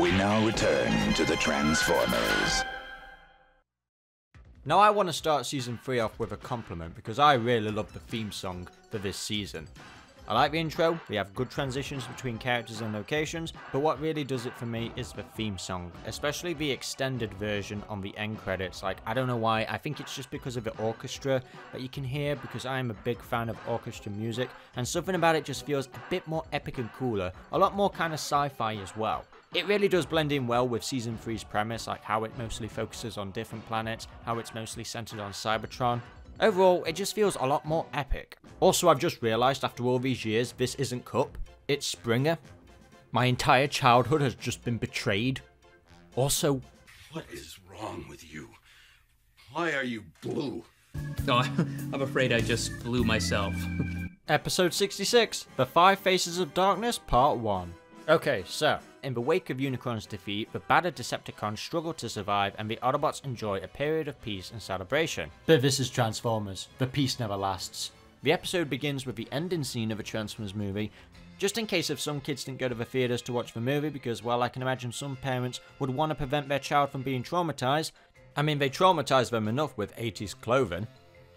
We now return to the Transformers. Now I want to start season 3 off with a compliment because I really love the theme song for this season. I like the intro, we have good transitions between characters and locations, but what really does it for me is the theme song, especially the extended version on the end credits. Like, I don't know why, I think it's just because of the orchestra that you can hear because I am a big fan of orchestra music, and something about it just feels a bit more epic and cooler, a lot more kind of sci-fi as well. It really does blend in well with Season 3's premise, like how it mostly focuses on different planets, how it's mostly centered on Cybertron, Overall, it just feels a lot more epic. Also, I've just realised after all these years, this isn't Kup, it's Springer. My entire childhood has just been betrayed. Also, What is wrong with you? Why are you blue? No, I'm afraid I just blew myself. episode 66 The Five Faces of Darkness, Part 1. Okay, so, in the wake of Unicron's defeat, the battered Decepticons struggle to survive and the Autobots enjoy a period of peace and celebration. But this is Transformers. The peace never lasts. The episode begins with the ending scene of a Transformers movie, just in case if some kids didn't go to the theatres to watch the movie because, well, I can imagine some parents would want to prevent their child from being traumatised. I mean, they traumatised them enough with 80s clothing.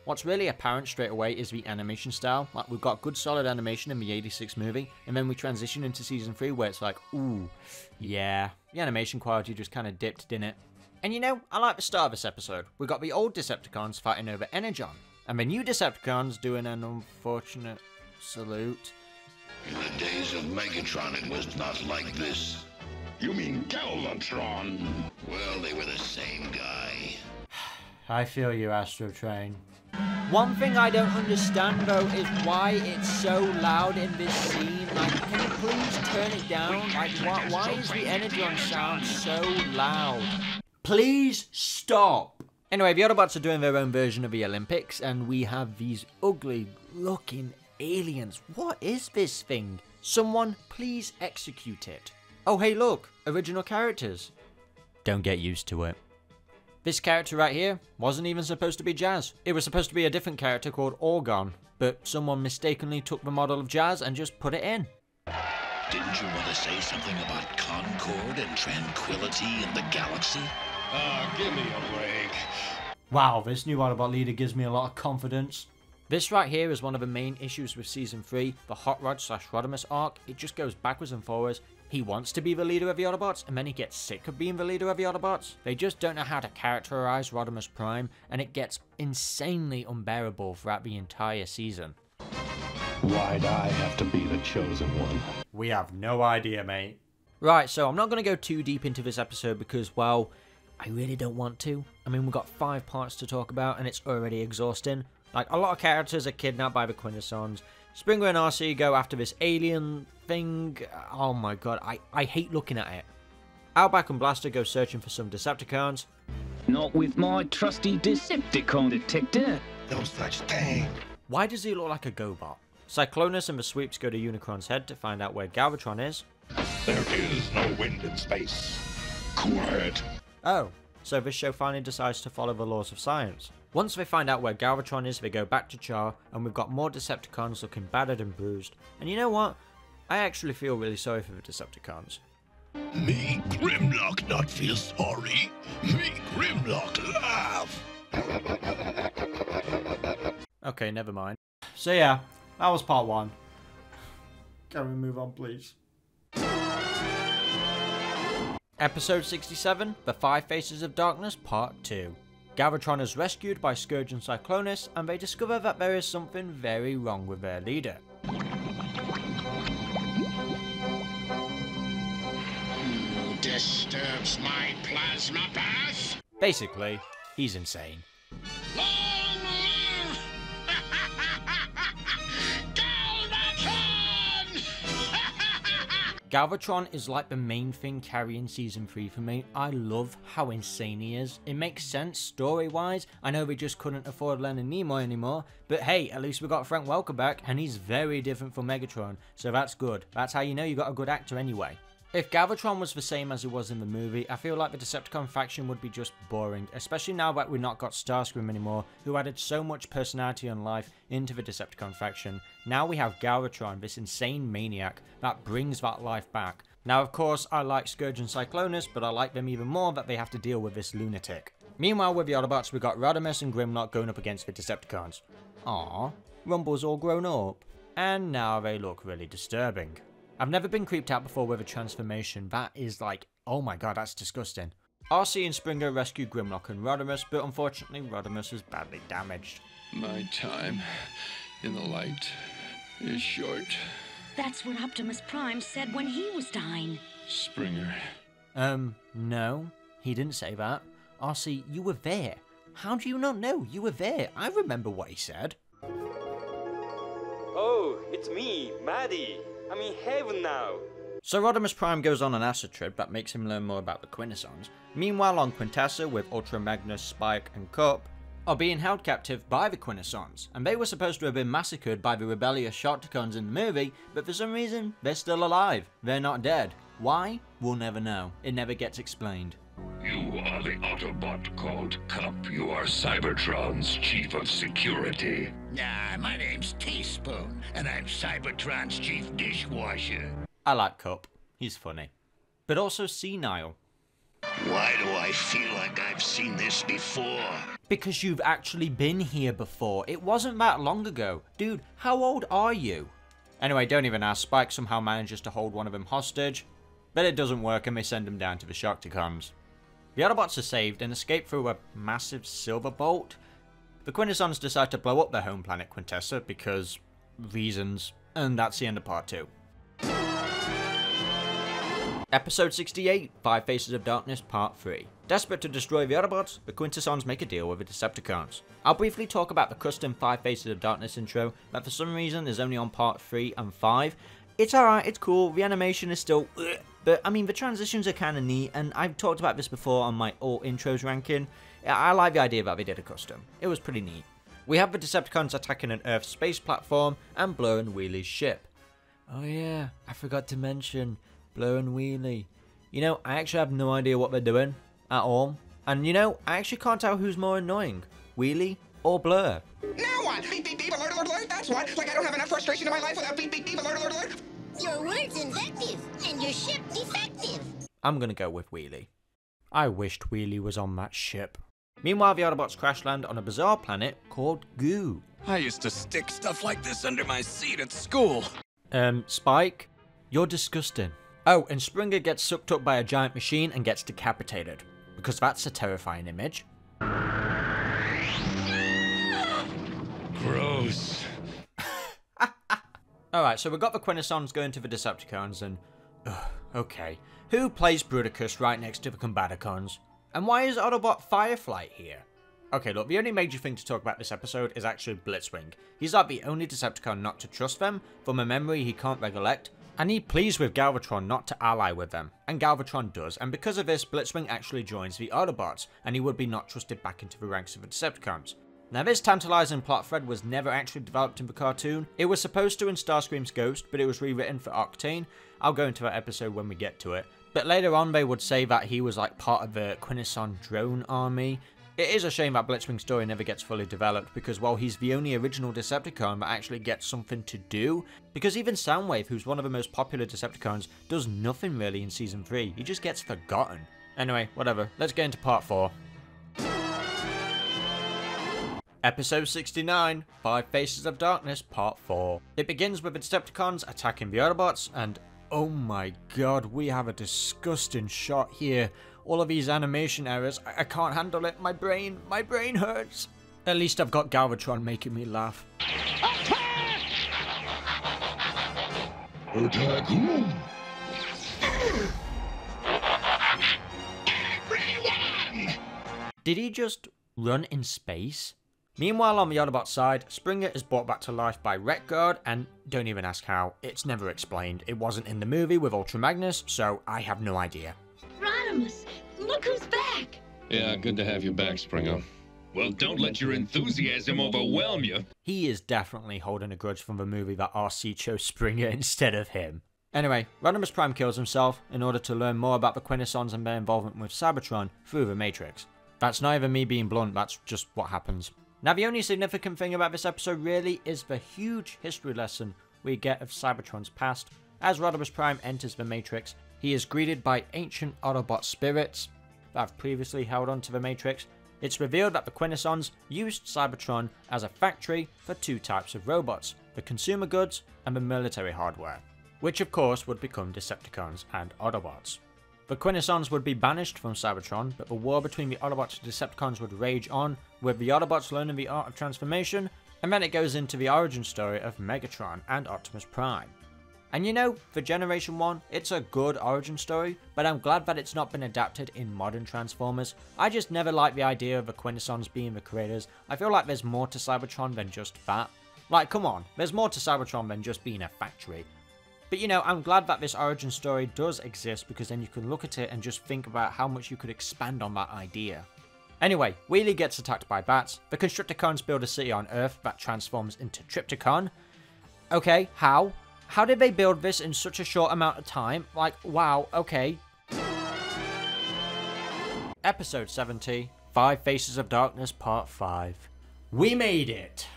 What's really apparent straight away is the animation style. Like we've got good solid animation in the 86 movie, and then we transition into season 3 where it's like, ooh, yeah, the animation quality just kind of dipped, didn't it? And you know, I like the start of this episode. We've got the old Decepticons fighting over Energon, and the new Decepticons doing an unfortunate salute. In the days of Megatron, it was not like this. You mean Galvatron? Well, they were the same guy. I feel you, Astrotrain. One thing I don't understand though is why it's so loud in this scene. Like, can you please turn it down? Like, why, why is the Energon sound so loud? Please stop! Anyway, the Autobots are doing their own version of the Olympics, and we have these ugly looking aliens. What is this thing? Someone please execute it. Oh, hey, look, original characters. Don't get used to it. This character right here wasn't even supposed to be Jazz. It was supposed to be a different character called Orgon, but someone mistakenly took the model of Jazz and just put it in. Didn't you want to say something about concord and tranquility in the galaxy? Ah, give me a break. Wow, this new Autobot leader gives me a lot of confidence. This right here is one of the main issues with Season 3, the Hot Rod slash Rodimus arc. It just goes backwards and forwards. He wants to be the leader of the Autobots, and then he gets sick of being the leader of the Autobots. They just don't know how to characterize Rodimus Prime, and it gets insanely unbearable throughout the entire season. Why'd I have to be the chosen one? We have no idea, mate. Right, so I'm not going to go too deep into this episode because, well, I really don't want to. I mean, we've got five parts to talk about, and it's already exhausting. Like, a lot of characters are kidnapped by the Quintessons. Springer and RC go after this alien thing. Oh my god, I, I hate looking at it. Outback and Blaster go searching for some Decepticons. Not with my trusty Decepticon detector. No such thing. Why does he look like a GoBot? Cyclonus and the Sweeps go to Unicron's head to find out where Galvatron is. There is no wind in space. Quiet. Oh, so this show finally decides to follow the laws of science. Once they find out where Galvatron is, they go back to Chaar, and we've got more Decepticons looking battered and bruised. And you know what? I actually feel really sorry for the Decepticons. Me, Grimlock, not feel sorry. Me, Grimlock, laugh. Okay, never mind. So yeah, that was part one. Can we move on, please? Episode 67, The Five Faces of Darkness, Part 2. Galvatron is rescued by Scourge and Cyclonus, and they discover that there is something very wrong with their leader. Disturbs my plasma path? Basically, he's insane. Galvatron! Is like the main thing carrying season 3 for me. I love how insane he is. It makes sense story wise. I know we just couldn't afford Leonard Nimoy anymore, but hey, at least we got Frank Welker back and he's very different from Megatron, so that's good. That's how you know you got a good actor anyway. If Galvatron was the same as he was in the movie, I feel like the Decepticon faction would be just boring, especially now that we've not got Starscream anymore, who added so much personality and life into the Decepticon faction. Now we have Galvatron, this insane maniac, that brings that life back. Now, of course, I like Scourge and Cyclonus, but I like them even more that they have to deal with this lunatic. Meanwhile, with the Autobots, we got Rodimus and Grimlock going up against the Decepticons. Aww, Rumble's all grown up. And now they look really disturbing. I've never been creeped out before with a transformation. That is like, oh my god, that's disgusting. RC and Springer rescue Grimlock and Rodimus, but unfortunately Rodimus is badly damaged. My time in the light is short. That's what Optimus Prime said when he was dying. Springer. Um, no, he didn't say that. RC, you were there. How do you not know? You were there. I remember what he said. Oh, it's me, Maddie. I'm in heaven now. So Rodimus Prime goes on an acid trip that makes him learn more about the Quintessons. Meanwhile on Quintessa with Ultra Magnus, Spike and Kup are being held captive by the Quintessons, and they were supposed to have been massacred by the rebellious Sharkticons in the movie, but for some reason, they're still alive. They're not dead. Why? We'll never know. It never gets explained. You are the Autobot called Kup. You are Cybertron's chief of security. Nah, my name's Teaspoon, and I'm Cybertron's chief dishwasher. I like Kup. He's funny. But also senile. Why do I feel like I've seen this before? Because you've actually been here before. It wasn't that long ago. Dude, how old are you? Anyway, don't even ask. Spike somehow manages to hold one of them hostage. But it doesn't work and they send him down to the Sharkticons. The Autobots are saved and escape through a massive silver bolt. The Quintessons decide to blow up their home planet Quintessa because reasons, and that's the end of part 2. Episode 68, Five Faces of Darkness Part 3. Desperate to destroy the Autobots, the Quintessons make a deal with the Decepticons. I'll briefly talk about the custom Five Faces of Darkness intro that for some reason is only on Part 3 and 5. It's alright, it's cool, the animation is still but I mean the transitions are kinda neat and I've talked about this before on my all intros ranking. I like the idea that they did a custom. It was pretty neat. We have the Decepticons attacking an Earth space platform and blowing Wheelie's ship. Oh yeah, I forgot to mention blowing Wheelie. You know, I actually have no idea what they're doing at all. And you know, I actually can't tell who's more annoying, Wheelie or Blurr. Now what? Beep beep beep alert alert alert. That's what. Like I don't have enough frustration in my life without beep beep beep alert alert alert. Your word's invective and your ship defective. I'm gonna go with Wheelie. I wished Wheelie was on that ship. Meanwhile, the Autobots crash land on a bizarre planet called Goo. I used to stick stuff like this under my seat at school. Um, Spike, you're disgusting. Oh, and Springer gets sucked up by a giant machine and gets decapitated. Because that's a terrifying image. Gross. Alright, so we've got the Quintessons going to the Decepticons and... Ugh, okay. Who plays Bruticus right next to the Combaticons? And why is Autobot Fireflight here? Okay, look, the only major thing to talk about this episode is actually Blitzwing. He's like the only Decepticon not to trust them, from a memory he can't recollect, and he pleads with Galvatron not to ally with them, and Galvatron does, and because of this, Blitzwing actually joins the Autobots, and he would be not trusted back into the ranks of the Decepticons. Now this tantalising plot thread was never actually developed in the cartoon. It was supposed to in Starscream's Ghost, but it was rewritten for Octane. I'll go into that episode when we get to it. But later on they would say that he was like part of the Quintesson drone army. It is a shame that Blitzwing's story never gets fully developed because while he's the only original Decepticon that actually gets something to do, because even Soundwave, who's one of the most popular Decepticons, does nothing really in Season 3, he just gets forgotten. Anyway, whatever, let's get into Part 4. Episode 69, Five Faces of Darkness, Part 4. It begins with the Decepticons attacking the Autobots, and oh my god, we have a disgusting shot here. All of these animation errors, I, I can't handle it. My brain, my brain hurts. At least I've got Galvatron making me laugh. Attack who? Did he just run in space? Meanwhile, on the Autobot side, Springer is brought back to life by Wreck-Gar, and don't even ask how, it's never explained. It wasn't in the movie with Ultra Magnus, so I have no idea. Rodimus, look who's back! Yeah, good to have you back, Springer. Well, don't let your enthusiasm overwhelm you. He is definitely holding a grudge from the movie that Arcee chose Springer instead of him. Anyway, Rodimus Prime kills himself in order to learn more about the Quintessons and their involvement with Cybertron through the Matrix. That's not even me being blunt, that's just what happens. Now the only significant thing about this episode really is the huge history lesson we get of Cybertron's past as Rodimus Prime enters the Matrix, he is greeted by ancient Autobot spirits that have previously held onto the Matrix. It's revealed that the Quintessons used Cybertron as a factory for two types of robots, the consumer goods and the military hardware, which of course would become Decepticons and Autobots. The Quintessons would be banished from Cybertron, but the war between the Autobots and Decepticons would rage on, with the Autobots learning the art of transformation, and then it goes into the origin story of Megatron and Optimus Prime. And you know, for Generation 1, it's a good origin story, but I'm glad that it's not been adapted in modern Transformers. I just never liked the idea of the Quintessons being the creators. I feel like there's more to Cybertron than just that. Like, come on, there's more to Cybertron than just being a factory. But you know, I'm glad that this origin story does exist because then you can look at it and just think about how much you could expand on that idea. Anyway, Wheelie gets attacked by bats, the Constructicons build a city on Earth that transforms into Trypticon. Okay, how? How did they build this in such a short amount of time? Like, wow, okay. Episode 70, Five Faces of Darkness Part 5. We made it!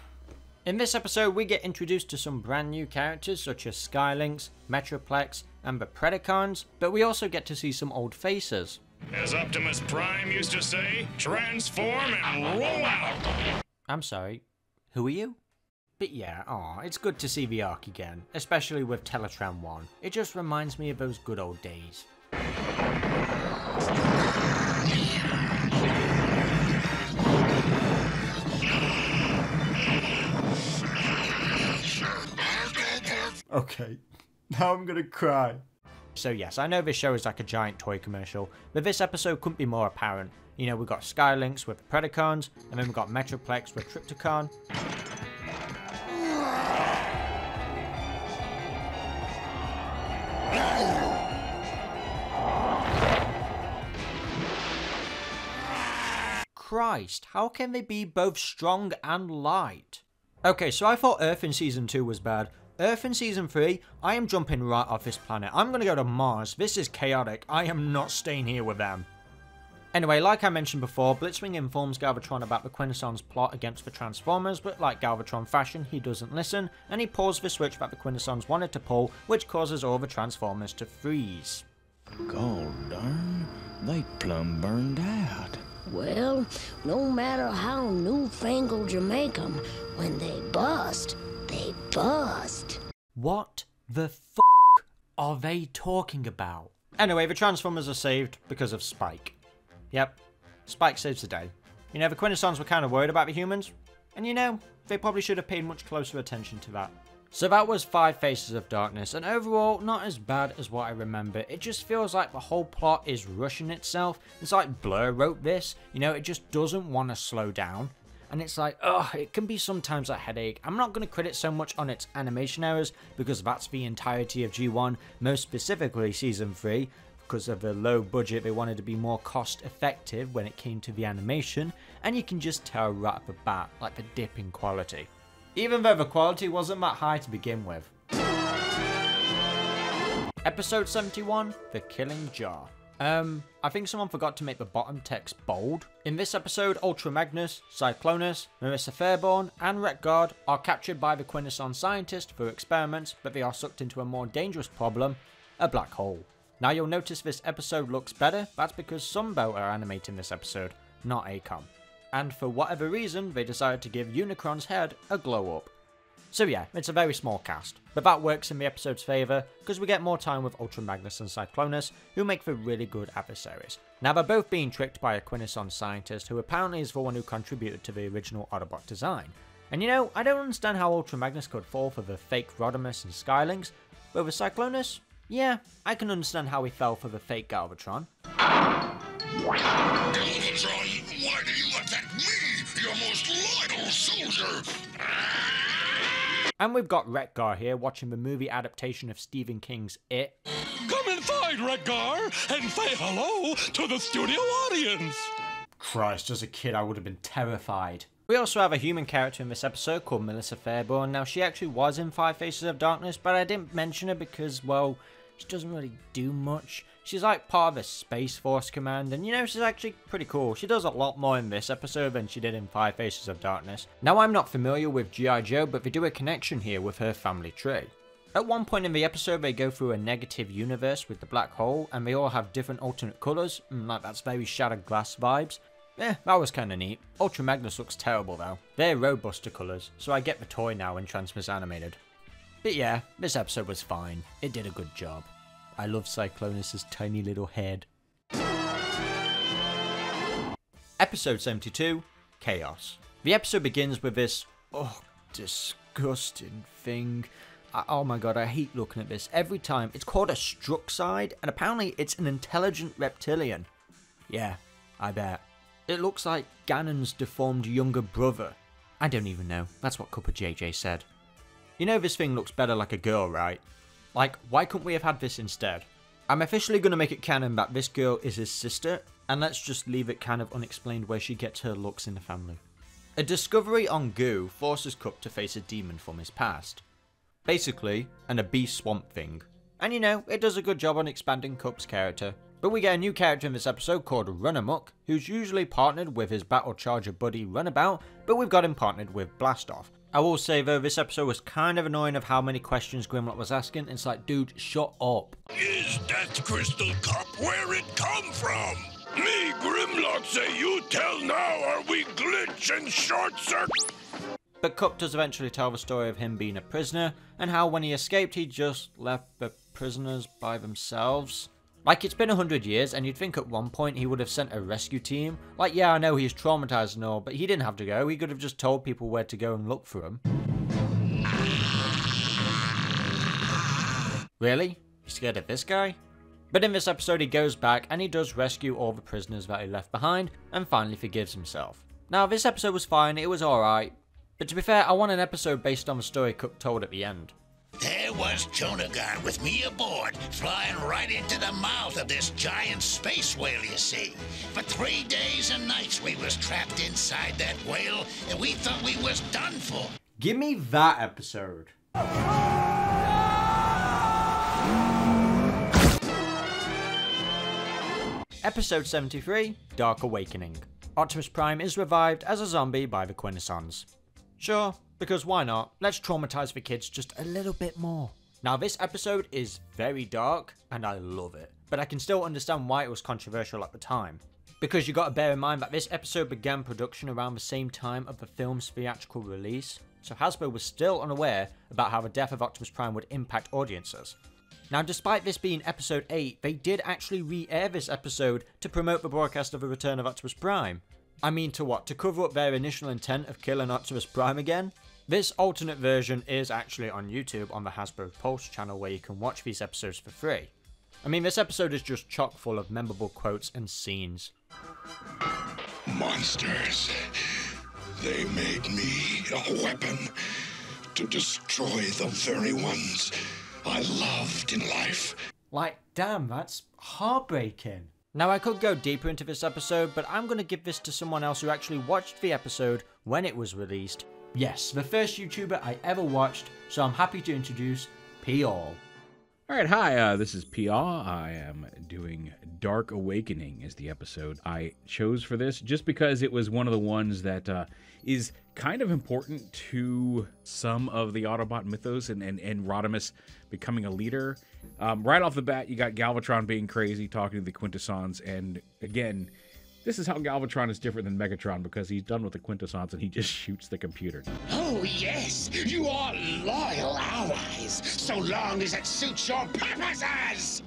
In this episode, we get introduced to some brand new characters such as Skylynx, Metroplex, and the Predacons, but we also get to see some old faces. As Optimus Prime used to say, transform and roll out! I'm sorry, who are you? But yeah, aw, it's good to see the Ark again, especially with Teletran 1. It just reminds me of those good old days. Okay, now I'm gonna cry. So yes, I know this show is like a giant toy commercial, but this episode couldn't be more apparent. You know, we've got Skylynx with the Predacons, and then we've got Metroplex with Trypticon. Christ, how can they be both strong and light? Okay, so I thought Earth in Season 2 was bad. Earth in Season 3, I am jumping right off this planet. I'm gonna go to Mars. This is chaotic. I am not staying here with them. Anyway, like I mentioned before, Blitzwing informs Galvatron about the Quintesson's plot against the Transformers, but like Galvatron fashion, he doesn't listen, and he pulls the switch that the Quintessons wanted to pull, which causes all the Transformers to freeze. God darn, they plumb burned out. Well, no matter how newfangled you make them, when they bust, they bust. What the f are they talking about? Anyway, the Transformers are saved because of Spike. Yep, Spike saves the day. You know, the Quintessons were kind of worried about the humans, and you know, they probably should have paid much closer attention to that. So that was Five Faces of Darkness, and overall, not as bad as what I remember. It just feels like the whole plot is rushing itself. It's like Blurr wrote this, you know, it just doesn't want to slow down. And it's like, ugh, it can be sometimes a headache. I'm not going to credit so much on its animation errors, because that's the entirety of G1, most specifically Season 3, because of the low budget they wanted to be more cost effective when it came to the animation, and you can just tell right off the bat, like the dip in quality even though the quality wasn't that high to begin with. Episode 71, The Killing Jar. Um, I think someone forgot to make the bottom text bold. In this episode, Ultra Magnus, Cyclonus, Marissa Fairborn, and Wreck-Gar are captured by the Quintesson scientist for experiments, but they are sucked into a more dangerous problem, a black hole. Now you'll notice this episode looks better, that's because Sunbow are animating this episode, not AKOM and for whatever reason they decided to give Unicron's head a glow up. So yeah, it's a very small cast, but that works in the episode's favour because we get more time with Ultra Magnus and Cyclonus, who make for really good adversaries. Now they're both being tricked by a Quintesson scientist who apparently is the one who contributed to the original Autobot design. And you know, I don't understand how Ultra Magnus could fall for the fake Rodimus and Skylynx, but with Cyclonus, yeah, I can understand how he fell for the fake Galvatron. Galvatron, why do you attack me, your most loyal soldier? Ah! And we've got Wreck-Gar here watching the movie adaptation of Stephen King's It. Come inside, Wreck-Gar, and say hello to the studio audience. Christ, as a kid I would have been terrified. We also have a human character in this episode called Marissa Fairborn. Now, she actually was in Five Faces of Darkness, but I didn't mention her because, well, she doesn't really do much. She's like part of the Space Force Command, and you know, she's actually pretty cool. She does a lot more in this episode than she did in Five Faces of Darkness. Now, I'm not familiar with G.I. Joe, but they do a connection here with her family tree. At one point in the episode, they go through a negative universe with the black hole, and they all have different alternate colours, like that's very Shattered Glass vibes. Eh, that was kinda neat. Ultra Magnus looks terrible though. They're Roadbuster colours, so I get the toy now when Transformers animated. But yeah, this episode was fine. It did a good job. I love Cyclonus' tiny little head. Episode 72 Chaos. The episode begins with this, oh, disgusting thing. I, oh my god, I hate looking at this every time. It's called a Struxide, and apparently it's an intelligent reptilian. Yeah, I bet. It looks like Ganon's deformed younger brother. I don't even know. That's what Cuppa JJ said. You know this thing looks better like a girl, right? Like, why couldn't we have had this instead? I'm officially going to make it canon that this girl is his sister, and let's just leave it kind of unexplained where she gets her looks in the family. A discovery on Goo forces Kup to face a demon from his past. Basically, an Abyss Swamp Thing. And you know, it does a good job on expanding Kup's character, but we get a new character in this episode called Runamuck, who's usually partnered with his Battle Charger buddy Runabout, but we've got him partnered with Blastoff. I will say though, this episode was kind of annoying of how many questions Grimlock was asking. It's like, dude, shut up. Is that crystal cup where it come from? Me, Grimlock, say you tell now, are we glitch and short circuit? But Kup does eventually tell the story of him being a prisoner, and how when he escaped he just left the prisoners by themselves. Like, it's been a hundred years, and you'd think at one point he would have sent a rescue team. Like, yeah, I know he's traumatized and all, but he didn't have to go. He could have just told people where to go and look for him. Really? You scared of this guy? But in this episode, he goes back and he does rescue all the prisoners that he left behind and finally forgives himself. Now, this episode was fine, it was alright, but to be fair, I want an episode based on the story Kup told at the end. There was Chonagar with me aboard, flying right into the mouth of this giant space whale, you see. For three days and nights we was trapped inside that whale, and we thought we was done for. Give me that episode. Episode 73, Dark Awakening. Optimus Prime is revived as a zombie by the Quintessons. Sure, because why not? Let's traumatize the kids just a little bit more. Now, this episode is very dark, and I love it, but I can still understand why it was controversial at the time. Because you gotta bear in mind that this episode began production around the same time of the film's theatrical release, so Hasbro was still unaware about how the death of Optimus Prime would impact audiences. Now, despite this being episode 8, they did actually re air this episode to promote the broadcast of the return of Optimus Prime. I mean, to what? To cover up their initial intent of killing Optimus Prime again? This alternate version is actually on YouTube on the Hasbro Pulse channel where you can watch these episodes for free. I mean, this episode is just chock full of memorable quotes and scenes. Monsters. They made me a weapon to destroy the very ones I loved in life. Like, damn, that's heartbreaking. Now, I could go deeper into this episode, but I'm going to give this to someone else who actually watched the episode when it was released Yes, the first YouTuber I ever watched, so I'm happy to introduce PR. All right, hi, uh, this is PR. I am doing Dark Awakening as the episode I chose for this, just because it was one of the ones that uh, is kind of important to some of the Autobot mythos and, and, and Rodimus becoming a leader. Um, right off the bat, you got Galvatron being crazy, talking to the Quintessons, and again, this is how Galvatron is different than Megatron because he's done with the quintessons and he just shoots the computer. Oh, yes, you are loyal allies, so long as it suits your purposes!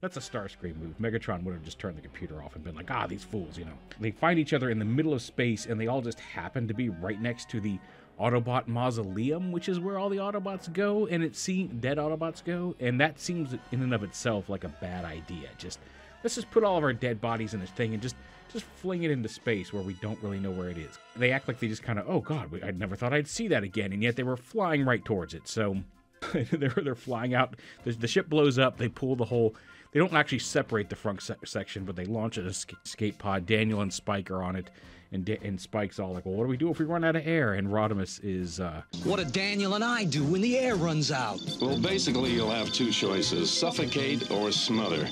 That's a Starscream move. Megatron would have just turned the computer off and been like, ah, these fools, you know. They find each other in the middle of space and they all just happen to be right next to the Autobot Mausoleum, which is where all the Autobots go, and it seems dead Autobots go, and that seems in and of itself like a bad idea. Just let's just put all of our dead bodies in this thing and just just fling it into space where we don't really know where it is. They act like they just kind of, oh god, I never thought I'd see that again, and yet they were flying right towards it. So they're they're flying out. The, the, ship blows up. They pull the whole. They don't actually separate the front se- section, but they launch an escape pod. Daniel and Spike are on it, and, and Spike's all like, "Well, what do we do if we run out of air?" And Rodimus is, uh, "What do Daniel and I do when the air runs out?" Well, basically, you'll have two choices: suffocate or smother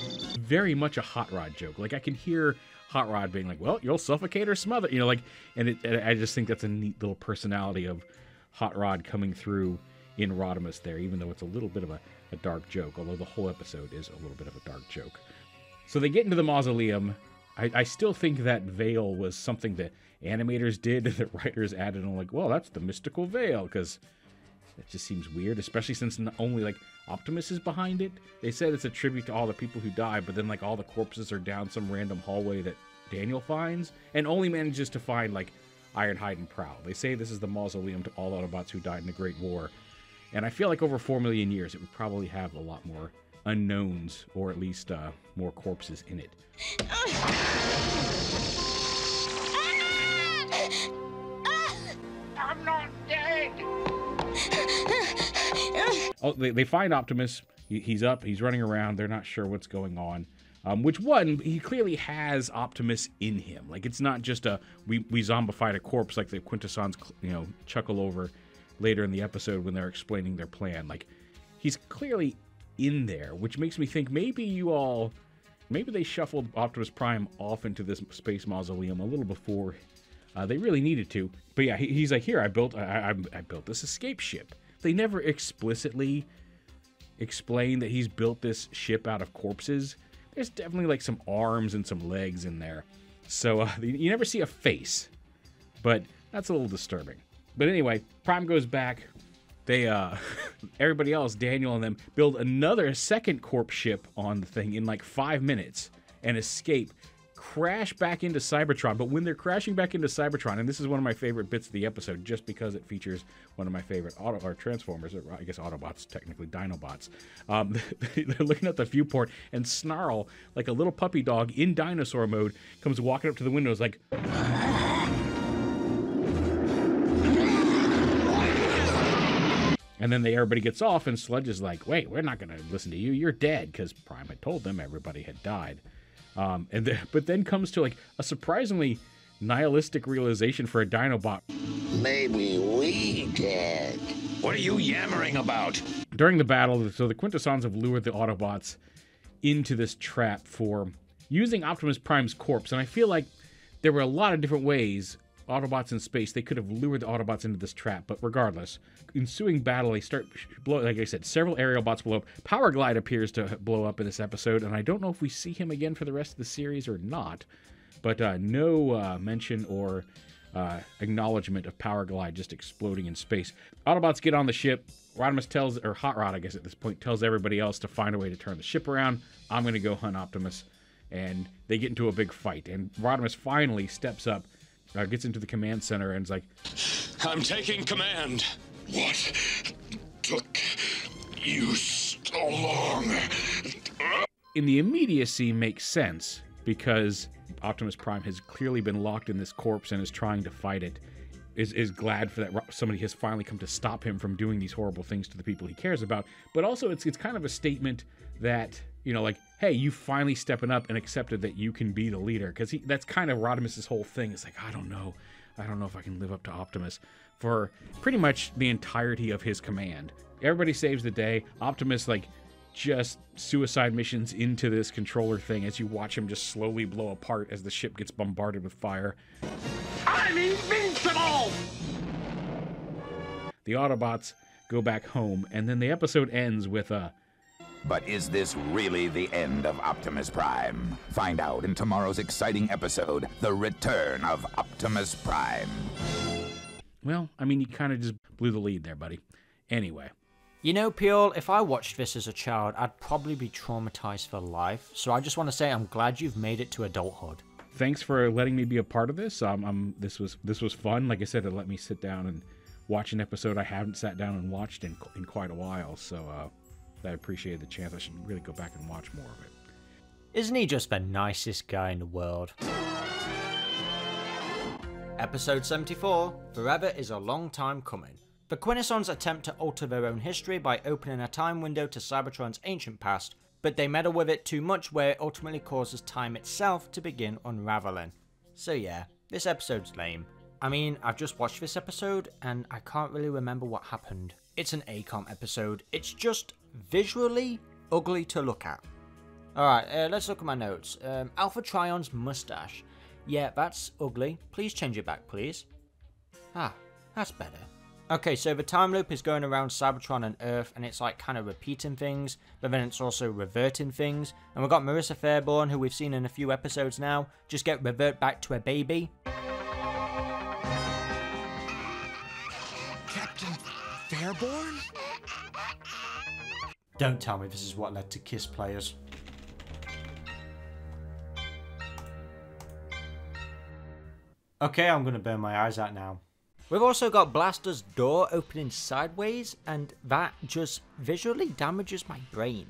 very much a Hot Rod joke. Like I can hear Hot Rod being like, "Well, you'll suffocate or smother," you know, like, and it, I just think that's a neat little personality of Hot Rod coming through in Rodimus there, even though it's a little bit of a, a dark joke, although the whole episode is a little bit of a dark joke. So they get into the mausoleum. I, I still think that veil was something that animators did and that writers added. And I'm like, well, that's the mystical veil, because it just seems weird, especially since only like Optimus is behind it. They said it's a tribute to all the people who died, but then like all the corpses are down some random hallway that Daniel finds and only manages to find like Ironhide and Prowl. They say this is the mausoleum to all Autobots who died in the Great War. And I feel like over 4 million years, it would probably have a lot more unknowns, or at least uh, more corpses in it. Oh, they, they find Optimus. He, he's up. He's running around. They're not sure what's going on. Um, which one? He clearly has Optimus in him. Like it's not just a we we zombified a corpse like the Quintessons you know chuckle over later in the episode when they're explaining their plan. Like he's clearly in there, which makes me think maybe you all maybe they shuffled Optimus Prime off into this space mausoleum a little before uh, they really needed to. But yeah, he, he's like, here, I built I, I, I built this escape ship. They never explicitly explain that he's built this ship out of corpses. There's definitely like some arms and some legs in there. So uh, you never see a face, but that's a little disturbing. But anyway, Prime goes back. They, uh, everybody else, Daniel and them, build another second corpse ship on the thing in like five minutes and escape crash back into Cybertron. But when they're crashing back into Cybertron, and this is one of my favorite bits of the episode, just because it features one of my favorite auto or Transformers, or I guess Autobots, technically Dinobots. Um, they're looking at the viewport, and Snarl, like a little puppy dog in dinosaur mode, comes walking up to the windows like. And then the, everybody gets off, and Sludge is like, "Wait, we're not going to listen to you. You're dead," because Prime had told them everybody had died. Um, and the, but then comes to like a surprisingly nihilistic realization for a Dinobot. Maybe we did. What are you yammering about? During the battle, so the Quintessons have lured the Autobots into this trap for using Optimus Prime's corpse, and I feel like there were a lot of different ways Autobots in space they could have lured the Autobots into this trap. But regardless, ensuing battle, they start blow. Like I said, several Aerialbots blow up. Powerglide appears to blow up in this episode, and I don't know if we see him again for the rest of the series or not. But uh, no uh, mention or uh, acknowledgement of Powerglide just exploding in space. Autobots get on the ship. Rodimus tells, or Hot Rod, I guess at this point, tells everybody else to find a way to turn the ship around. I'm going to go hunt Optimus. And they get into a big fight. And Rodimus finally steps up, uh, gets into the command center, and is like, I'm taking command. What took you so long? in the immediacy makes sense because Optimus Prime has clearly been locked in this corpse and is trying to fight it. Is, is glad for that somebody has finally come to stop him from doing these horrible things to the people he cares about. But also, it's it's kind of a statement that you know, like, hey, you finally stepping up and accepted that you can be the leader because that's kind of Rodimus's whole thing. It's like I don't know, I don't know if I can live up to Optimus for pretty much the entirety of his command. Everybody saves the day. Optimus like just suicide missions into this controller thing as you watch him just slowly blow apart as the ship gets bombarded with fire. I'm invincible! The Autobots go back home, and then the episode ends with a. But is this really the end of Optimus Prime? Find out in tomorrow's exciting episode The Return of Optimus Prime. Well, I mean, you kind of just blew the lead there, buddy. Anyway. You know, Peel, if I watched this as a child, I'd probably be traumatized for life. So I just want to say I'm glad you've made it to adulthood. Thanks for letting me be a part of this. Um, um, this was this was fun. Like I said, it let me sit down and watch an episode I haven't sat down and watched in in quite a while. So uh, I appreciate the chance. I should really go back and watch more of it. Isn't he just the nicest guy in the world? Episode 74 Forever is a long time coming. The Quintessons attempt to alter their own history by opening a time window to Cybertron's ancient past, but they meddle with it too much where it ultimately causes time itself to begin unraveling. So yeah, this episode's lame. I mean, I've just watched this episode and I can't really remember what happened. It's an AKOM episode, it's just visually ugly to look at. Alright, uh, let's look at my notes. Um, Alpha Trion's mustache. Yeah, that's ugly. Please change it back, please. Ah, that's better. Okay, so the time loop is going around Cybertron and Earth, and it's like kind of repeating things, but then it's also reverting things. And we've got Marissa Fairborn, who we've seen in a few episodes now, just get revert back to a baby. Captain Fairborn? Don't tell me this is what led to Kiss players. Okay, I'm gonna burn my eyes out now. We've also got Blaster's door opening sideways, and that just visually damages my brain.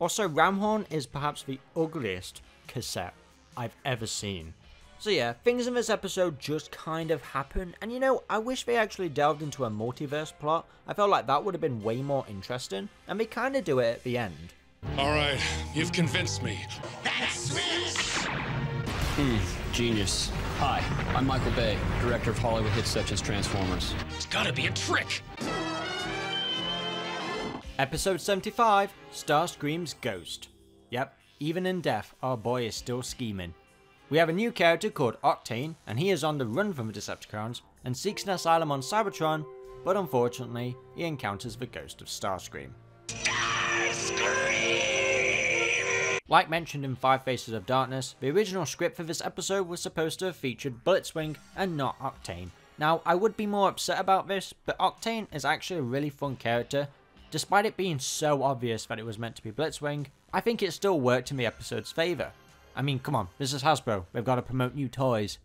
Also, Ramhorn is perhaps the ugliest cassette I've ever seen. So yeah, things in this episode just kind of happen, and you know, I wish they actually delved into a multiverse plot. I felt like that would have been way more interesting, and they kind of do it at the end. All right, you've convinced me. That's Hmm, genius. Hi, I'm Michael Bay, director of Hollywood hits such as Transformers. It's gotta be a trick. Episode 75 Starscream's Ghost. Yep, even in death, our boy is still scheming. We have a new character called Octane, and he is on the run from the Decepticons and seeks an asylum on Cybertron, but unfortunately, he encounters the ghost of Starscream. Like mentioned in Five Faces of Darkness, the original script for this episode was supposed to have featured Blitzwing and not Octane. Now, I would be more upset about this, but Octane is actually a really fun character. Despite it being so obvious that it was meant to be Blitzwing, I think it still worked in the episode's favour. I mean, come on, this is Hasbro, they've got to promote new toys.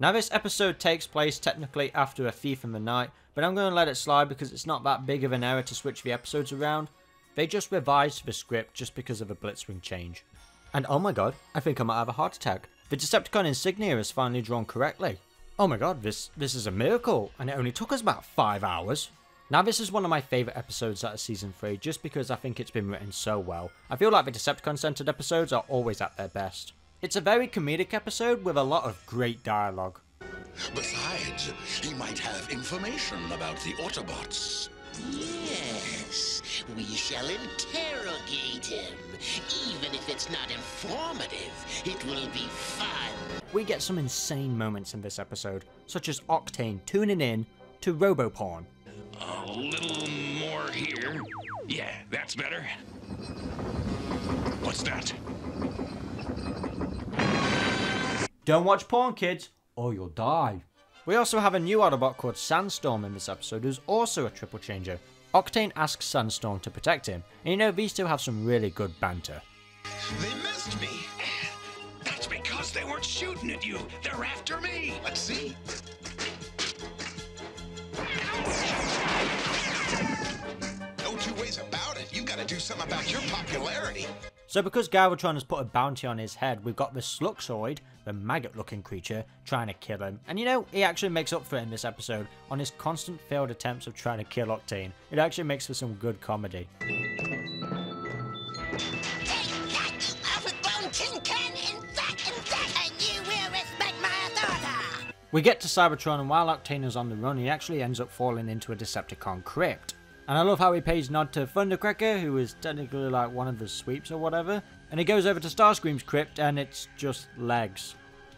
Now this episode takes place technically after A Thief in the Night, but I'm going to let it slide because it's not that big of an error to switch the episodes around. They just revised the script just because of a Blitzwing change. And oh my god, I think I might have a heart attack. The Decepticon insignia is finally drawn correctly. Oh my god, this, this is a miracle, and it only took us about 5 hours. Now this is one of my favourite episodes out of Season 3, just because I think it's been written so well. I feel like the Decepticon-centred episodes are always at their best. It's a very comedic episode with a lot of great dialogue. Besides, he might have information about the Autobots. Yes, we shall interrogate him. Even if it's not informative, it will be fun. We get some insane moments in this episode, such as Octane tuning in to Roboporn. A little more here. Yeah, that's better. What's that? Don't watch porn, kids, or you'll die. We also have a new Autobot called Sandstorm in this episode, who's also a triple changer. Octane asks Sandstorm to protect him, and you know these two have some really good banter. They missed me. That's because they weren't shooting at you. They're after me. Let's see. Do something about your popularity. So because Galvatron has put a bounty on his head, we've got the Sluxoid, the maggot-looking creature, trying to kill him. And you know, he actually makes up for it in this episode on his constant failed attempts of trying to kill Octane. It actually makes for some good comedy. We get to Cybertron and while Octane is on the run, he actually ends up falling into a Decepticon crypt. And I love how he pays nod to Thundercracker, who is technically like one of the sweeps or whatever. And he goes over to Starscream's crypt and it's just legs.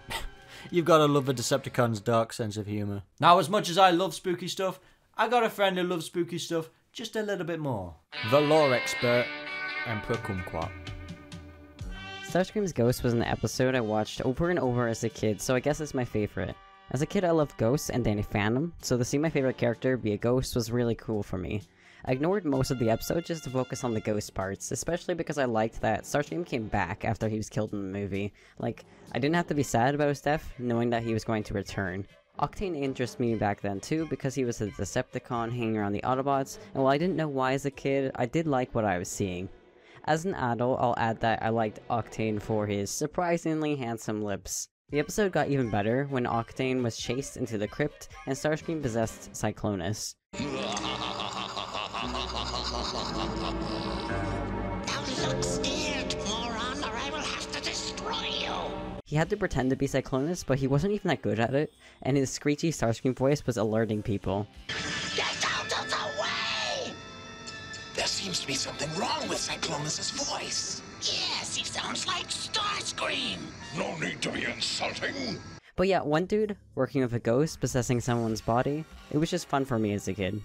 You've got to love the Decepticon's dark sense of humour. Now, as much as I love spooky stuff, I got a friend who loves spooky stuff just a little bit more. The lore expert, Emperor Kumquat. Starscream's Ghost was an episode I watched over and over as a kid, so I guess it's my favorite. As a kid, I loved Ghosts and Danny Phantom, so to see my favorite character be a ghost was really cool for me. I ignored most of the episode just to focus on the ghost parts, especially because I liked that Starscream came back after he was killed in the movie. Like, I didn't have to be sad about his death, knowing that he was going to return. Octane interested me back then too, because he was a Decepticon hanging around the Autobots, and while I didn't know why as a kid, I did like what I was seeing. As an adult, I'll add that I liked Octane for his surprisingly handsome lips. The episode got even better when Octane was chased into the crypt and Starscream possessed Cyclonus. Look scared, moron, or I will have to destroy you. He had to pretend to be Cyclonus, but he wasn't even that good at it, and his screechy Starscream voice was alerting people. Get out of the way! There seems to be something wrong with Cyclonus's voice. Yes, he sounds like Starscream. No need to be insulting. But yeah, one dude working with a ghost possessing someone's body, it was just fun for me as a kid.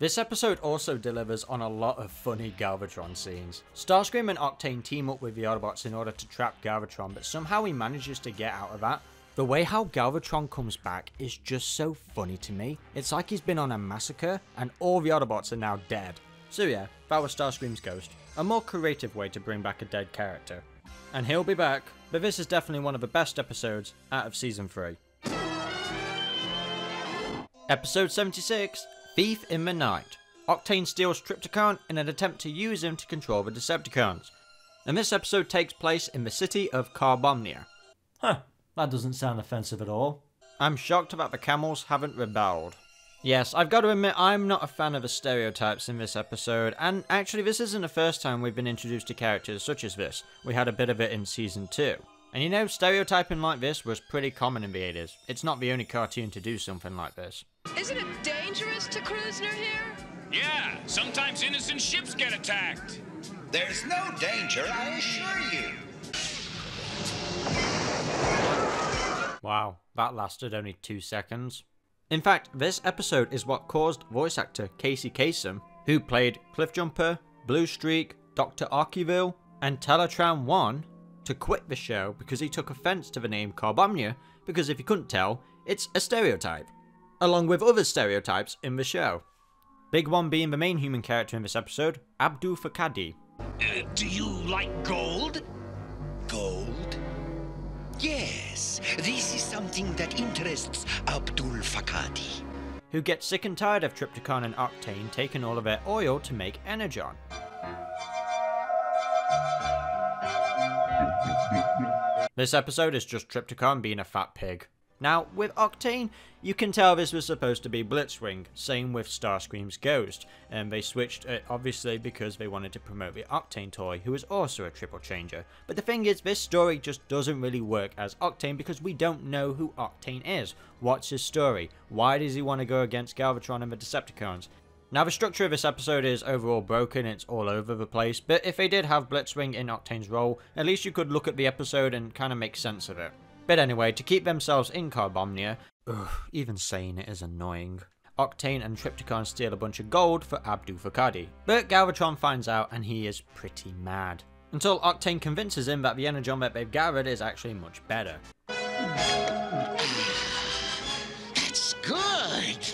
This episode also delivers on a lot of funny Galvatron scenes. Starscream and Octane team up with the Autobots in order to trap Galvatron, but somehow he manages to get out of that. The way how Galvatron comes back is just so funny to me. It's like he's been on a massacre and all the Autobots are now dead. So yeah, that was Starscream's ghost. A more creative way to bring back a dead character. And he'll be back, but this is definitely one of the best episodes out of Season 3. Episode 76 Thief in the Night. Octane steals Trypticon in an attempt to use him to control the Decepticons. And this episode takes place in the city of Carbombya. Huh, that doesn't sound offensive at all. I'm shocked that the camels haven't rebelled. Yes, I've got to admit I'm not a fan of the stereotypes in this episode, and actually this isn't the first time we've been introduced to characters such as this. We had a bit of it in Season 2. And you know, stereotyping like this was pretty common in the 80s. It's not the only cartoon to do something like this. Isn't it dangerous to cruise near here? Yeah, sometimes innocent ships get attacked. There's no danger, I assure you. Wow, that lasted only two seconds. In fact, this episode is what caused voice actor Casey Kasem, who played Cliffjumper, Blue Streak, Dr. Arkeville, and Teletran 1, to quit the show because he took offense to the name Carbombya because if you couldn't tell, it's a stereotype, along with other stereotypes in the show. Big one being the main human character in this episode, Abdul Fakkadi. Uh, do you like gold? Gold? Yes, this is something that interests Abdul Fakkadi. Who gets sick and tired of Trypticon and Octane taking all of their oil to make Energon. This episode is just Trypticon being a fat pig. Now, with Octane, you can tell this was supposed to be Blitzwing, same with Starscream's Ghost, and they switched it obviously because they wanted to promote the Octane toy, who is also a triple changer. But the thing is, this story just doesn't really work as Octane because we don't know who Octane is. What's his story? Why does he want to go against Galvatron and the Decepticons? Now the structure of this episode is overall broken, it's all over the place, but if they did have Blitzwing in Octane's role, at least you could look at the episode and kind of make sense of it. But anyway, to keep themselves in Carbombya, ugh, even saying it is annoying. Octane and Trypticon steal a bunch of gold for Abdul Fakkadi, but Galvatron finds out and he is pretty mad. Until Octane convinces him that the energon that they've gathered is actually much better. That's good.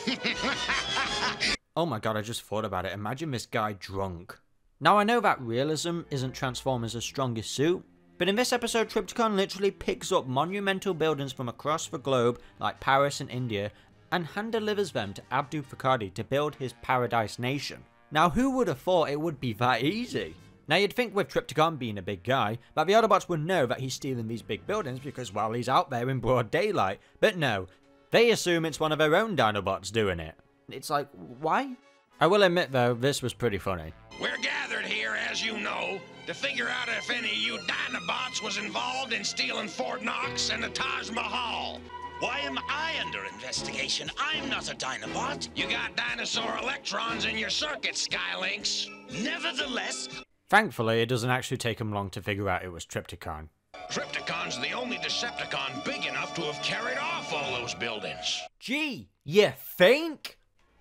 Oh my god, I just thought about it. Imagine this guy drunk. Now I know that realism isn't Transformers' strongest suit, but in this episode Trypticon literally picks up monumental buildings from across the globe, like Paris and India, and hand delivers them to Abdul Fakkadi to build his Paradise Nation. Now who would have thought it would be that easy? Now you'd think with Trypticon being a big guy, that the Autobots would know that he's stealing these big buildings because well he's out there in broad daylight, but no, they assume it's one of their own Dinobots doing it. It's like, why? I will admit though, this was pretty funny. We're gathered here, as you know, to figure out if any of you Dinobots was involved in stealing Fort Knox and the Taj Mahal. Why am I under investigation? I'm not a Dinobot. You got dinosaur electrons in your circuit, Skylynx. Nevertheless, Thankfully, it doesn't actually take them long to figure out it was Trypticon. Trypticon's the only Decepticon big enough to have carried off all those buildings. Gee, you think?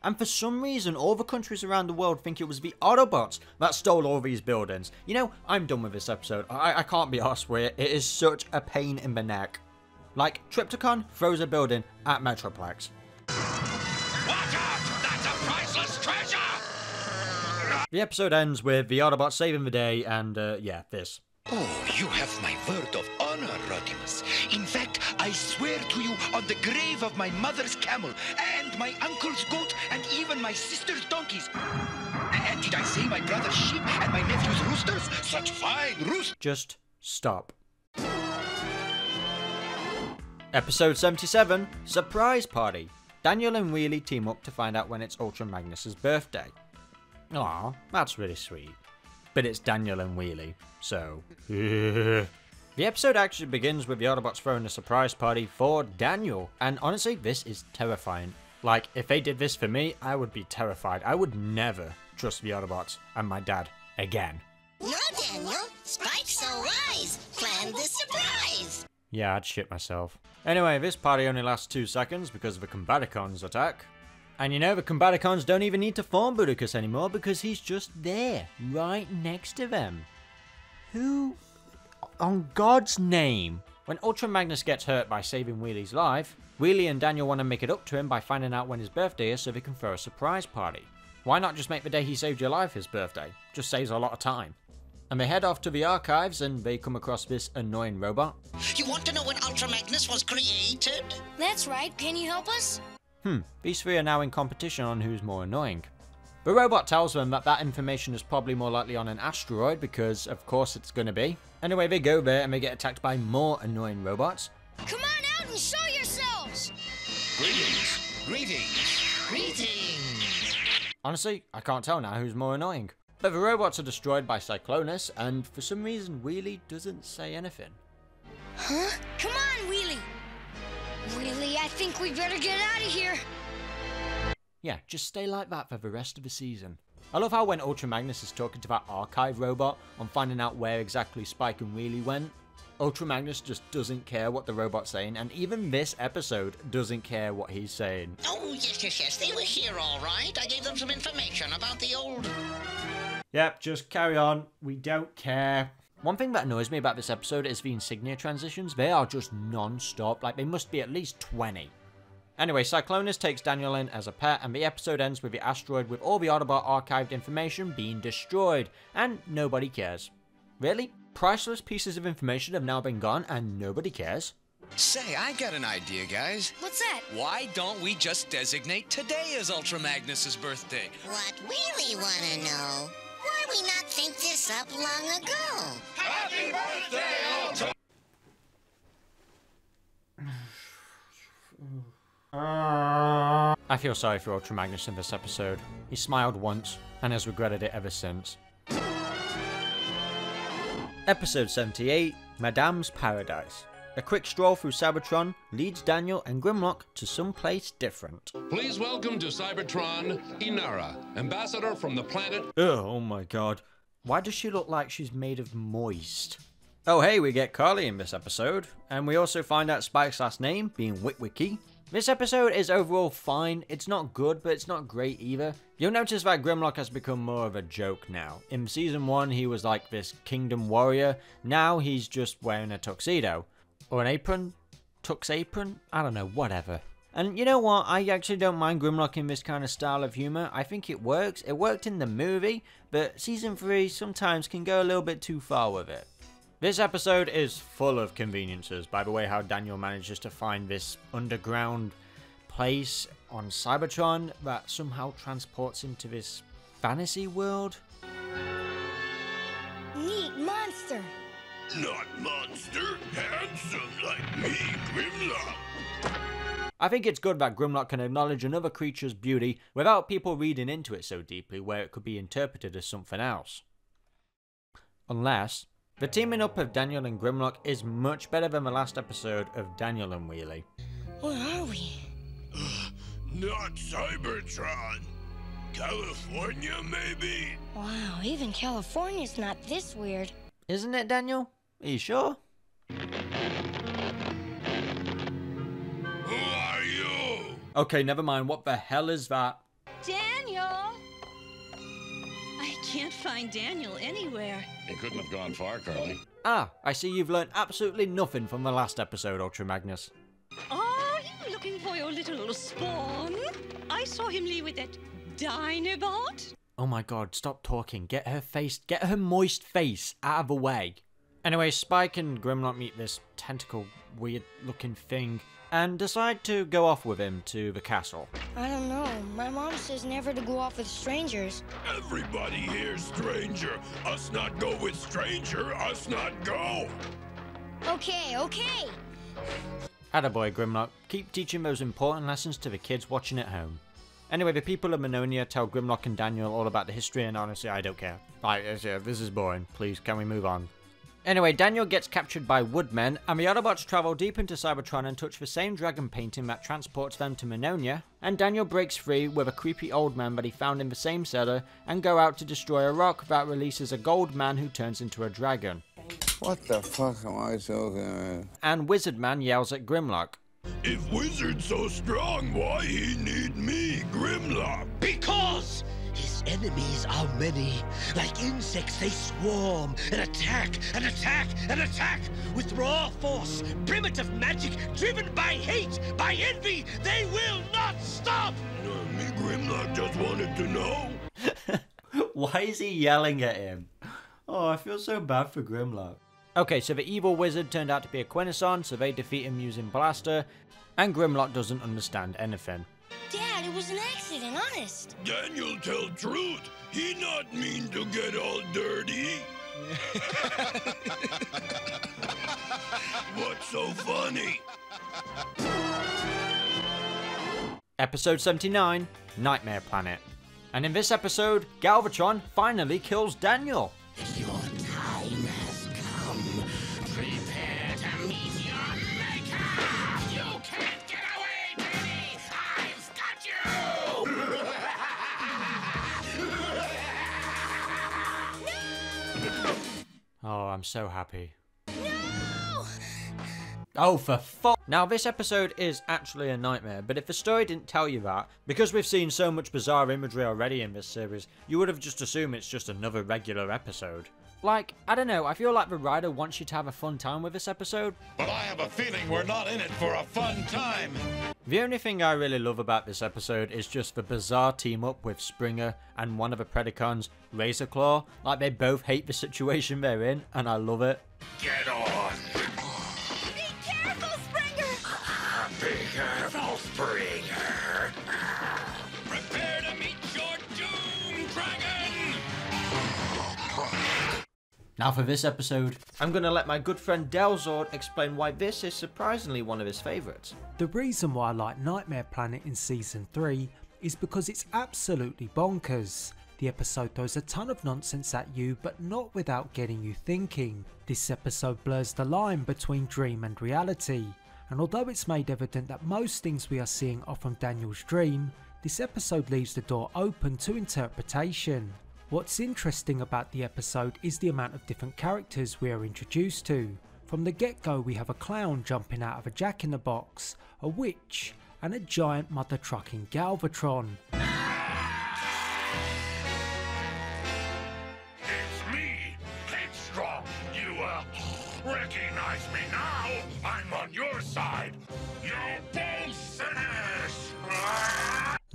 And for some reason, all the countries around the world think it was the Autobots that stole all these buildings. You know, I'm done with this episode. I, I can't be arsed with it. It is such a pain in the neck. Like, Trypticon throws a building at Metroplex. Watch out! That's a priceless treasure! The episode ends with the Autobots saving the day and, uh, yeah, this. Oh, you have my word of I swear to you on the grave of my mother's camel, and my uncle's goat, and even my sister's donkeys. And did I say my brother's sheep and my nephew's roosters? Such fine roosters! Just stop. Episode 77 Surprise Party. Daniel and Wheelie team up to find out when it's Ultra Magnus's birthday. Aw, that's really sweet. But it's Daniel and Wheelie, so. the episode actually begins with the Autobots throwing a surprise party for Daniel, and honestly, this is terrifying. Like, if they did this for me, I would be terrified. I would never trust the Autobots and my dad again. No, Daniel. Spikes so wise. Plan the surprise. Yeah, I'd shit myself. Anyway, this party only lasts two seconds because of the Combaticons attack. And you know, the Combaticons don't even need to form Bruticus anymore because he's just there, right next to them. Who, on God's name? When Ultra Magnus gets hurt by saving Wheelie's life, Wheelie and Daniel want to make it up to him by finding out when his birthday is so they can throw a surprise party. Why not just make the day he saved your life his birthday? Just saves a lot of time. And they head off to the archives and they come across this annoying robot. You want to know when Ultra Magnus was created? That's right. Can you help us? Hmm, these three are now in competition on who's more annoying. The robot tells them that that information is probably more likely on an asteroid because of course it's gonna be. Anyway, they go there and they get attacked by more annoying robots. Come on out and show yourselves! Greetings. Greetings. Greetings. Honestly, I can't tell now who's more annoying. But the robots are destroyed by Cyclonus, and for some reason Wheelie doesn't say anything. Huh? Come on, Wheelie! Wheelie, I think we better get out of here. Yeah, just stay like that for the rest of the season. I love how when Ultra Magnus is talking to that archive robot on finding out where exactly Spike and Wheelie went, Ultra Magnus just doesn't care what the robot's saying, and even this episode doesn't care what he's saying. Oh, yes, yes, yes. They were here all right. I gave them some information about the old... Yep, just carry on. We don't care. One thing that annoys me about this episode is the insignia transitions. They are just non-stop. Like, they must be at least 20. Anyway, Cyclonus takes Daniel in as a pet, and the episode ends with the asteroid with all the Autobot archived information being destroyed, and nobody cares. Really? Priceless pieces of information have now been gone, and nobody cares? Say, I got an idea, guys. What's that? Why don't we just designate today as Ultra Magnus's birthday? What we really want to know, why we not think this up long ago? Happy birthday, Ultra! I feel sorry for Ultra Magnus in this episode. He smiled once, and has regretted it ever since. Episode 78 Madman's Paradise. A quick stroll through Cybertron leads Daniel and Grimlock to someplace different. Please welcome to Cybertron, Inara, ambassador from the planet. Ugh, oh my god. Why does she look like she's made of moist? Oh hey, we get Carly in this episode, and we also find out Spike's last name being Witwicky. This episode is overall fine. It's not good, but it's not great either. You'll notice that Grimlock has become more of a joke now. In season 1, he was like this kingdom warrior. Now he's just wearing a tuxedo. Or an apron? Tux apron? I don't know, whatever. And you know what? I actually don't mind Grimlock in this kind of style of humor. I think it works. It worked in the movie, but season 3 sometimes can go a little bit too far with it. This episode is full of conveniences by the way how Daniel manages to find this underground place on Cybertron that somehow transports him to this fantasy world. Neat monster. Not monster, handsome like me, Grimlock. I think it's good that Grimlock can acknowledge another creature's beauty without people reading into it so deeply where it could be interpreted as something else. Unless, the teaming up of Daniel and Grimlock is much better than the last episode of Daniel and Wheelie. Where are we? Not Cybertron. California, maybe? Wow, even California's not this weird. Isn't it, Daniel? Are you sure? Who are you? Okay, never mind. What the hell is that? Can't find Daniel anywhere. He couldn't have gone far, Carly. Ah, I see you've learned absolutely nothing from the last episode, Ultra Magnus. Are you looking for your little spawn? I saw him leave with that Dinobot. Oh my god, stop talking. Get her face, get her moist face out of the way. Anyway, Spike and Grimlock meet this tentacle, weird looking thing and decide to go off with him to the castle. I don't know. My mom says never to go off with strangers. Everybody here, stranger. Us not go with stranger, us not go. Okay, okay. Attaboy, Grimlock. Keep teaching those important lessons to the kids watching at home. Anyway, the people of Mononia tell Grimlock and Daniel all about the history, and honestly, I don't care. Like, this is boring. Please, can we move on? Anyway, Daniel gets captured by Woodmen, and the Autobots travel deep into Cybertron and touch the same dragon painting that transports them to Mononia, and Daniel breaks free with a creepy old man that he found in the same cellar, and go out to destroy a rock that releases a gold man who turns into a dragon. What the fuck am I talking about? And Wizard Man yells at Grimlock. If Wizard's so strong, why he need me, Grimlock? Because his enemies are many. Like insects, they swarm and attack and attack and attack with raw force, primitive magic driven by hate, by envy. They will not stop. Uh, me, Grimlock, just wanted to know. Why is he yelling at him? Oh, I feel so bad for Grimlock. Okay, so the evil wizard turned out to be a Quintesson, so they defeat him using Blaster, and Grimlock doesn't understand anything. Dad, it was an accident, honest. Daniel tell truth. He not mean to get all dirty. What's so funny? Episode 79 Nightmare Planet. And in this episode, Galvatron finally kills Daniel. Your Oh, I'm so happy. No! Oh, for fuck. Now, this episode is actually a nightmare, but if the story didn't tell you that, because we've seen so much bizarre imagery already in this series, you would have just assumed it's just another regular episode. Like, I don't know, I feel like the writer wants you to have a fun time with this episode. But I have a feeling we're not in it for a fun time. The only thing I really love about this episode is just the bizarre team up with Springer and one of the Predacons, Razorclaw. Like, they both hate the situation they're in, and I love it. Get on. Be careful, Springer. Be careful, Springer. Now for this episode, I'm going to let my good friend Delzord explain why this is surprisingly one of his favourites. The reason why I like Nightmare Planet in Season 3 is because it's absolutely bonkers. The episode throws a ton of nonsense at you, but not without getting you thinking. This episode blurs the line between dream and reality, and although it's made evident that most things we are seeing are from Daniel's dream, this episode leaves the door open to interpretation. What's interesting about the episode is the amount of different characters we are introduced to. From the get go, we have a clown jumping out of a jack in the box, a witch, and a giant mother trucking Galvatron.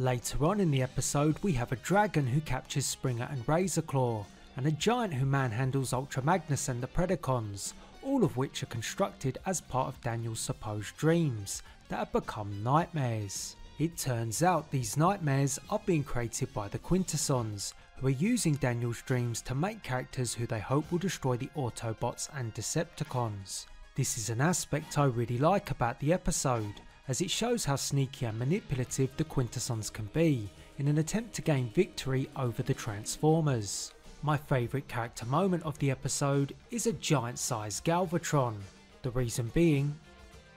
Later on in the episode, we have a dragon who captures Springer and Razorclaw, and a giant who manhandles Ultra Magnus and the Predacons, all of which are constructed as part of Daniel's supposed dreams that have become nightmares. It turns out these nightmares are being created by the Quintessons, who are using Daniel's dreams to make characters who they hope will destroy the Autobots and Decepticons. This is an aspect I really like about the episode, as it shows how sneaky and manipulative the Quintessons can be in an attempt to gain victory over the Transformers. My favourite character moment of the episode is a giant sized Galvatron. The reason being,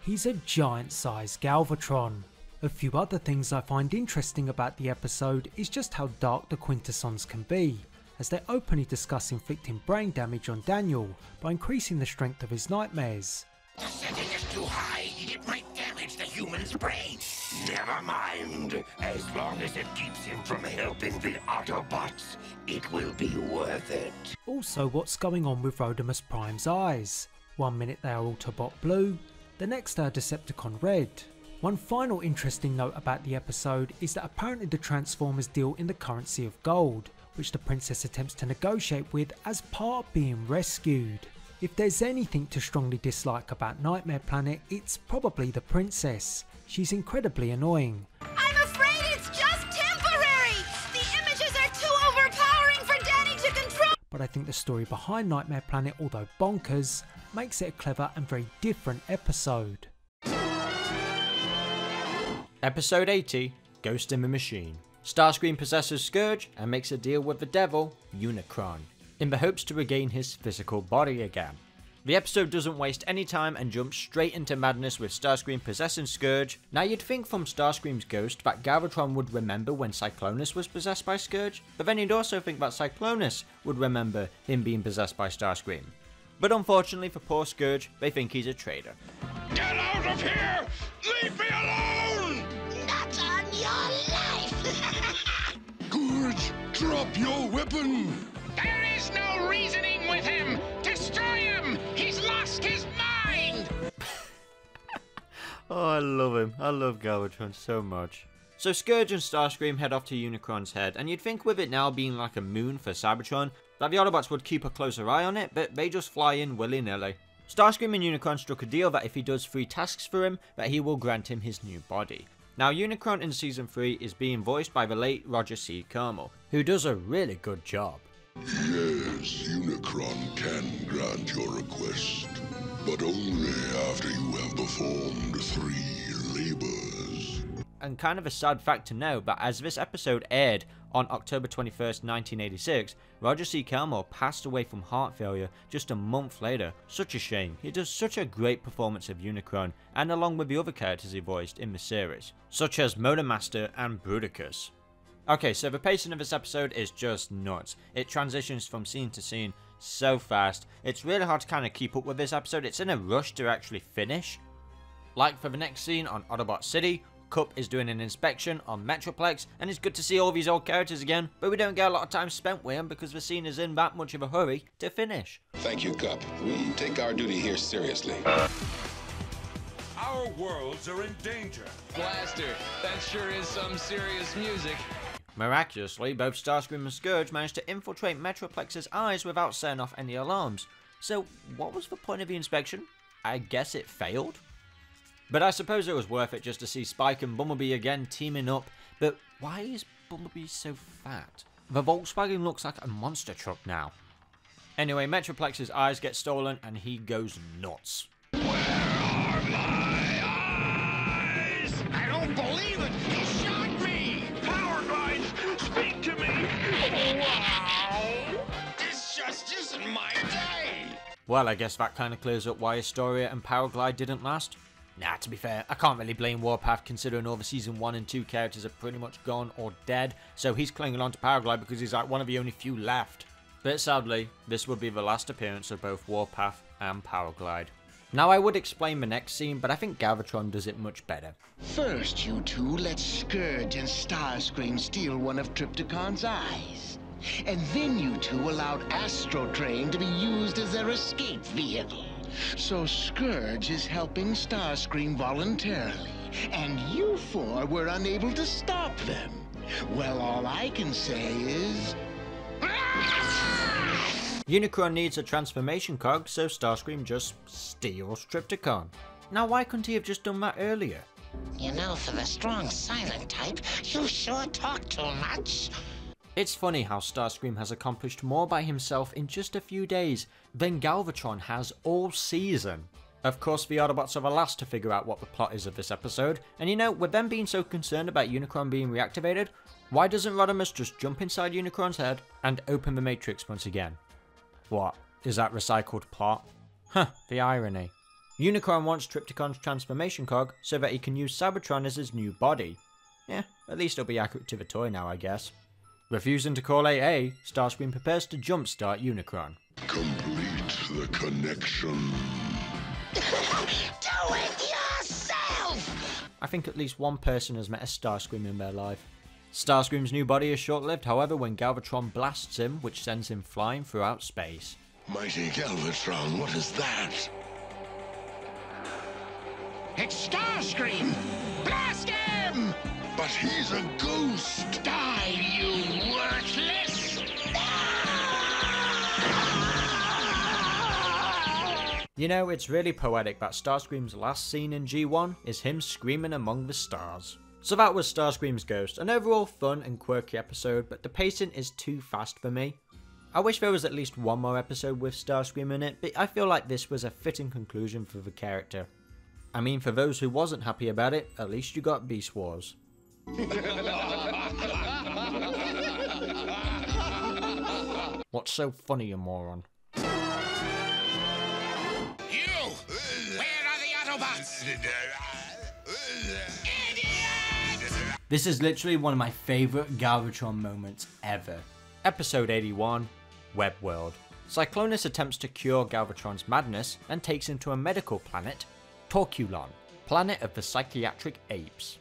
he's a giant sized Galvatron. A few other things I find interesting about the episode is just how dark the Quintessons can be, as they openly discuss inflicting brain damage on Daniel by increasing the strength of his nightmares. The setting is too high. Human's brain. Never mind. As long as it keeps him from helping the Autobots, it will be worth it. Also, what's going on with Rodimus Prime's eyes? One minute they are Autobot blue, the next they are Decepticon red. One final interesting note about the episode is that apparently the Transformers deal in the currency of gold, which the princess attempts to negotiate with as part of being rescued. If there's anything to strongly dislike about Nightmare Planet, it's probably the princess. She's incredibly annoying. I'm afraid it's just temporary. The images are too overpowering for Danny to control. But I think the story behind Nightmare Planet, although bonkers, makes it a clever and very different episode. Episode 80 Ghost in the Machine. Starscream possesses Scourge and makes a deal with the devil, Unicron, in the hopes to regain his physical body again. The episode doesn't waste any time and jumps straight into madness with Starscream possessing Scourge. Now you'd think from Starscream's ghost that Galvatron would remember when Cyclonus was possessed by Scourge, but then you'd also think that Cyclonus would remember him being possessed by Starscream. But unfortunately for poor Scourge, they think he's a traitor. Get out of here! Leave me alone! Not on your life! Scourge, drop your weapon! No reasoning with him! Destroy him! He's lost his mind! Oh, I love him. I love Galvatron so much. So Scourge and Starscream head off to Unicron's head, and you'd think with it now being like a moon for Cybertron, that the Autobots would keep a closer eye on it, but they just fly in willy-nilly. Starscream and Unicron struck a deal that if he does three tasks for him, that he will grant him his new body. Now Unicron in Season 3 is being voiced by the late Roger C. Carmel, who does a really good job. Yes, Unicron can grant your request, but only after you have performed three labors. And kind of a sad fact to know, but as this episode aired on October 21st, 1986, Roger C. Carmel passed away from heart failure just a month later. Such a shame. He does such a great performance of Unicron, and along with the other characters he voiced in the series, such as Motormaster and Bruticus. Okay, so the pacing of this episode is just nuts. It transitions from scene to scene so fast. It's really hard to kind of keep up with this episode. It's in a rush to actually finish. Like for the next scene on Autobot City, Kup is doing an inspection on Metroplex, and it's good to see all these old characters again, but we don't get a lot of time spent with them because the scene is in that much of a hurry to finish. Thank you, Kup. We take our duty here seriously. Our worlds are in danger. Blaster, that sure is some serious music. Miraculously, both Starscream and Scourge managed to infiltrate Metroplex's eyes without setting off any alarms. So, what was the point of the inspection? I guess it failed? But I suppose it was worth it just to see Spike and Bumblebee again teaming up. But why is Bumblebee so fat? The Volkswagen looks like a monster truck now. Anyway, Metroplex's eyes get stolen and he goes nuts. Well, I guess that kind of clears up why Astoria and Powerglide didn't last. Nah, to be fair, I can't really blame Warpath considering all the season 1 and 2 characters are pretty much gone or dead, so he's clinging on to Powerglide because he's like one of the only few left. But sadly, this would be the last appearance of both Warpath and Powerglide. Now I would explain the next scene, but I think Galvatron does it much better. First, you two let Scourge and Starscream steal one of Trypticon's eyes. And then you two allowed Astrotrain to be used as their escape vehicle. So Scourge is helping Starscream voluntarily, and you four were unable to stop them. Well, all I can say is... Ah! Unicron needs a transformation cog, so Starscream just steals Trypticon. Now why couldn't he have just done that earlier? You know, for the strong silent type, you sure talk too much. It's funny how Starscream has accomplished more by himself in just a few days than Galvatron has all season. Of course, the Autobots are the last to figure out what the plot is of this episode, and you know, with them being so concerned about Unicron being reactivated, why doesn't Rodimus just jump inside Unicron's head and open the Matrix once again? What? Is that recycled plot? Huh, the irony. Unicron wants Trypticon's transformation cog so that he can use Cybertron as his new body. Yeah, at least it'll be accurate to the toy now, I guess. Refusing to call AA, Starscream prepares to jumpstart Unicron. Complete the connection. Do it yourself! I think at least one person has met a Starscream in their life. Starscream's new body is short-lived, however, when Galvatron blasts him, which sends him flying throughout space. Mighty Galvatron, what is that? It's Starscream! Blast him! But he's a ghost! Die, you You know, it's really poetic that Starscream's last scene in G1 is him screaming among the stars. So that was Starscream's Ghost, an overall fun and quirky episode, but the pacing is too fast for me. I wish there was at least one more episode with Starscream in it, but I feel like this was a fitting conclusion for the character. I mean, for those who wasn't happy about it, at least you got Beast Wars. What's so funny, you moron? This is literally one of my favourite Galvatron moments ever. Episode 81, Web World. Cyclonus attempts to cure Galvatron's madness and takes him to a medical planet, Torkulon, planet of the psychiatric apes.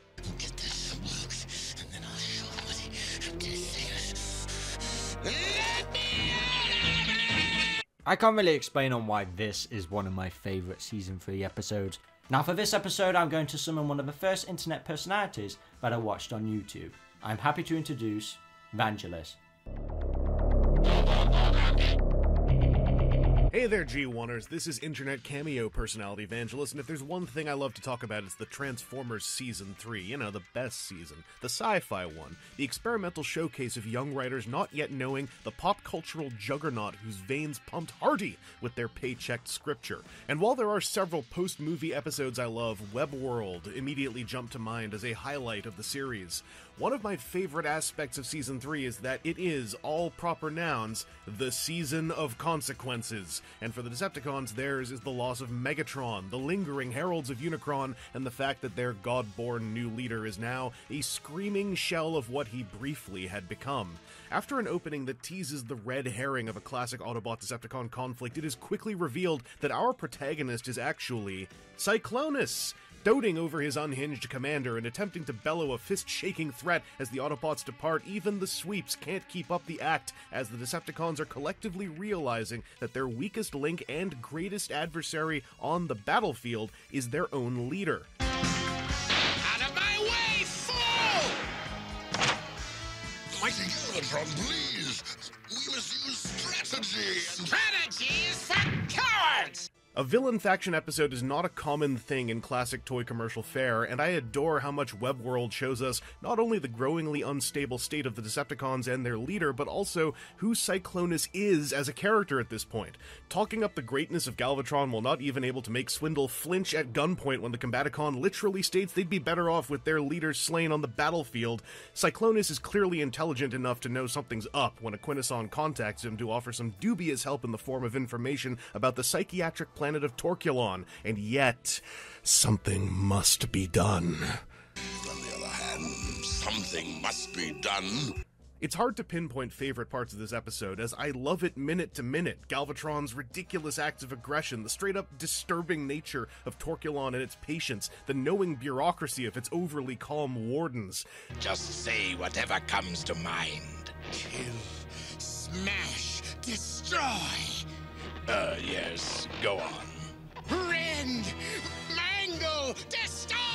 I can't really explain on why this is one of my favourite Season 3 episodes. Now for this episode I'm going to summon one of the first internet personalities that I watched on YouTube. I'm happy to introduce Vangelus. Hey there, G1ers. This is internet cameo personality Evangelist, and if there's one thing I love to talk about, it's the Transformers Season 3. You know, the best season. The sci fi one. The experimental showcase of young writers not yet knowing the pop cultural juggernaut whose veins pumped hearty with their paychecked scripture. And while there are several post movie episodes I love, Web World immediately jumped to mind as a highlight of the series. One of my favorite aspects of Season 3 is that it is, all proper nouns, the season of consequences. And for the Decepticons, theirs is the loss of Megatron, the lingering heralds of Unicron, and the fact that their god-born new leader is now a screaming shell of what he briefly had become. After an opening that teases the red herring of a classic Autobot Decepticon conflict, it is quickly revealed that our protagonist is actually Cyclonus, doting over his unhinged commander and attempting to bellow a fist shaking threat as the Autobots depart, even the sweeps can't keep up the act as the Decepticons are collectively realizing that their weakest link and greatest adversary on the battlefield is their own leader. Out of my way, fool! Mighty Galvatron, please! We must use strategy and... Strategy is for cowards! A villain faction episode is not a common thing in classic toy commercial fare, and I adore how much Web World shows us not only the growingly unstable state of the Decepticons and their leader, but also who Cyclonus is as a character at this point. Talking up the greatness of Galvatron while not even able to make Swindle flinch at gunpoint when the Combaticon literally states they'd be better off with their leader slain on the battlefield, Cyclonus is clearly intelligent enough to know something's up when a Quintesson contacts him to offer some dubious help in the form of information about the psychiatric planet of Torkulon, and yet, something must be done. On the other hand, something must be done. It's hard to pinpoint favorite parts of this episode, as I love it minute to minute. Galvatron's ridiculous acts of aggression, the straight up disturbing nature of Torkulon and its patients, the knowing bureaucracy of its overly calm wardens. Just say whatever comes to mind. Kill, smash, destroy. Uh, yes, go on. Rend, mangle, distort!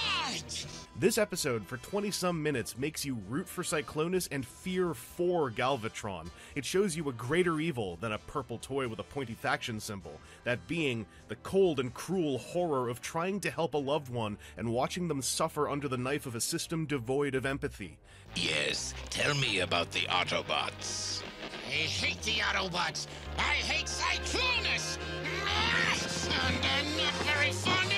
This episode, for 20 some minutes, makes you root for Cyclonus and fear for Galvatron. It shows you a greater evil than a purple toy with a pointy faction symbol, that being the cold and cruel horror of trying to help a loved one and watching them suffer under the knife of a system devoid of empathy. Yes, tell me about the Autobots. I hate the Autobots. I hate Cyclonus. And I'm not very fond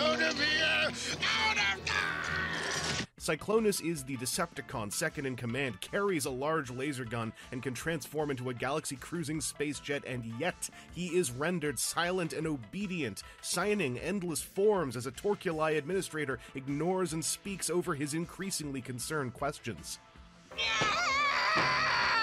Out of here! Out of Cyclonus is the Decepticon second in command, carries a large laser gun, and can transform into a galaxy cruising space jet, and yet he is rendered silent and obedient, signing endless forms as a Torculi administrator ignores and speaks over his increasingly concerned questions.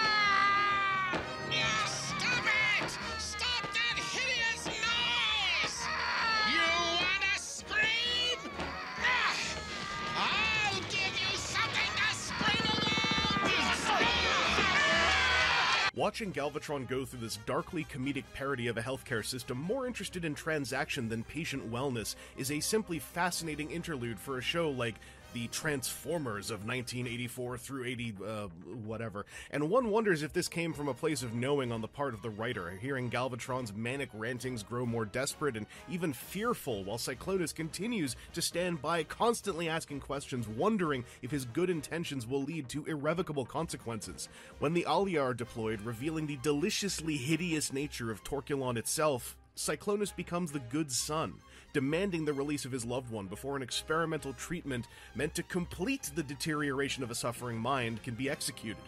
Watching Galvatron go through this darkly comedic parody of a healthcare system more interested in transaction than patient wellness is a simply fascinating interlude for a show like the Transformers of 1984 through 80, uh, whatever. And one wonders if this came from a place of knowing on the part of the writer, hearing Galvatron's manic rantings grow more desperate and even fearful while Cyclonus continues to stand by, constantly asking questions, wondering if his good intentions will lead to irrevocable consequences. When the Alia are deployed, revealing the deliciously hideous nature of Torkulon itself, Cyclonus becomes the good son, demanding the release of his loved one before an experimental treatment meant to complete the deterioration of a suffering mind can be executed.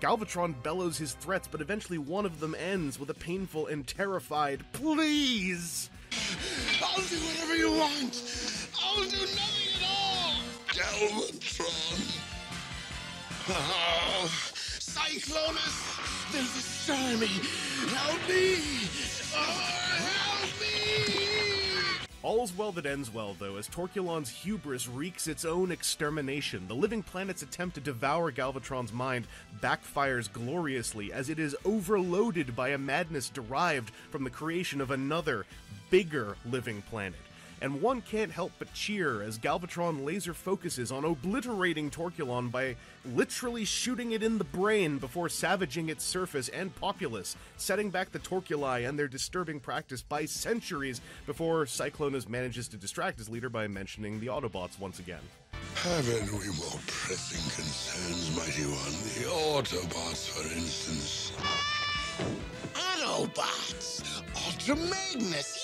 Galvatron bellows his threats, but eventually one of them ends with a painful and terrified, Please! I'll do whatever you want. I'll do nothing at all. Galvatron. Oh, Cyclonus, there's a stormy. Help me! Oh, me! All's well that ends well, though, as Torkulon's hubris wreaks its own extermination. The living planet's attempt to devour Galvatron's mind backfires gloriously, as it is overloaded by a madness derived from the creation of another, bigger living planet. And one can't help but cheer as Galvatron laser focuses on obliterating Torkulon by literally shooting it in the brain before savaging its surface and populace, setting back the Torculi and their disturbing practice by centuries before Cyclonus manages to distract his leader by mentioning the Autobots once again. Haven't we more pressing concerns, mighty one? The Autobots, for instance. Autobots! Ultra Magnus,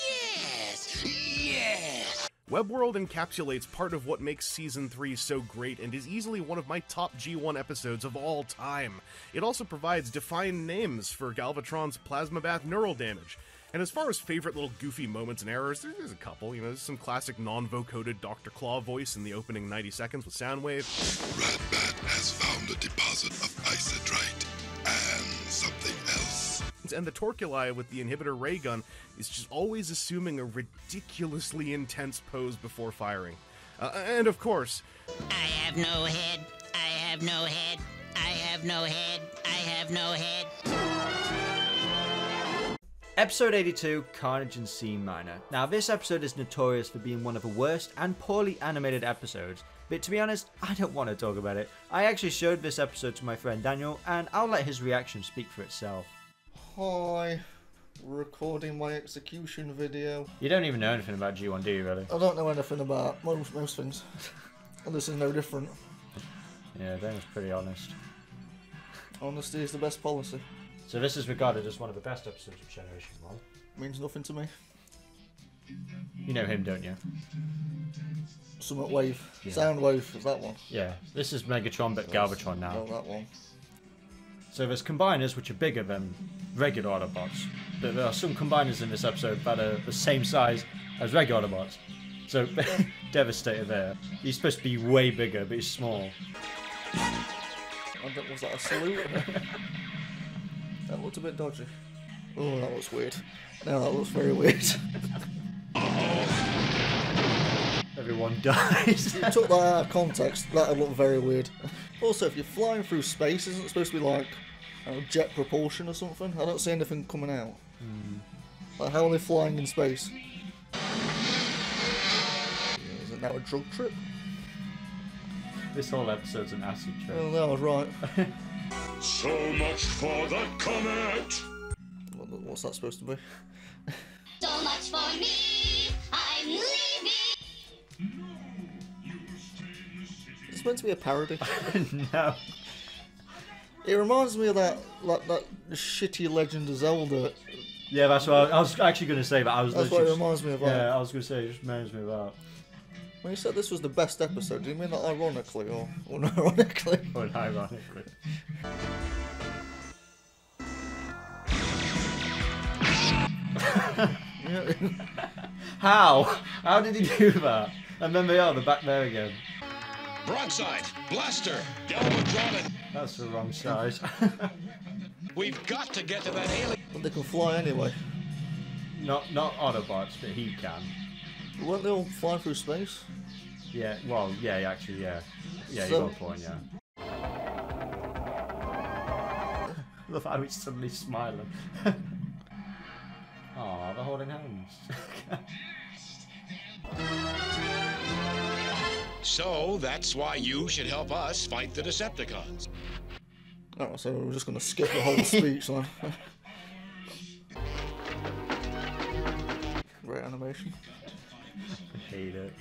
yes! Yes! Webworld encapsulates part of what makes Season 3 so great and is easily one of my top G1 episodes of all time. It also provides defined names for Galvatron's plasma bath neural damage. And as far as favorite little goofy moments and errors, there's a couple. You know, there's some classic non vocoded Dr. Claw voice in the opening 90 seconds with Soundwave. Ratbat has found a deposit of something else. And the Torculi with the inhibitor ray gun is just always assuming a ridiculously intense pose before firing. Uh, and of course, I have no head. I have no head. I have no head. I have no head. Episode 82 Carnage in C Minor. Now, this episode is notorious for being one of the worst and poorly animated episodes, but to be honest, I don't want to talk about it. I actually showed this episode to my friend Daniel, and I'll let his reaction speak for itself. Hi, recording my execution video. You don't even know anything about G1, do you, really? I don't know anything about most, most things. And this is no different. Yeah, Daniel's pretty honest. Honesty is the best policy. So this is regarded as one of the best episodes of Generation 1. Means nothing to me. You know him, don't you? Summit Wave. Yeah. Sound Wave, is that one? Yeah, this is Megatron but Galvatron now. No, that one. So there's combiners which are bigger than regular Autobots, but there are some combiners in this episode that are the same size as regular Autobots. So devastator there. He's supposed to be way bigger, but he's small. Was that a salute? that looked a bit dodgy. Oh, that looks weird. No, that looks very weird. Everyone dies. if you took that out of context, that would look very weird. Also, if you're flying through space, isn't it supposed to be like I know, jet propulsion or something? I don't see anything coming out. Hmm. Like, how are they flying in space? Isn't that a drug trip? This whole episode's an acid trip. Oh, no, I was right. So much for the comet! What- What's that supposed to be? So much for me. I'm leaving. It's meant to be a parody. no. It reminds me of that like that shitty Legend of Zelda. Yeah, that's what I, I was actually going to say. But I was. That's what it reminds me of. Yeah, I was going to say. It just reminds me of that. When you said this was the best episode, do you mean that ironically or unironically? Unironically. Yeah. How? How did he do that? And then they are, they're back there again. Broadside, blaster, Galvatron, and That's the wrong size. we've got to get to that alien. But they can fly anyway. not not Autobots, but he can. Weren't they all flying through space? Yeah, well, yeah, actually, yeah. Yeah, you So- got a point, yeah. Love how he's suddenly smiling. Aw, they're holding hands. So that's why you should help us fight the Decepticons. Oh, so we're just gonna skip the whole speech then. Great animation. I hate it.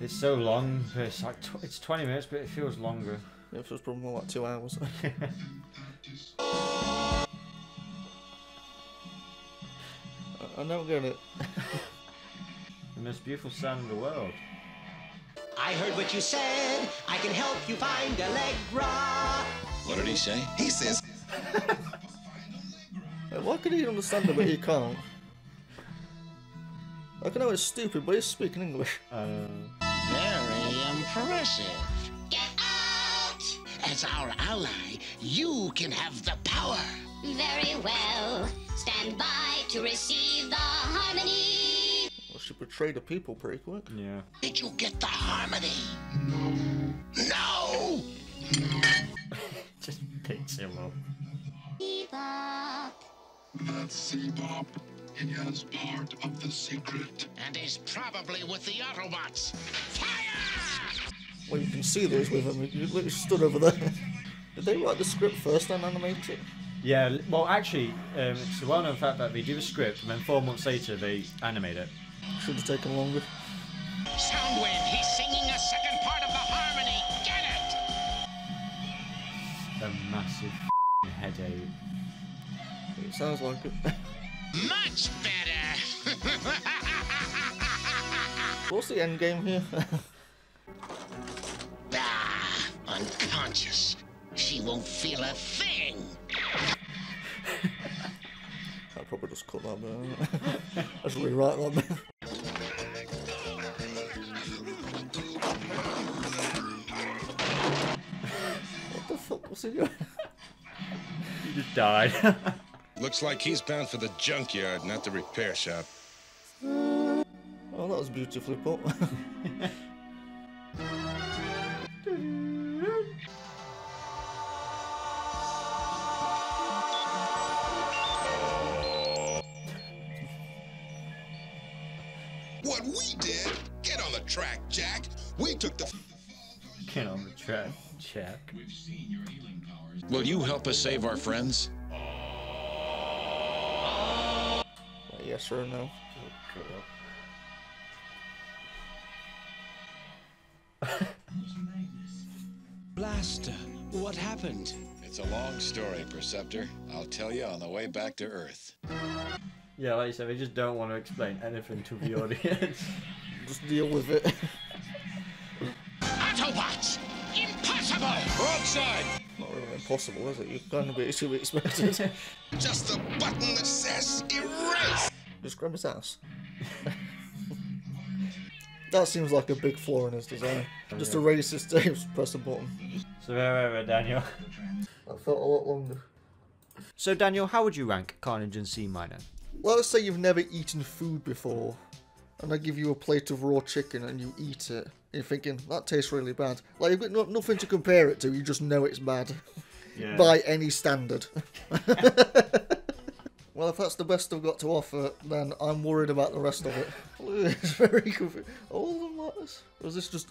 It's so long, it's like tw- it's 20 minutes, but it feels longer. Yeah, it feels probably more like two hours. I- I don't get it. The most beautiful sound in the world. I heard what you said. I can help you find Allegra. What did he say? He says, Uh, Why can he understand it but he can't? I can know it's stupid, but he's speaking English. Uh, Very impressive. Get out! as our ally, you can have the power. Very well. Stand by to receive the harmony. Well, she betrayed the people pretty quick. Yeah. Did you get the harmony? No! No. Just picks him up. Bebop. That's Bebop. He is part of the secret. And he's probably with the Autobots. Fire! Well, you can see those with him. You literally stood over there. Did they write the script first and animate it? Yeah, well, actually, um, it's a well known fact that they do a script and then four months later they animate it. Should have taken longer. Soundwave, he's singing a second part of the harmony. Get it? A massive headache. It sounds like it. Much better. What's the end game here? Ah, unconscious. She won't feel a thing. I'll probably just cut that bit. I should rewrite that bit. What the fuck was he doing? He just died. Looks like he's bound for the junkyard, not the repair shop. Oh, that was beautifully put. What we did? Get on the track, Jack. We took the. Get on the track, Jack. Will you help us save our friends? Uh, yes or no? Blaster, what happened? It's a long story, Perceptor. I'll tell you on the way back to Earth. Yeah, like you said, they just don't want to explain anything to the audience. Just deal with it. Autobots! Impossible! Broadside! Not really impossible, is it? You kind of be to be expected. Just the button that says erase. Just grab his ass. that seems like a big flaw in his design. Just Yeah. erase his tapes, press the button. so there, there, there, Daniel. That felt a lot longer. So Daniel, how would you rank Carnage and C Minor? Well, let's say you've never eaten food before, and I give you a plate of raw chicken and you eat it. You're thinking, that tastes really bad. Like, you've got no, nothing to compare it to, you just know it's bad. Yeah. By any standard. well, if that's the best I've got to offer, then I'm worried about the rest of it. It's very confusing. All like this? Or is this just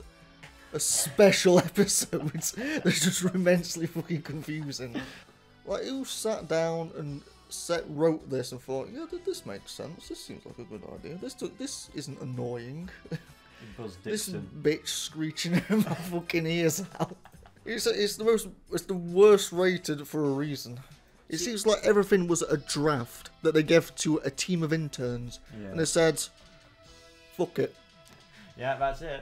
a special episode that's just immensely fucking confusing? Like, who sat down and set wrote this and thought, yeah, th- this makes sense. This seems like a good idea. This took, this isn't annoying. Buzz this bitch screeching in my fucking ears out. It's, it's the most, it's the worst rated for a reason. It seems like everything was a draft that they gave to a team of interns, Yeah. and they said, "Fuck it." Yeah, that's it.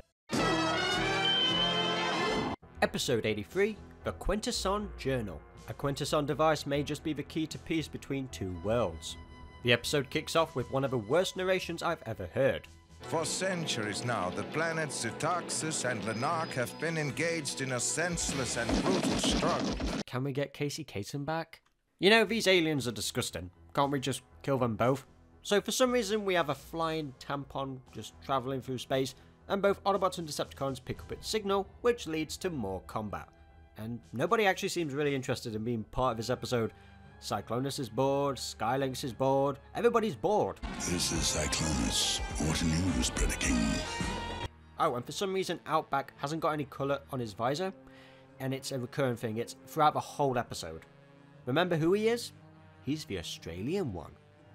Episode 83 The Quintesson Journal. A Quintesson device may just be the key to peace between two worlds. The episode kicks off with one of the worst narrations I've ever heard. For centuries now, the planets Zetaxis and Lanark have been engaged in a senseless and brutal struggle. Can we get Casey Kasem back? You know, these aliens are disgusting. Can't we just kill them both? So, for some reason, we have a flying tampon just travelling through space, and both Autobots and Decepticons pick up its signal, which leads to more combat. And nobody actually seems really interested in being part of this episode. Cyclonus is bored, Skylynx is bored, everybody's bored. This is Cyclonus. What news, Predaking? Oh, and for some reason, Outback hasn't got any colour on his visor, and it's a recurring thing. It's throughout the whole episode. Remember who he is? He's the Australian one.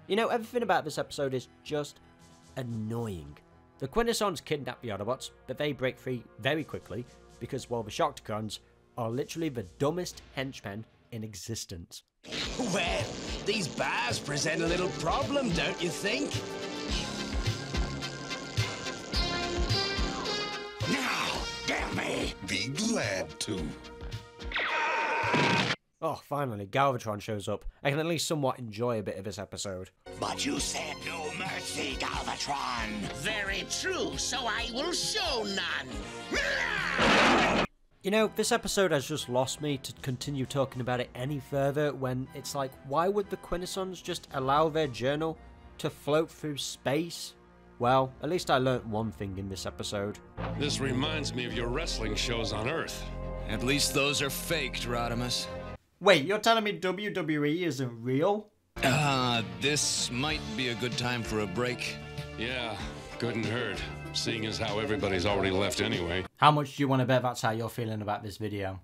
You know, everything about this episode is just annoying. The Quintessons kidnap the Autobots, but they break free very quickly because, well, the Sharkticons are literally the dumbest henchmen in existence. Well, these bars present a little problem, don't you think? Now, damn me. Be glad to. Oh, finally, Galvatron shows up. I can at least somewhat enjoy a bit of this episode. But you said no mercy, Galvatron. Very true, so I will show none. You know, this episode has just lost me to continue talking about it any further when it's like, why would the Quintessons just allow their journal to float through space? Well, at least I learnt one thing in this episode. This reminds me of your wrestling shows on Earth. At least those are faked, Rodimus. Wait, you're telling me WWE isn't real? Ah, uh, this might be a good time for a break. Yeah, couldn't hurt, seeing as how everybody's already left anyway. How much do you want to bet that's how you're feeling about this video?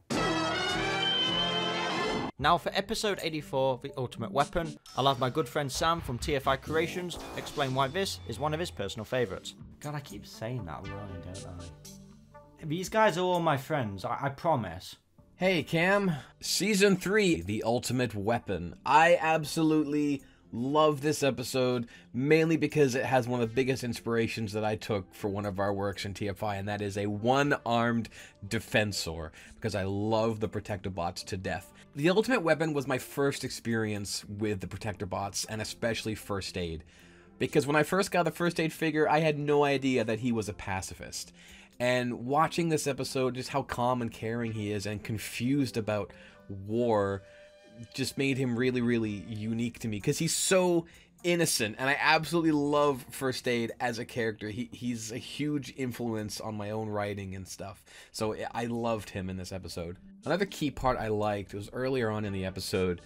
Now for episode 84, The Ultimate Weapon, I'll have my good friend Sam from TFI Creations explain why this is one of his personal favourites. God, I keep saying that wrong, don't I? These guys are all my friends, I, I promise. Hey Cam, Season 3, The Ultimate Weapon. I absolutely love this episode, mainly because it has one of the biggest inspirations that I took for one of our works in TFI, and that is a one-armed defensor, because I love the Protectobots to death. The Ultimate Weapon was my first experience with the Protectobots, and especially First Aid. Because when I first got the First Aid figure, I had no idea that he was a pacifist. And watching this episode, just how calm and caring he is and confused about war just made him really, really unique to me because he's so innocent and I absolutely love First Aid as a character. He he's a huge influence on my own writing and stuff. So I loved him in this episode. Another key part I liked was earlier on in the episode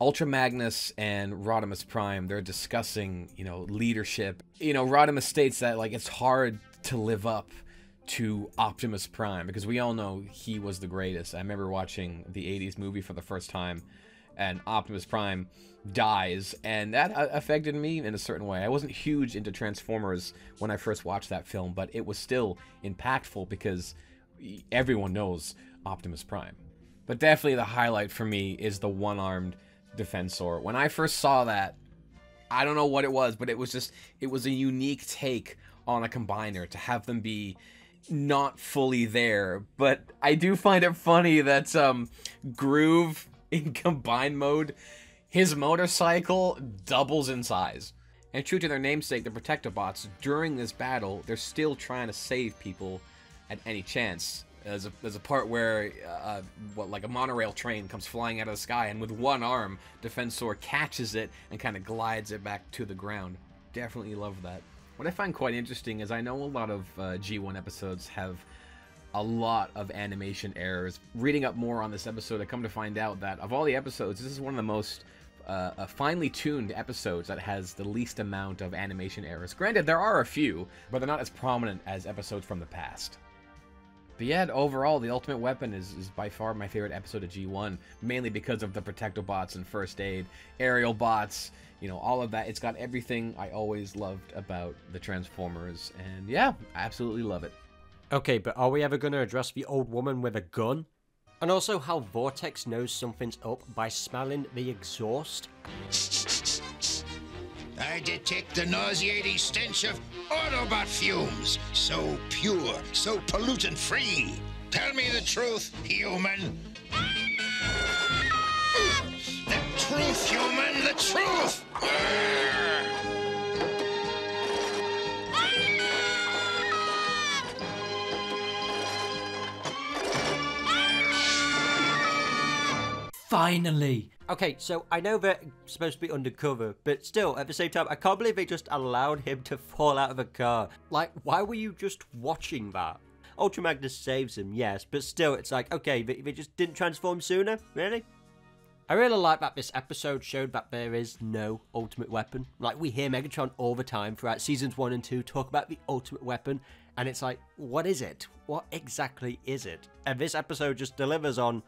Ultra Magnus and Rodimus Prime, they're discussing, you know, leadership. You know, Rodimus states that like it's hard to live up to Optimus Prime because we all know he was the greatest. I remember watching the 80s movie for the first time and Optimus Prime dies and that affected me in a certain way. I wasn't huge into Transformers when I first watched that film, but it was still impactful because everyone knows Optimus Prime. But definitely the highlight for me is the one-armed Defensor. When I first saw that, I don't know what it was, but it was just it was a unique take on a combiner to have them be not fully there, but I do find it funny that um, Groove in combine mode, his motorcycle doubles in size. And true to their namesake, the Protectobots, during this battle, they're still trying to save people at any chance. There's a, there's a part where, uh, what, like a monorail train comes flying out of the sky, and with one arm, Defensor catches it and kind of glides it back to the ground. Definitely love that. What I find quite interesting is I know a lot of uh, G1 episodes have a lot of animation errors. Reading up more on this episode, I come to find out that of all the episodes, this is one of the most uh, uh, finely tuned episodes that has the least amount of animation errors. Granted, there are a few, but they're not as prominent as episodes from the past. But yet, overall, the Ultimate Weapon is, is by far my favorite episode of G1, mainly because of the Protectobots and First Aid, Aerialbots, you know, all of that. It's got everything I always loved about the Transformers, and yeah, I absolutely love it. Okay, but are we ever going to address the old woman with a gun? And also how Vortex knows something's up by smelling the exhaust? I detect the nauseating stench of Autobot fumes. So pure, so pollutant-free. Tell me the truth, human. Truth, human, the truth! Finally! Okay, so I know they're supposed to be undercover, but still, at the same time, I can't believe they just allowed him to fall out of a car. Like, why were you just watching that? Ultra Magnus saves him, yes, but still, it's like, okay, they, they just didn't transform sooner? Really? I really like that this episode showed that there is no ultimate weapon. Like, we hear Megatron all the time throughout seasons 1 and 2 talk about the ultimate weapon, and it's like, what is it? What exactly is it? And this episode just delivers on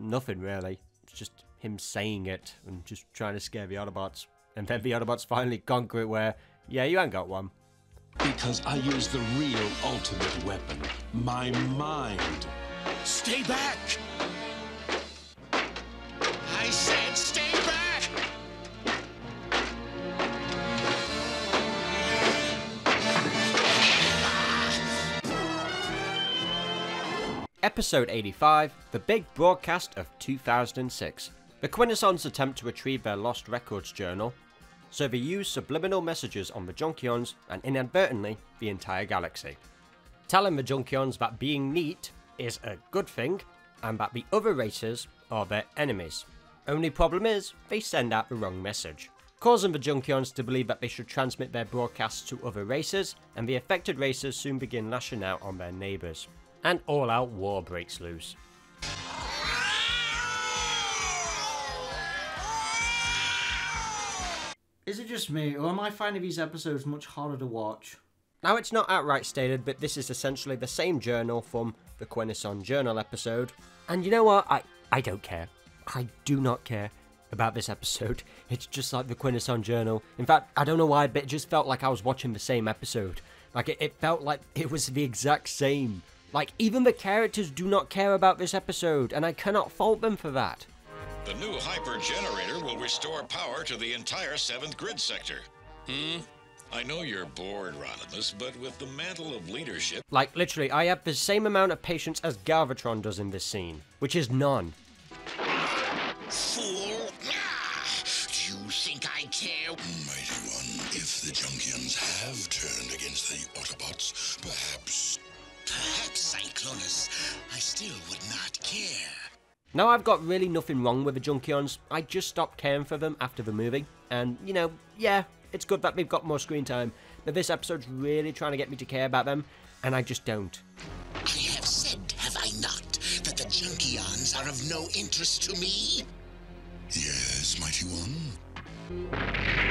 nothing, really. It's just him saying it and just trying to scare the Autobots. And then the Autobots finally conquer it where, yeah, you ain't got one. Because I use the real ultimate weapon, my mind. Stay back! Episode 85 The Big Broadcast of 2006. The Quintessons attempt to retrieve their lost records journal, so they use subliminal messages on the Junkions and inadvertently the entire galaxy. Telling the Junkions that being neat is a good thing, and that the other races are their enemies. Only problem is, they send out the wrong message, causing the Junkions to believe that they should transmit their broadcasts to other races, and the affected races soon begin lashing out on their neighbours. And all out war breaks loose. Is it just me, or am I finding these episodes much harder to watch? Now, it's not outright stated, but this is essentially the same journal from the Quintesson Journal episode. And you know what? I, I don't care. I do not care about this episode. It's just like the Quintesson Journal. In fact, I don't know why, but it just felt like I was watching the same episode. Like, it, it felt like it was the exact same. Like, even the characters do not care about this episode, and I cannot fault them for that. The new hyper generator will restore power to the entire 7th grid sector. Hmm? I know you're bored, Rodimus, but with the mantle of leadership. Like, literally, I have the same amount of patience as Galvatron does in this scene, which is none. Fool! Ah, do you think I care? Mighty One, if the Junkions have turned against the Autobots, perhaps. Perhaps, I still would not care. Now I've got really nothing wrong with the Junkions. I just stopped caring for them after the movie. And, you know, yeah, it's good that they've got more screen time. But this episode's really trying to get me to care about them, and I just don't. I have said, have I not, that the Junkions are of no interest to me? Yes, Mighty One.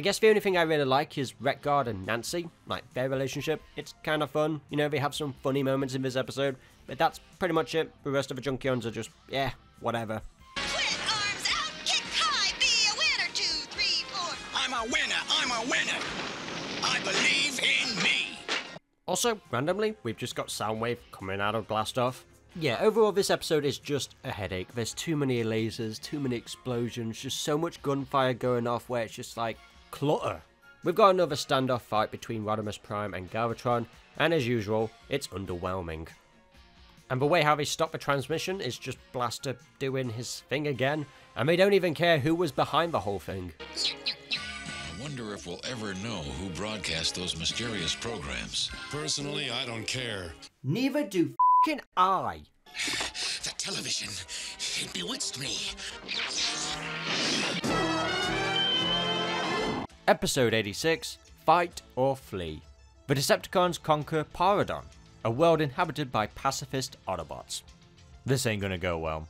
I guess the only thing I really like is Wreck-Gar and Nancy, like their relationship. It's kind of fun. You know, they have some funny moments in this episode, but that's pretty much it. The rest of the Junkions are just, yeah, whatever. I'm a winner. I'm a winner. I believe in me. Also, randomly, we've just got Soundwave coming out of Blastoff. Yeah, overall, this episode is just a headache. There's too many lasers, too many explosions, just so much gunfire going off where it's just like clutter. We've got another standoff fight between Rodimus Prime and Galvatron, and as usual, it's underwhelming. And the way how they stop the transmission is just Blaster doing his thing again, and they don't even care who was behind the whole thing. I wonder if we'll ever know who broadcast those mysterious programs. Personally, I don't care. Neither do fing I. The television, it bewitched me. Episode 86 Fight or Flee. The Decepticons conquer Paradron, a world inhabited by pacifist Autobots. This ain't gonna go well.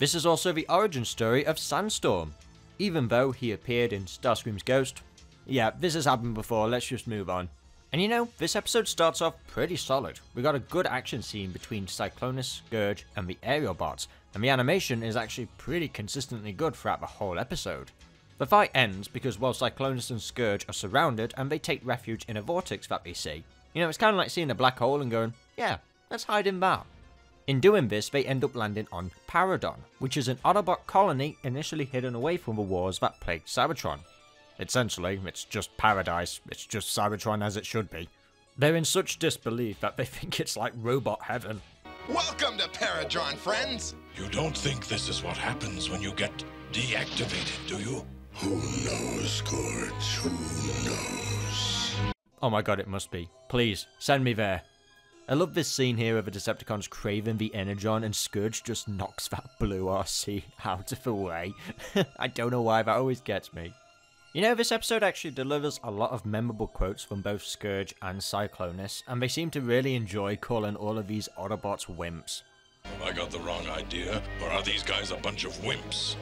This is also the origin story of Sandstorm, even though he appeared in Starscream's Ghost. Yeah, this has happened before, let's just move on. And you know, this episode starts off pretty solid. We got a good action scene between Cyclonus, Scourge, and the Aerialbots, and the animation is actually pretty consistently good throughout the whole episode. The fight ends because while Cyclonus and Scourge are surrounded and they take refuge in a vortex that they see. You know, it's kind of like seeing a black hole and going, yeah, let's hide in that. In doing this, they end up landing on Paradron, which is an Autobot colony initially hidden away from the wars that plagued Cybertron. Essentially, it's just paradise, it's just Cybertron as it should be. They're in such disbelief that they think it's like robot heaven. Welcome to Paradron, friends! You don't think this is what happens when you get deactivated, do you? Who knows, Scourge? Who knows? Oh my god, it must be. Please, send me there. I love this scene here of the Decepticons craving the Energon and Scourge just knocks that blue Arcee out of the way. I don't know why, that always gets me. You know, this episode actually delivers a lot of memorable quotes from both Scourge and Cyclonus, and they seem to really enjoy calling all of these Autobots wimps. Have I got the wrong idea? Or are these guys a bunch of wimps?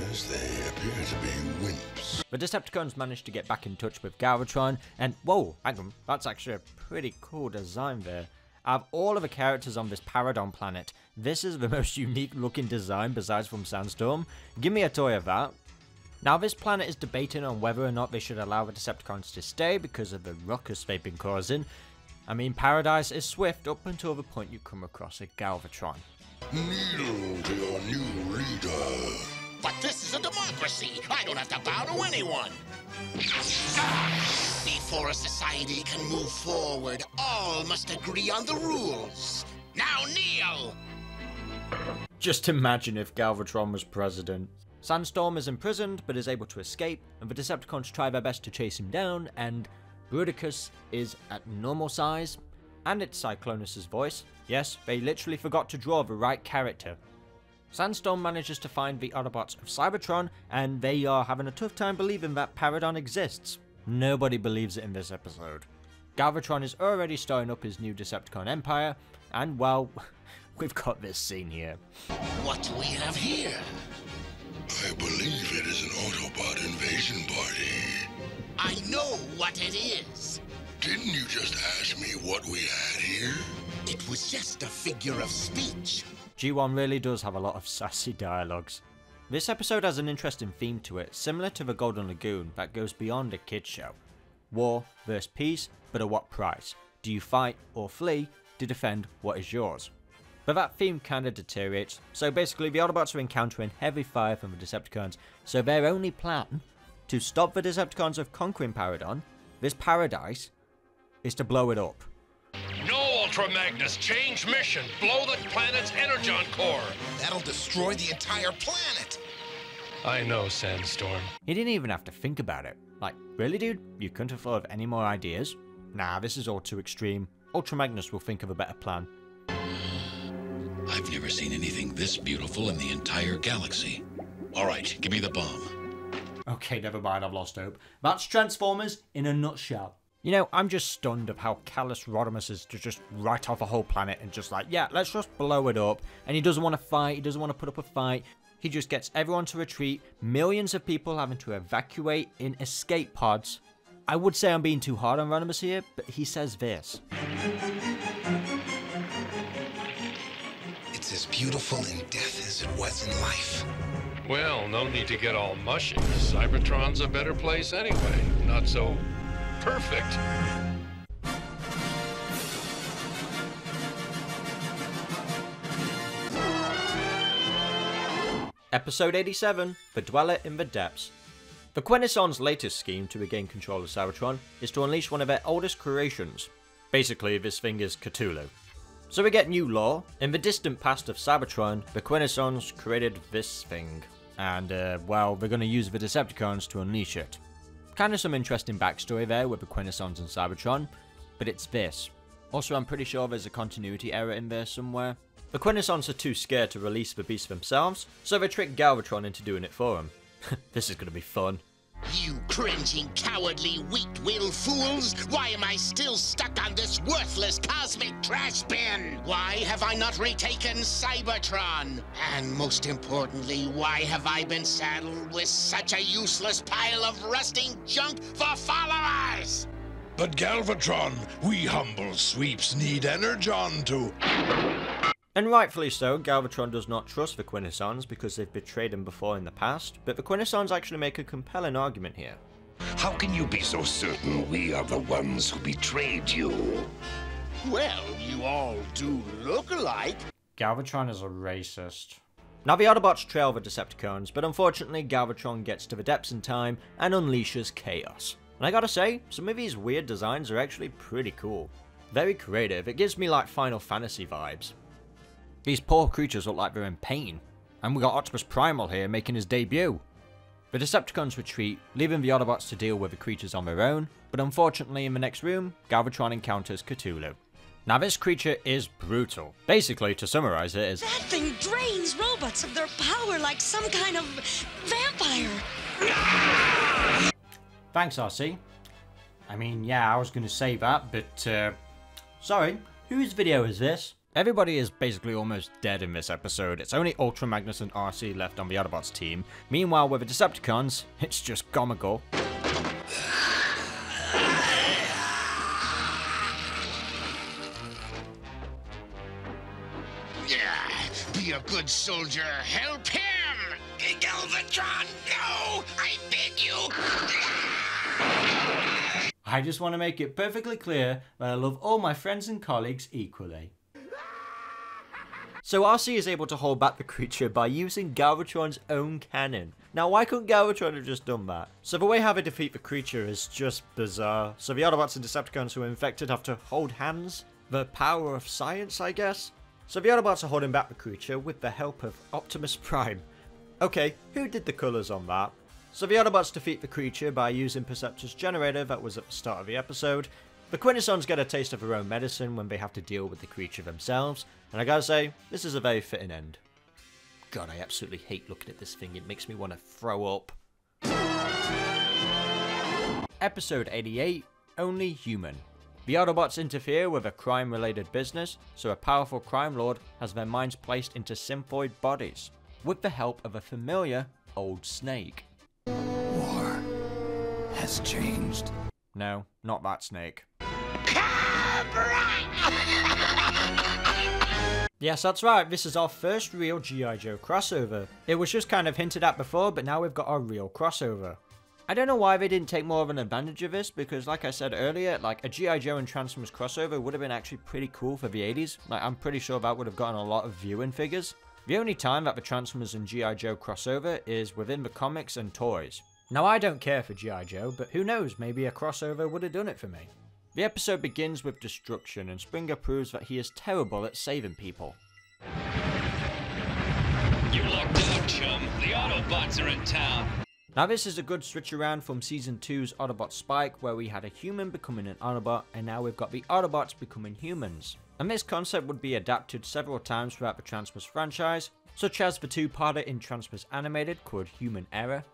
They appear to be wimps. The Decepticons manage to get back in touch with Galvatron, and whoa, hang on, that's actually a pretty cool design there. Out of all of the characters on this Paradron planet, this is the most unique looking design besides from Sandstorm. Give me a toy of that. Now, this planet is debating on whether or not they should allow the Decepticons to stay because of the ruckus they've been causing. I mean, Paradise is swift up until the point you come across a Galvatron. Kneel to your new leader. But this is a democracy. I don't have to bow to anyone. Before a society can move forward, all must agree on the rules. Now kneel! Just imagine if Galvatron was president. Sandstorm is imprisoned but is able to escape, and the Decepticons try their best to chase him down, and Bruticus is at normal size, and it's Cyclonus' voice. Yes, they literally forgot to draw the right character. Sandstorm manages to find the Autobots of Cybertron, and they are having a tough time believing that Paradron exists. Nobody believes it in this episode. Galvatron is already starting up his new Decepticon empire, and well, we've got this scene here. What do we have here? I believe it is an Autobot invasion party. I know what it is. Didn't you just ask me what we had here? It was just a figure of speech. G1 really does have a lot of sassy dialogues. This episode has an interesting theme to it, similar to the Golden Lagoon, that goes beyond a kids show. War versus peace, but at what price? Do you fight or flee to defend what is yours? But that theme kinda deteriorates, so basically the Autobots are encountering heavy fire from the Decepticons, so their only plan to stop the Decepticons of conquering Paradron, this paradise, is to blow it up. No, Ultra Magnus, change mission. Blow the planet's energon core. That'll destroy the entire planet. I know, Sandstorm. He didn't even have to think about it. Like, really, dude? You couldn't have thought of any more ideas? Nah, this is all too extreme. Ultra Magnus will think of a better plan. I've never seen anything this beautiful in the entire galaxy. All right, give me the bomb. Okay, never mind, I've lost hope. That's Transformers in a nutshell. You know, I'm just stunned of how callous Rodimus is to just write off a whole planet and just like, yeah, let's just blow it up. And he doesn't want to fight, he doesn't want to put up a fight. He just gets everyone to retreat, millions of people having to evacuate in escape pods. I would say I'm being too hard on Rodimus here, but he says this. It's as beautiful in death as it was in life. Well, no need to get all mushy. Cybertron's a better place anyway. Not so perfect. Episode 87 The Dweller in the Depths. The Quintesson's latest scheme to regain control of Cybertron is to unleash one of their oldest creations. Basically, this thing is Cthulhu. So we get new lore. In the distant past of Cybertron, the Quintessons created this thing. And, uh, well, they're gonna use the Decepticons to unleash it. Kinda some interesting backstory there with the Quintessons and Cybertron, but it's this. Also, I'm pretty sure there's a continuity error in there somewhere. The Quintessons are too scared to release the beast themselves, so they trick Galvatron into doing it for them. this is gonna be fun. You cringing, cowardly, weak-willed fools! Why am I still stuck on this worthless cosmic trash bin? Why have I not retaken Cybertron? And most importantly, why have I been saddled with such a useless pile of rusting junk for followers? But Galvatron, we humble sweeps need energon to. And rightfully so, Galvatron does not trust the Quintessons because they've betrayed him before in the past, but the Quintessons actually make a compelling argument here. How can you be so certain we are the ones who betrayed you? Well, you all do look alike. Galvatron is a racist. Now the Autobots trail the Decepticons, but unfortunately Galvatron gets to the depths in time and unleashes chaos. And I gotta say, some of these weird designs are actually pretty cool. Very creative, it gives me like Final Fantasy vibes. These poor creatures look like they're in pain. And we got Optimus Primal here making his debut. The Decepticons retreat, leaving the Autobots to deal with the creatures on their own, but unfortunately in the next room, Galvatron encounters Cthulhu. Now this creature is brutal. Basically, to summarize it, is That thing drains robots of their power like some kind of vampire. Thanks, Arcee. I mean, yeah, I was gonna say that, but, uh, sorry, whose video is this? Everybody is basically almost dead in this episode. It's only Ultra Magnus and Arcee left on the Autobots team. Meanwhile, with the Decepticons, it's just. Yeah, be a good soldier. Help him! Galvatron, no! I beg you! I just want to make it perfectly clear that I love all my friends and colleagues equally. So Arcee is able to hold back the creature by using Galvatron's own cannon. Now why couldn't Galvatron have just done that? So the way how they defeat the creature is just bizarre. So the Autobots and Decepticons who are infected have to hold hands. The power of science, I guess? So the Autobots are holding back the creature with the help of Optimus Prime. Okay, who did the colours on that? So the Autobots defeat the creature by using Perceptor's generator that was at the start of the episode. The Quintessons get a taste of their own medicine when they have to deal with the creature themselves, and I gotta say, this is a very fitting end. God, I absolutely hate looking at this thing, it makes me want to throw up. Episode 88 Only Human. The Autobots interfere with a crime related business, so a powerful crime lord has their minds placed into synthoid bodies, with the help of a familiar old snake. War has changed. No, not that snake. Yes, that's right. This is our first real G.I. Joe crossover. It was just kind of hinted at before, but now we've got our real crossover. I don't know why they didn't take more of an advantage of this, because like I said earlier, like a G.I. Joe and Transformers crossover would have been actually pretty cool for the 80s. Like, I'm pretty sure that would have gotten a lot of viewing figures. The only time that the Transformers and G.I. Joe crossover is within the comics and toys. Now, I don't care for G.I. Joe, but who knows, maybe a crossover would have done it for me. The episode begins with destruction, and Springer proves that he is terrible at saving people. You lucked out, chum. The Autobots are in town. Now this is a good switch around from Season 2's Autobot Spike, where we had a human becoming an Autobot, and now we've got the Autobots becoming humans. And this concept would be adapted several times throughout the Transformers franchise, such as the two-parter in Transformers Animated called Human Error,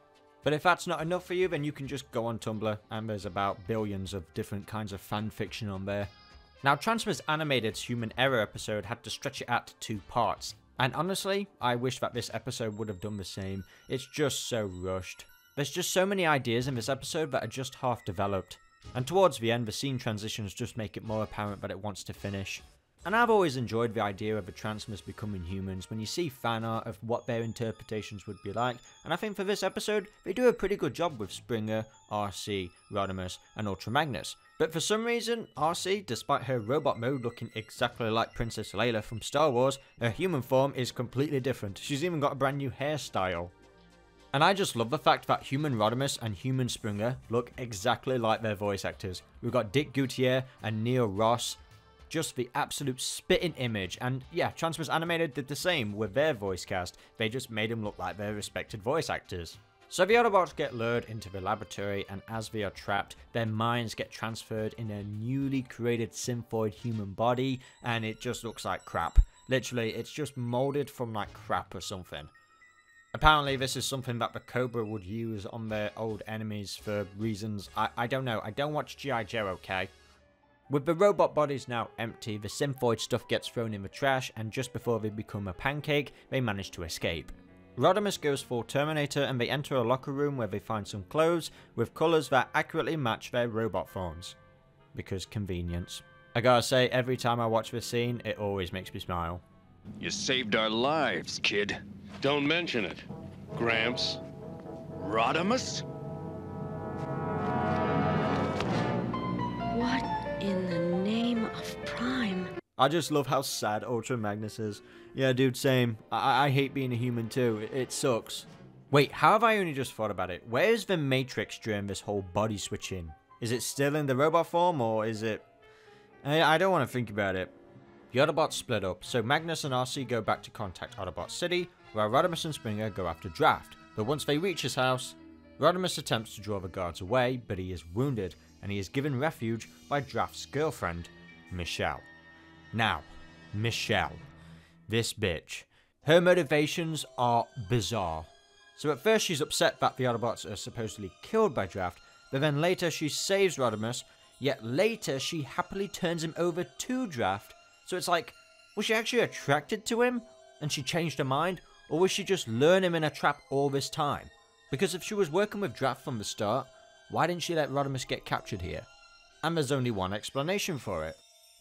but if that's not enough for you, then you can just go on Tumblr, and there's about billions of different kinds of fan fiction on there. Now, Transformers Animated's Human Error episode had to stretch it out to two parts, and honestly, I wish that this episode would have done the same. It's just so rushed. There's just so many ideas in this episode that are just half developed, and towards the end, the scene transitions just make it more apparent that it wants to finish. And I've always enjoyed the idea of the Transformers becoming humans when you see fan art of what their interpretations would be like, and I think for this episode, they do a pretty good job with Springer, Arcee, Rodimus, and Ultra Magnus. But for some reason, Arcee, despite her robot mode looking exactly like Princess Leia from Star Wars, her human form is completely different. She's even got a brand new hairstyle. And I just love the fact that human Rodimus and human Springer look exactly like their voice actors. We've got Dick Gautier and Neil Ross, just the absolute spitting image. And yeah, Transformers Animated did the same with their voice cast. They just made them look like their respected voice actors. So the Autobots get lured into the laboratory, and as they are trapped, their minds get transferred in a newly created synthoid human body, and it just looks like crap. Literally, it's just molded from like crap or something. Apparently, this is something that the Cobra would use on their old enemies for reasons I, I don't know. I don't watch G.I. Joe, okay? With the robot bodies now empty, the synthoid stuff gets thrown in the trash, and just before they become a pancake, they manage to escape. Rodimus goes full Terminator and they enter a locker room where they find some clothes with colours that accurately match their robot forms. Because convenience. I gotta say, every time I watch this scene, it always makes me smile. You saved our lives, kid. Don't mention it. Gramps. Rodimus? I just love how sad Ultra Magnus is. Yeah, dude, same. I, I hate being a human too. It, it sucks. Wait, how have I only just thought about it? Where is the Matrix during this whole body switching? Is it still in the robot form or is it... I, I don't want to think about it. The Autobots split up, so Magnus and Arcee go back to contact Autobot City, while Rodimus and Springer go after Drath. But once they reach his house, Rodimus attempts to draw the guards away, but he is wounded, and he is given refuge by Drath's girlfriend, Michelle. Now, Michelle. This bitch. Her motivations are bizarre. So at first she's upset that the Autobots are supposedly killed by Drath, but then later she saves Rodimus, yet later she happily turns him over to Drath. So it's like, was she actually attracted to him and she changed her mind, or was she just luring him in a trap all this time? Because if she was working with Drath from the start, why didn't she let Rodimus get captured here? And there's only one explanation for it.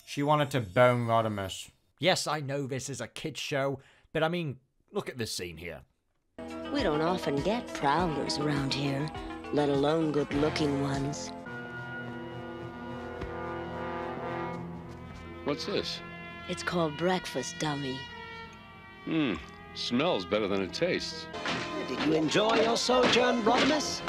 She wanted to bone Rodimus. Yes, I know this is a kid's show, but I mean, look at this scene here. We don't often get prowlers around here, let alone good looking ones. What's this? It's called breakfast, dummy. Hmm. Smells better than it tastes. Did you enjoy your sojourn, Rodimus?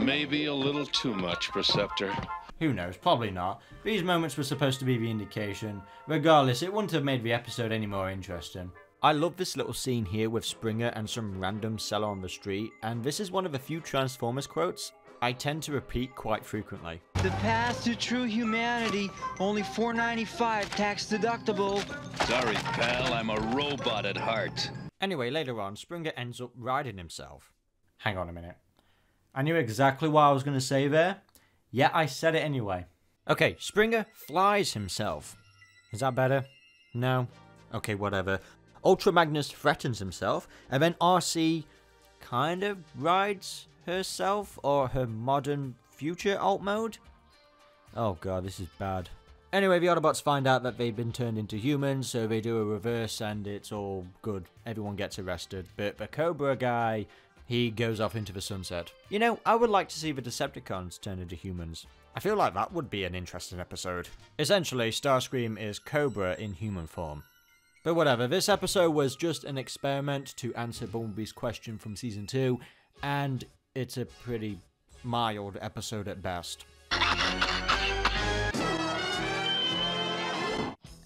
Maybe a little too much, Perceptor. Who knows? Probably not. These moments were supposed to be the indication. Regardless, it wouldn't have made the episode any more interesting. I love this little scene here with Springer and some random seller on the street, and this is one of the few Transformers quotes I tend to repeat quite frequently. The path to true humanity, only 495 tax deductible. Sorry, pal, I'm a robot at heart. Anyway, later on, Springer ends up riding himself. Hang on a minute. I knew exactly what I was going to say there, yet I said it anyway. Okay, Springer flies himself. Is that better? No? Okay, whatever. Ultra Magnus threatens himself, and then Arcee kind of rides herself or her modern future alt mode. Oh god, this is bad. Anyway, the Autobots find out that they've been turned into humans, so they do a reverse and it's all good. Everyone gets arrested. But the Cobra guy, he goes off into the sunset. You know, I would like to see the Decepticons turn into humans. I feel like that would be an interesting episode. Essentially, Starscream is Cobra in human form. But whatever, this episode was just an experiment to answer Bumblebee's question from season 2, and it's a pretty mild episode at best.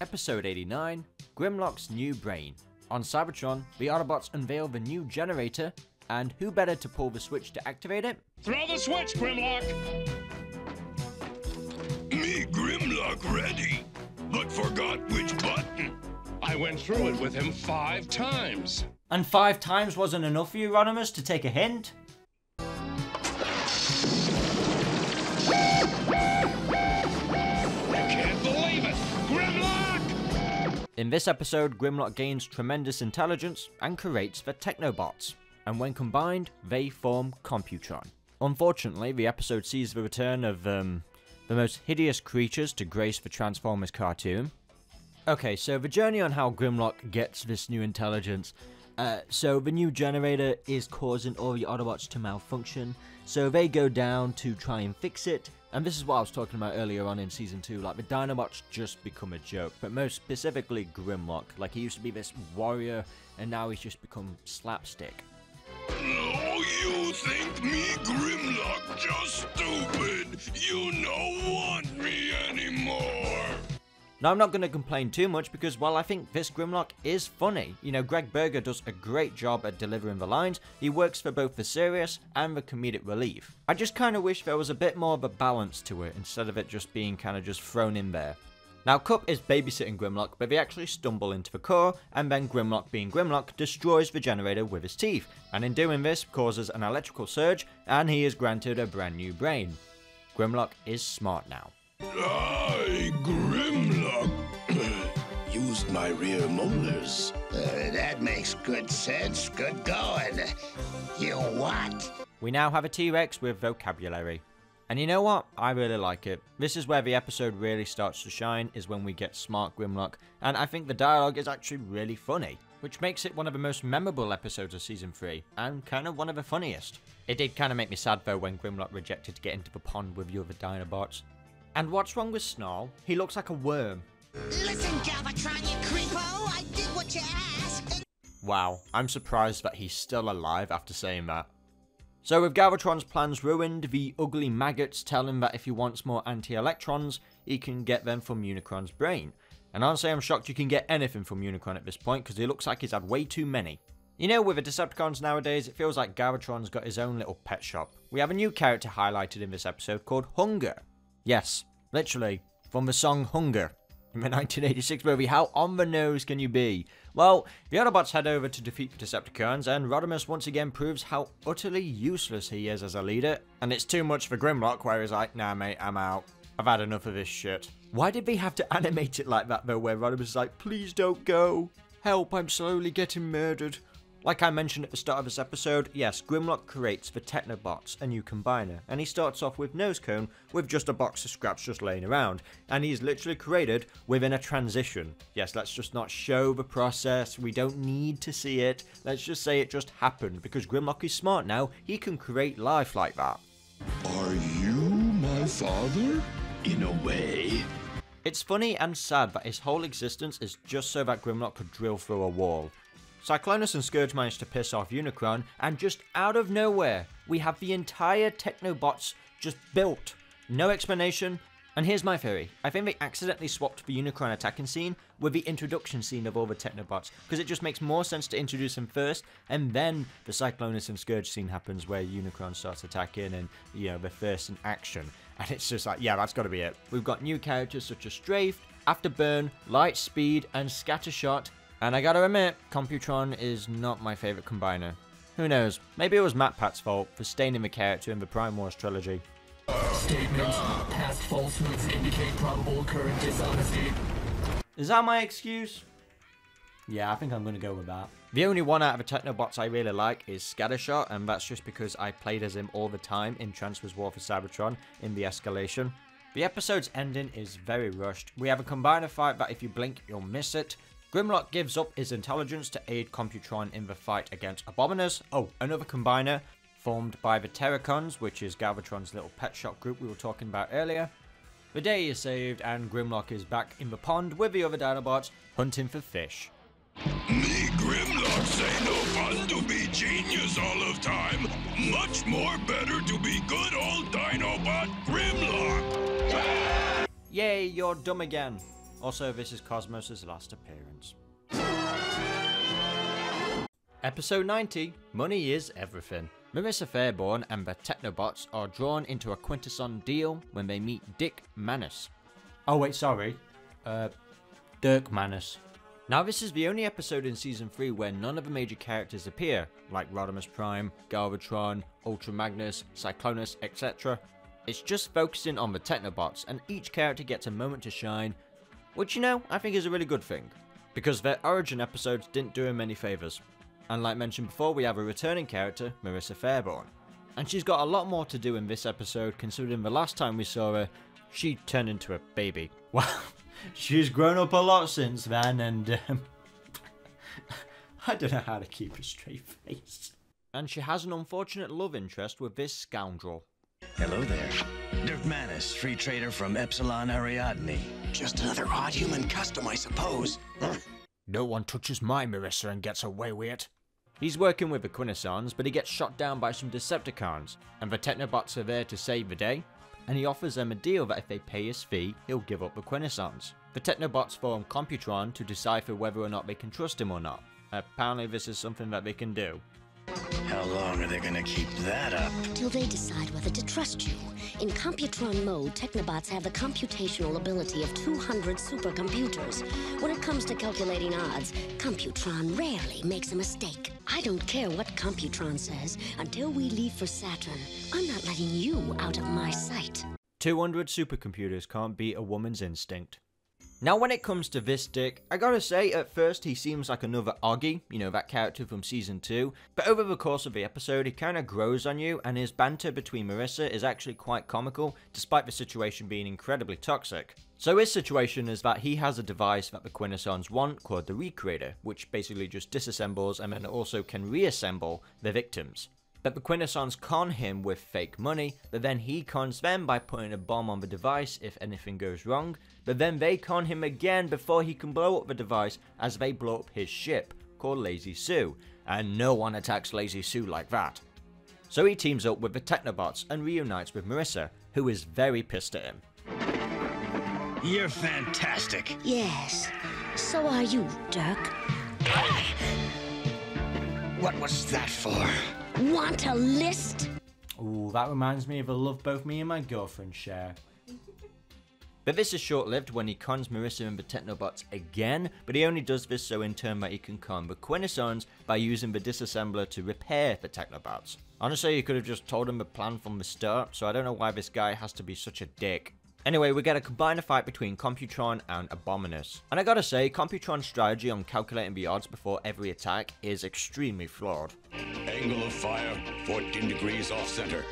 Episode 89 Grimlock's New Brain. On Cybertron, the Autobots unveil the new generator, and who better to pull the switch to activate it? Throw the switch, Grimlock! Me, Grimlock, ready, but forgot which button. I went through it with him five times. And five times wasn't enough for you, Rodimus, to take a hint? I can't believe it! Grimlock! In this episode, Grimlock gains tremendous intelligence and creates the Technobots, and when combined, they form Computron. Unfortunately, the episode sees the return of, um, the most hideous creatures to grace the Transformers cartoon. Okay, so the journey on how Grimlock gets this new intelligence. Uh, so the new generator is causing all the Autobots to malfunction, so they go down to try and fix it. And this is what I was talking about earlier on in season 2, like the Dinobots just become a joke, but most specifically Grimlock. Like he used to be this warrior, and now he's just become slapstick. Oh, you think me, Grimlock, just stupid? You no want me anymore. Now, I'm not going to complain too much because, while I think this Grimlock is funny, you know, Greg Berger does a great job at delivering the lines. He works for both the serious and the comedic relief. I just kind of wish there was a bit more of a balance to it instead of it just being kind of just thrown in there. Now, Kup is babysitting Grimlock, but they actually stumble into the core, and then Grimlock, being Grimlock, destroys the generator with his teeth, and in doing this, causes an electrical surge, and he is granted a brand new brain. Grimlock is smart now. I, Grimlock, used my rear molars. Uh, that makes good sense. Good going. You what? We now have a T Rex with vocabulary. And you know what? I really like it. This is where the episode really starts to shine, is when we get smart Grimlock, and I think the dialogue is actually really funny, which makes it one of the most memorable episodes of season 3, and kind of one of the funniest. It did kind of make me sad though when Grimlock rejected to get into the pond with the other Dinobots. And what's wrong with Snarl? He looks like a worm. Listen, Galvatron, you creepo, I did what you asked. Wow, I'm surprised that he's still alive after saying that. So with Galvatron's plans ruined, the ugly maggots tell him that if he wants more anti-electrons, he can get them from Unicron's brain. And honestly, I'm shocked you can get anything from Unicron at this point, because he looks like he's had way too many. You know, with the Decepticons nowadays, it feels like Galvatron's got his own little pet shop. We have a new character highlighted in this episode called Hun-Gurrr. Yes, literally, from the song Hunger in the 1986 movie. How on the nose can you be? Well, the Autobots head over to defeat the Decepticons, and Rodimus once again proves how utterly useless he is as a leader, and it's too much for Grimlock, where he's like, nah mate, I'm out. I've had enough of this shit. Why did they have to animate it like that though, where Rodimus is like, please don't go. Help, I'm slowly getting murdered. Like I mentioned at the start of this episode, yes, Grimlock creates the Technobots, a new combiner, and he starts off with Nosecone with just a box of scraps just laying around, and he's literally created within a transition. Yes, let's just not show the process, we don't need to see it, let's just say it just happened, because Grimlock is smart now, he can create life like that. Are you my father? In a way. It's funny and sad that his whole existence is just so that Grimlock could drill through a wall. Cyclonus and Scourge managed to piss off Unicron, and just out of nowhere, we have the entire Technobots just built. No explanation, And here's my theory. I think they accidentally swapped the Unicron attacking scene with the introduction scene of all the Technobots, because it just makes more sense to introduce them first, and then the Cyclonus and Scourge scene happens where Unicron starts attacking and, you know, the first in action. And it's just like, yeah, that's got to be it. We've got new characters such as Strafe, Afterburn, Lightspeed, and Scattershot. And I gotta admit, Computron is not my favourite combiner. Who knows, maybe it was MatPat's fault for staining the character in the Prime Wars trilogy. Statements, past falsehoods indicate probable current dishonesty. Is that my excuse? Yeah, I think I'm going to go with that. The only one out of the Technobots I really like is Scattershot, and that's just because I played as him all the time in Transformers War for Cybertron in the escalation. The episode's ending is very rushed. We have a combiner fight that if you blink, you'll miss it. Grimlock gives up his intelligence to aid Computron in the fight against Abominus. Oh, another combiner formed by the Terrorcons, which is Galvatron's little pet shop group we were talking about earlier. The day is saved and Grimlock is back in the pond with the other Dinobots hunting for fish. Me Grimlock say no fun to be genius all of time. Much more better to be good old Dinobot Grimlock. Yay, you're dumb again. Also, this is Cosmos' last appearance. Episode 90 Money is Everything. Marissa Fairborn and the Technobots are drawn into a Quintesson deal when they meet Dick Manus. Oh, wait, sorry. Uh, Dirk Manus. Now, this is the only episode in Season 3 where none of the major characters appear, like Rodimus Prime, Galvatron, Ultra Magnus, Cyclonus, etc. It's just focusing on the Technobots, and each character gets a moment to shine, which, you know, I think is a really good thing, because their origin episodes didn't do him any favours. And like mentioned before, we have a returning character, Marissa Fairborn. And she's got a lot more to do in this episode, considering the last time we saw her, she turned into a baby. Well, she's grown up a lot since then, and um, I don't know how to keep a straight face. And she has an unfortunate love interest with this scoundrel. Hello there. Dirk Manus, free trader from Epsilon Ariadne. Just another odd human custom, I suppose. No one touches my Marissa and gets away with it. He's working with the Quintessons, but he gets shot down by some Decepticons, and the Technobots are there to save the day, and he offers them a deal that if they pay his fee, he'll give up the Quintessons. The Technobots form Computron to decipher whether or not they can trust him or not. Apparently this is something that they can do. How long are they gonna keep that up? Till they decide whether to trust you. In Computron mode, Technobots have the computational ability of 200 supercomputers. When it comes to calculating odds, Computron rarely makes a mistake. I don't care what Computron says. Until we leave for Saturn, I'm not letting you out of my sight. 200 supercomputers can't beat a woman's instinct. Now, when it comes to this Dick, I gotta say, at first he seems like another Oggy, you know, that character from season 2, but over the course of the episode, he kinda grows on you, and his banter between Marissa is actually quite comical, despite the situation being incredibly toxic. So his situation is that he has a device that the Quintessons want called the Recreator, which basically just disassembles and then also can reassemble the victims. But the Quintessons con him with fake money, but then he cons them by putting a bomb on the device if anything goes wrong, but then they con him again before he can blow up the device as they blow up his ship, called Lazy Sue, and no one attacks Lazy Sue like that. So he teams up with the Technobots and reunites with Marissa, who is very pissed at him. You're fantastic. Yes, so are you, Dirk. What was that for? Want a list? Ooh, that reminds me of a love both me and my girlfriend share. But this is short-lived when he cons Marissa and the Technobots again, but he only does this so in turn that he can con the Quintessons by using the disassembler to repair the Technobots. Honestly, you could have just told him the plan from the start, so I don't know why this guy has to be such a dick. Anyway, we get a combiner fight between Computron and Abominus. And I gotta say, Computron's strategy on calculating the odds before every attack is extremely flawed. Angle of fire, 14 degrees off center.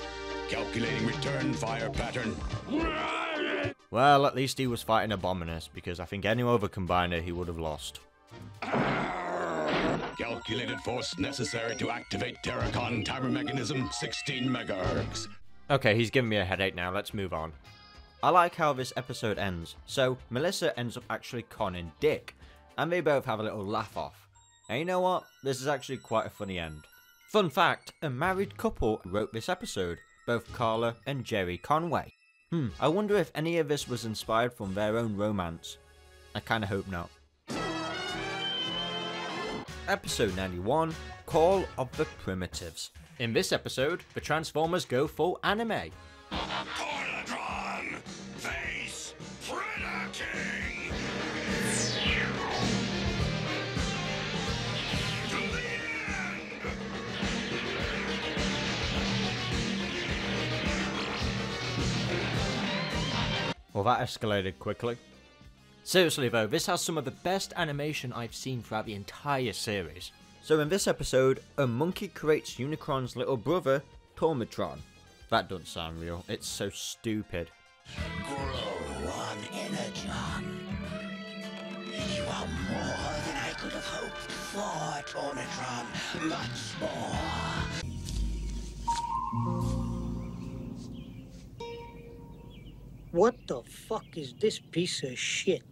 Calculating return fire pattern. Well, at least he was fighting Abominus, because I think any other combiner he would have lost. Calculated force necessary to activate Terrorcon timer mechanism, 16 megahertz. Okay, he's giving me a headache now, let's move on. I like how this episode ends. So, Melissa ends up actually conning Dick, and they both have a little laugh off. And you know what? This is actually quite a funny end. Fun fact, a married couple wrote this episode, both Carla and Jerry Conway. Hmm, I wonder if any of this was inspired from their own romance. I kinda hope not. Episode 91 Call of the Primitives. In this episode, the Transformers go full anime. Well, that escalated quickly. Seriously though, this has some of the best animation I've seen throughout the entire series. So in this episode, a monkey creates Unicron's little brother, Tormatron. That doesn't sound real, it's so stupid. Grow on Energon. You are more than I could have hoped for, Tornedron. Much more. What the fuck is this piece of shit?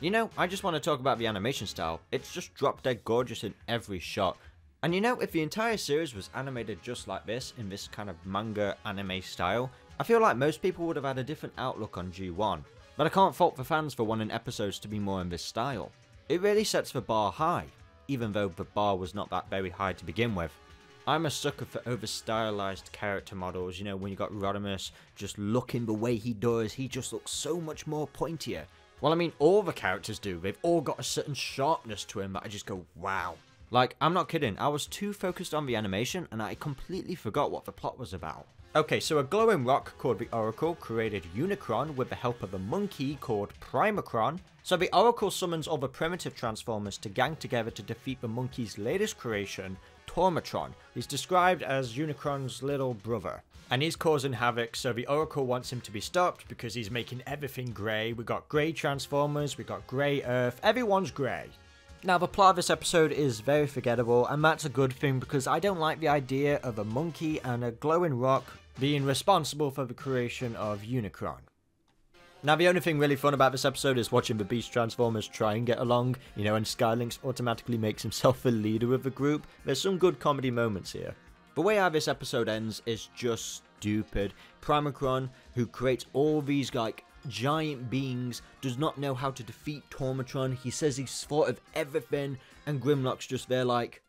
You know, I just want to talk about the animation style. It's just drop dead gorgeous in every shot. And you know, if the entire series was animated just like this, in this kind of manga anime style, I feel like most people would have had a different outlook on G1. But I can't fault the fans for wanting episodes to be more in this style. It really sets the bar high, even though the bar was not that very high to begin with. I'm a sucker for over stylized character models, you know, when you got Rodimus just looking the way he does, he just looks so much more pointier. Well, I mean, all the characters do, they've all got a certain sharpness to him that I just go, wow. Like, I'm not kidding, I was too focused on the animation and I completely forgot what the plot was about. Okay, so a glowing rock called the Oracle created Unicron with the help of a monkey called Primacron. So the Oracle summons all the primitive Transformers to gang together to defeat the monkey's latest creation, Tormatron. He's described as Unicron's little brother. And he's causing havoc, so the Oracle wants him to be stopped because he's making everything grey. We got grey Transformers, we got grey Earth, everyone's grey. Now, the plot of this episode is very forgettable, and that's a good thing because I don't like the idea of a monkey and a glowing rock being responsible for the creation of Unicron. Now, the only thing really fun about this episode is watching the Beast Transformers try and get along, you know, and Skylynx automatically makes himself the leader of the group. There's some good comedy moments here. The way how this episode ends is just stupid. Primacron, who creates all these, like, giant beings, does not know how to defeat Tormatron. He says he's thought of everything, and Grimlock's just there like,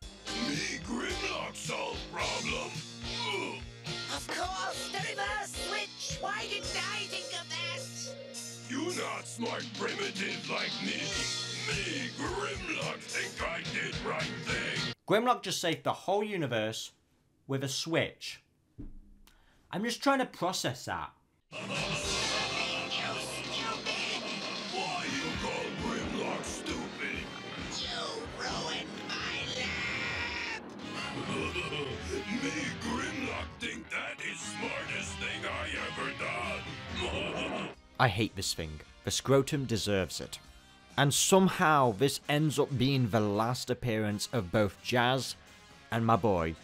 Me, Grimlock, solve problem. Ugh. Of course, the reverse switch. Why didn't I think of that? You not smart primitive like me. Me, Grimlock, think I did right thing. Grimlock just saved the whole universe with a switch. I'm just trying to process that. I hate this thing. The scrotum deserves it. And somehow this ends up being the last appearance of both Jazz and my boy,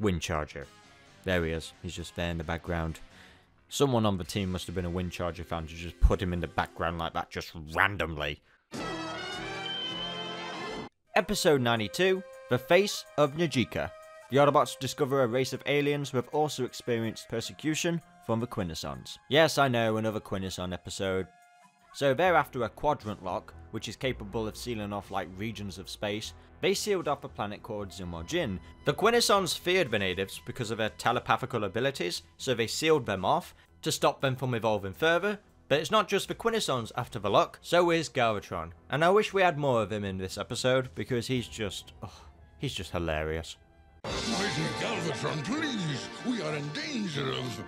Windcharger. There he is. He's just there in the background. Someone on the team must have been a Windcharger fan to just put him in the background like that just randomly. Episode 92 The Face of Nijika. The Autobots discover a race of aliens who have also experienced persecution from the Quintessons. Yes, I know, another Quintesson episode. So they're after a quadrant lock, which is capable of sealing off like regions of space. They sealed off a planet called Zimorjin. The Quintessons feared the natives because of their telepathical abilities, so they sealed them off to stop them from evolving further. But it's not just the Quintessons after the lock, so is Galvatron. And I wish we had more of him in this episode because he's just, oh, he's just hilarious. Mighty Galvatron, please! We are in danger of.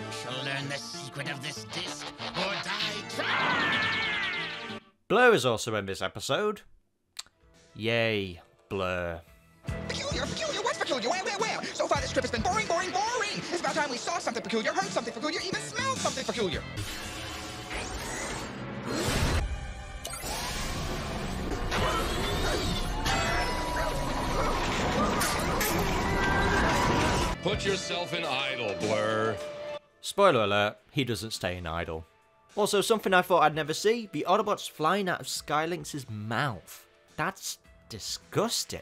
You shall learn the secret of this disc or die trying. Blurr is also in this episode. Yay, Blurr. Peculiar, peculiar, what's peculiar? Where, where, where? So far this trip has been boring, boring, boring! It's about time we saw something peculiar, heard something peculiar, even smelled something peculiar! Put yourself in idle, Blurr. Spoiler alert, he doesn't stay in idle. Also, something I thought I'd never see, the Autobots flying out of Skylynx's mouth. That's disgusting.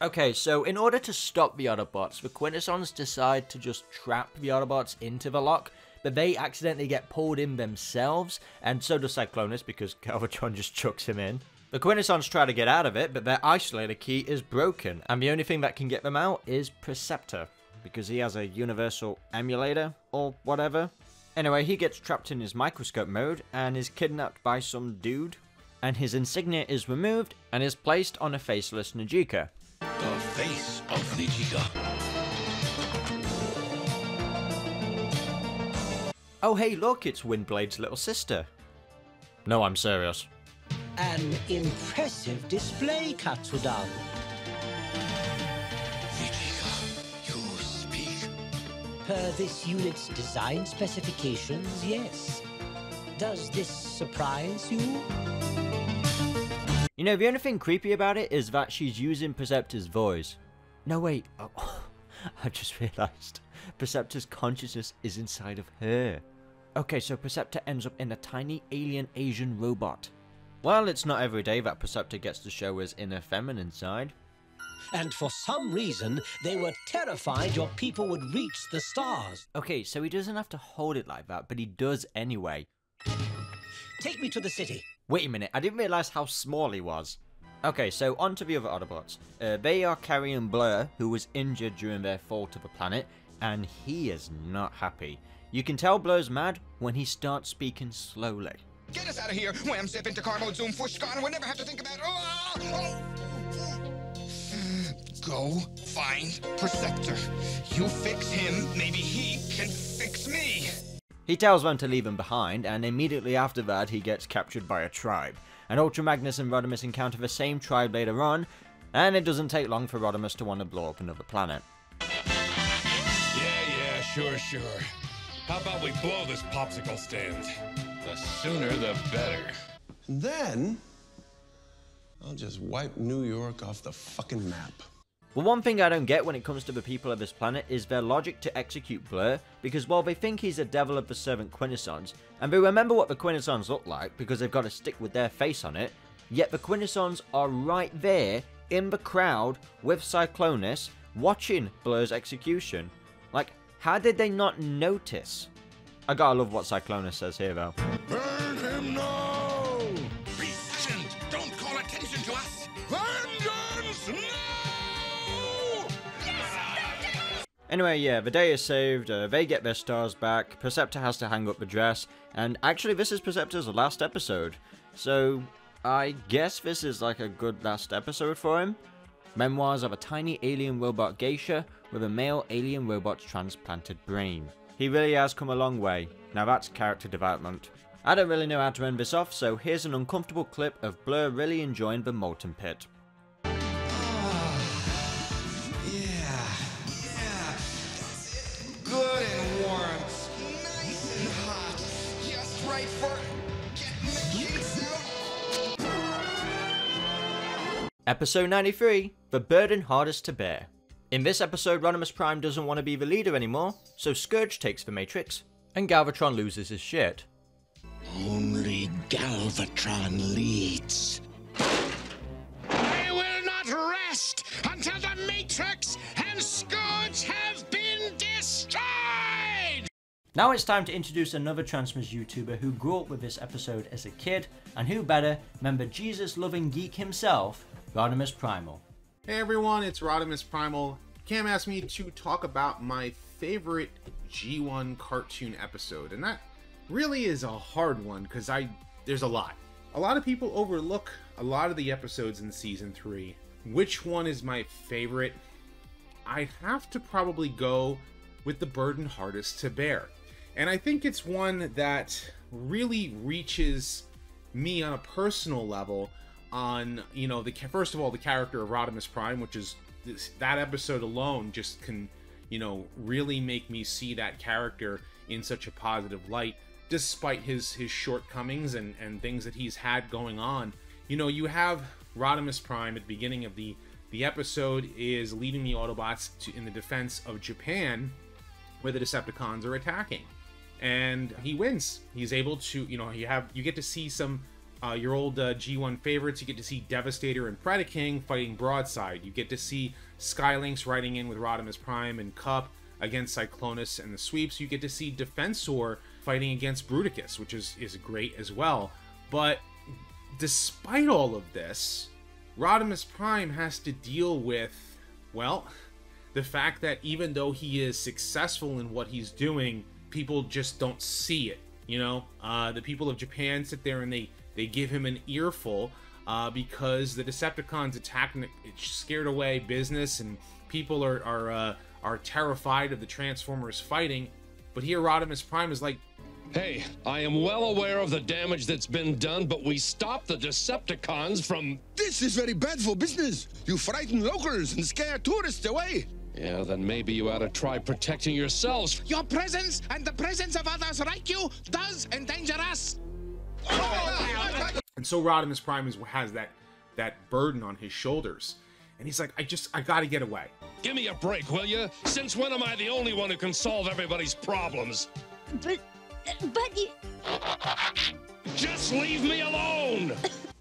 Okay, so in order to stop the Autobots, the Quintessons decide to just trap the Autobots into the lock, but they accidentally get pulled in themselves, and so does Cyclonus because Galvatron just chucks him in. The Quintessons try to get out of it, but their isolator key is broken, and the only thing that can get them out is Perceptor, because he has a universal emulator, or whatever. Anyway, he gets trapped in his microscope mode, and is kidnapped by some dude, and his insignia is removed, and is placed on a faceless Nijika. The face of Nijika. Oh hey look, it's Windblade's little sister. No, I'm serious. An impressive display, Katsudan. Per this unit's design specifications, yes. Does this surprise you? You know, the only thing creepy about it is that she's using Perceptor's voice. No, wait. Oh, I just realized. Perceptor's consciousness is inside of her. Okay, so Perceptor ends up in a tiny alien Asian robot. Well, it's not every day that Perceptor gets to show his inner feminine side. And for some reason, they were terrified your people would reach the stars. Okay, so he doesn't have to hold it like that, but he does anyway. Take me to the city. Wait a minute, I didn't realize how small he was. Okay, so on to the other Autobots. Uh, they are carrying Blurr, who was injured during their fall to the planet, and he is not happy. You can tell Blurr's mad when he starts speaking slowly. Get us out of here! Wham, zip into car mode, zoom, push, gone, we'll never have to think about. Oh, oh. Go find Perceptor. You fix him, maybe he can fix me. He tells them to leave him behind, and immediately after that, he gets captured by a tribe. And Ultra Magnus and Rodimus encounter the same tribe later on, and it doesn't take long for Rodimus to want to blow up another planet. Yeah, yeah, sure, sure. How about we blow this popsicle stand? The sooner the better. And then, I'll just wipe New York off the fucking map. But one thing I don't get when it comes to the people of this planet is their logic to execute Blurr, because while they think he's a devil of the servant Quintessons, and they remember what the Quintessons look like because they've got a stick with their face on it, yet the Quintessons are right there in the crowd with Cyclonus watching Blurr's execution. Like, how did they not notice? I gotta love what Cyclonus says here though. Anyway, yeah, the day is saved, uh, they get their stars back, Perceptor has to hang up the dress, and actually this is Perceptor's last episode, so I guess this is like a good last episode for him. Memoirs of a tiny alien robot geisha with a male alien robot's transplanted brain. He really has come a long way, now that's character development. I don't really know how to end this off, so here's an uncomfortable clip of Blurr really enjoying the Molten Pit. Episode 93 The Burden Hardest to Bear. In this episode, Rodimus Prime doesn't want to be the leader anymore, so Scourge takes the Matrix, and Galvatron loses his shit. Only Galvatron leads. Now it's time to introduce another Transformers YouTuber who grew up with this episode as a kid, and who better the Jesus loving geek himself, Rodimus Primal. Hey everyone, it's Rodimus Primal. Cam asked me to talk about my favorite G1 cartoon episode, and that really is a hard one because I there's a lot. A lot of people overlook a lot of the episodes in season 3. Which one is my favorite? I'd have to probably go with the burden hardest to bear. And I think it's one that really reaches me on a personal level on, you know, the first of all the character of Rodimus Prime, which is this, that episode alone just can, you know, really make me see that character in such a positive light despite his his shortcomings and and things that he's had going on. You know, you have Rodimus Prime at the beginning of the the episode is leading the Autobots to, in the defense of Japan, where the Decepticons are attacking, and he wins. He's able to, you know, you have you get to see some uh, your old uh, G1 favorites. You get to see Devastator and Predaking fighting Broadside. You get to see Skylynx riding in with Rodimus Prime and Kup against Cyclonus and the Sweeps. You get to see Defensor fighting against Bruticus, which is, is great as well. But despite all of this, Rodimus Prime has to deal with, well, the fact that even though he is successful in what he's doing, people just don't see it. You know, uh, the people of Japan sit there and they they give him an earful uh, because the Decepticons attack and it scared away business and people are are uh, are terrified of the Transformers fighting. But here, Rodimus Prime is like, Hey, I am well aware of the damage that's been done, but we stopped the Decepticons from. This is very bad for business. You frighten locals and scare tourists away. Yeah, then maybe you ought to try protecting yourselves. Your presence and the presence of others like you does endanger us. And so Rodimus Prime is, has that that burden on his shoulders, and he's like, I just I got to get away. Give me a break, will you? Since when am I the only one who can solve everybody's problems? But, but you... Just leave me alone!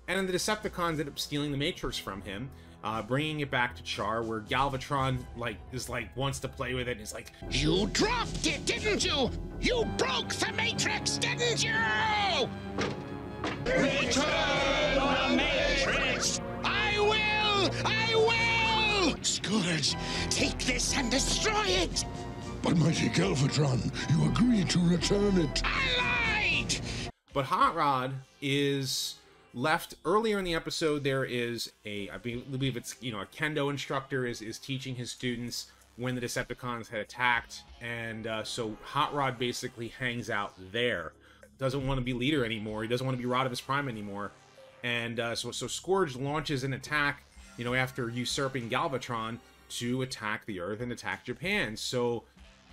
and then the Decepticons end up stealing the Matrix from him, uh, bringing it back to Chaar, where Galvatron like is like wants to play with it. And he's like, You dropped it, didn't you? You broke the Matrix, didn't you? Return the Matrix! I will! I will! Scourge, take this and destroy it! But mighty Galvatron, you agreed to return it. I lied! But Hot Rod is left earlier in the episode. There is a, I believe it's you know a kendo instructor is is teaching his students when the Decepticons had attacked, and uh, so Hot Rod basically hangs out there. Doesn't want to be leader anymore. He doesn't want to be Rodimus Prime anymore, and uh, so so Scourge launches an attack. You know after usurping Galvatron to attack the Earth and attack Japan. So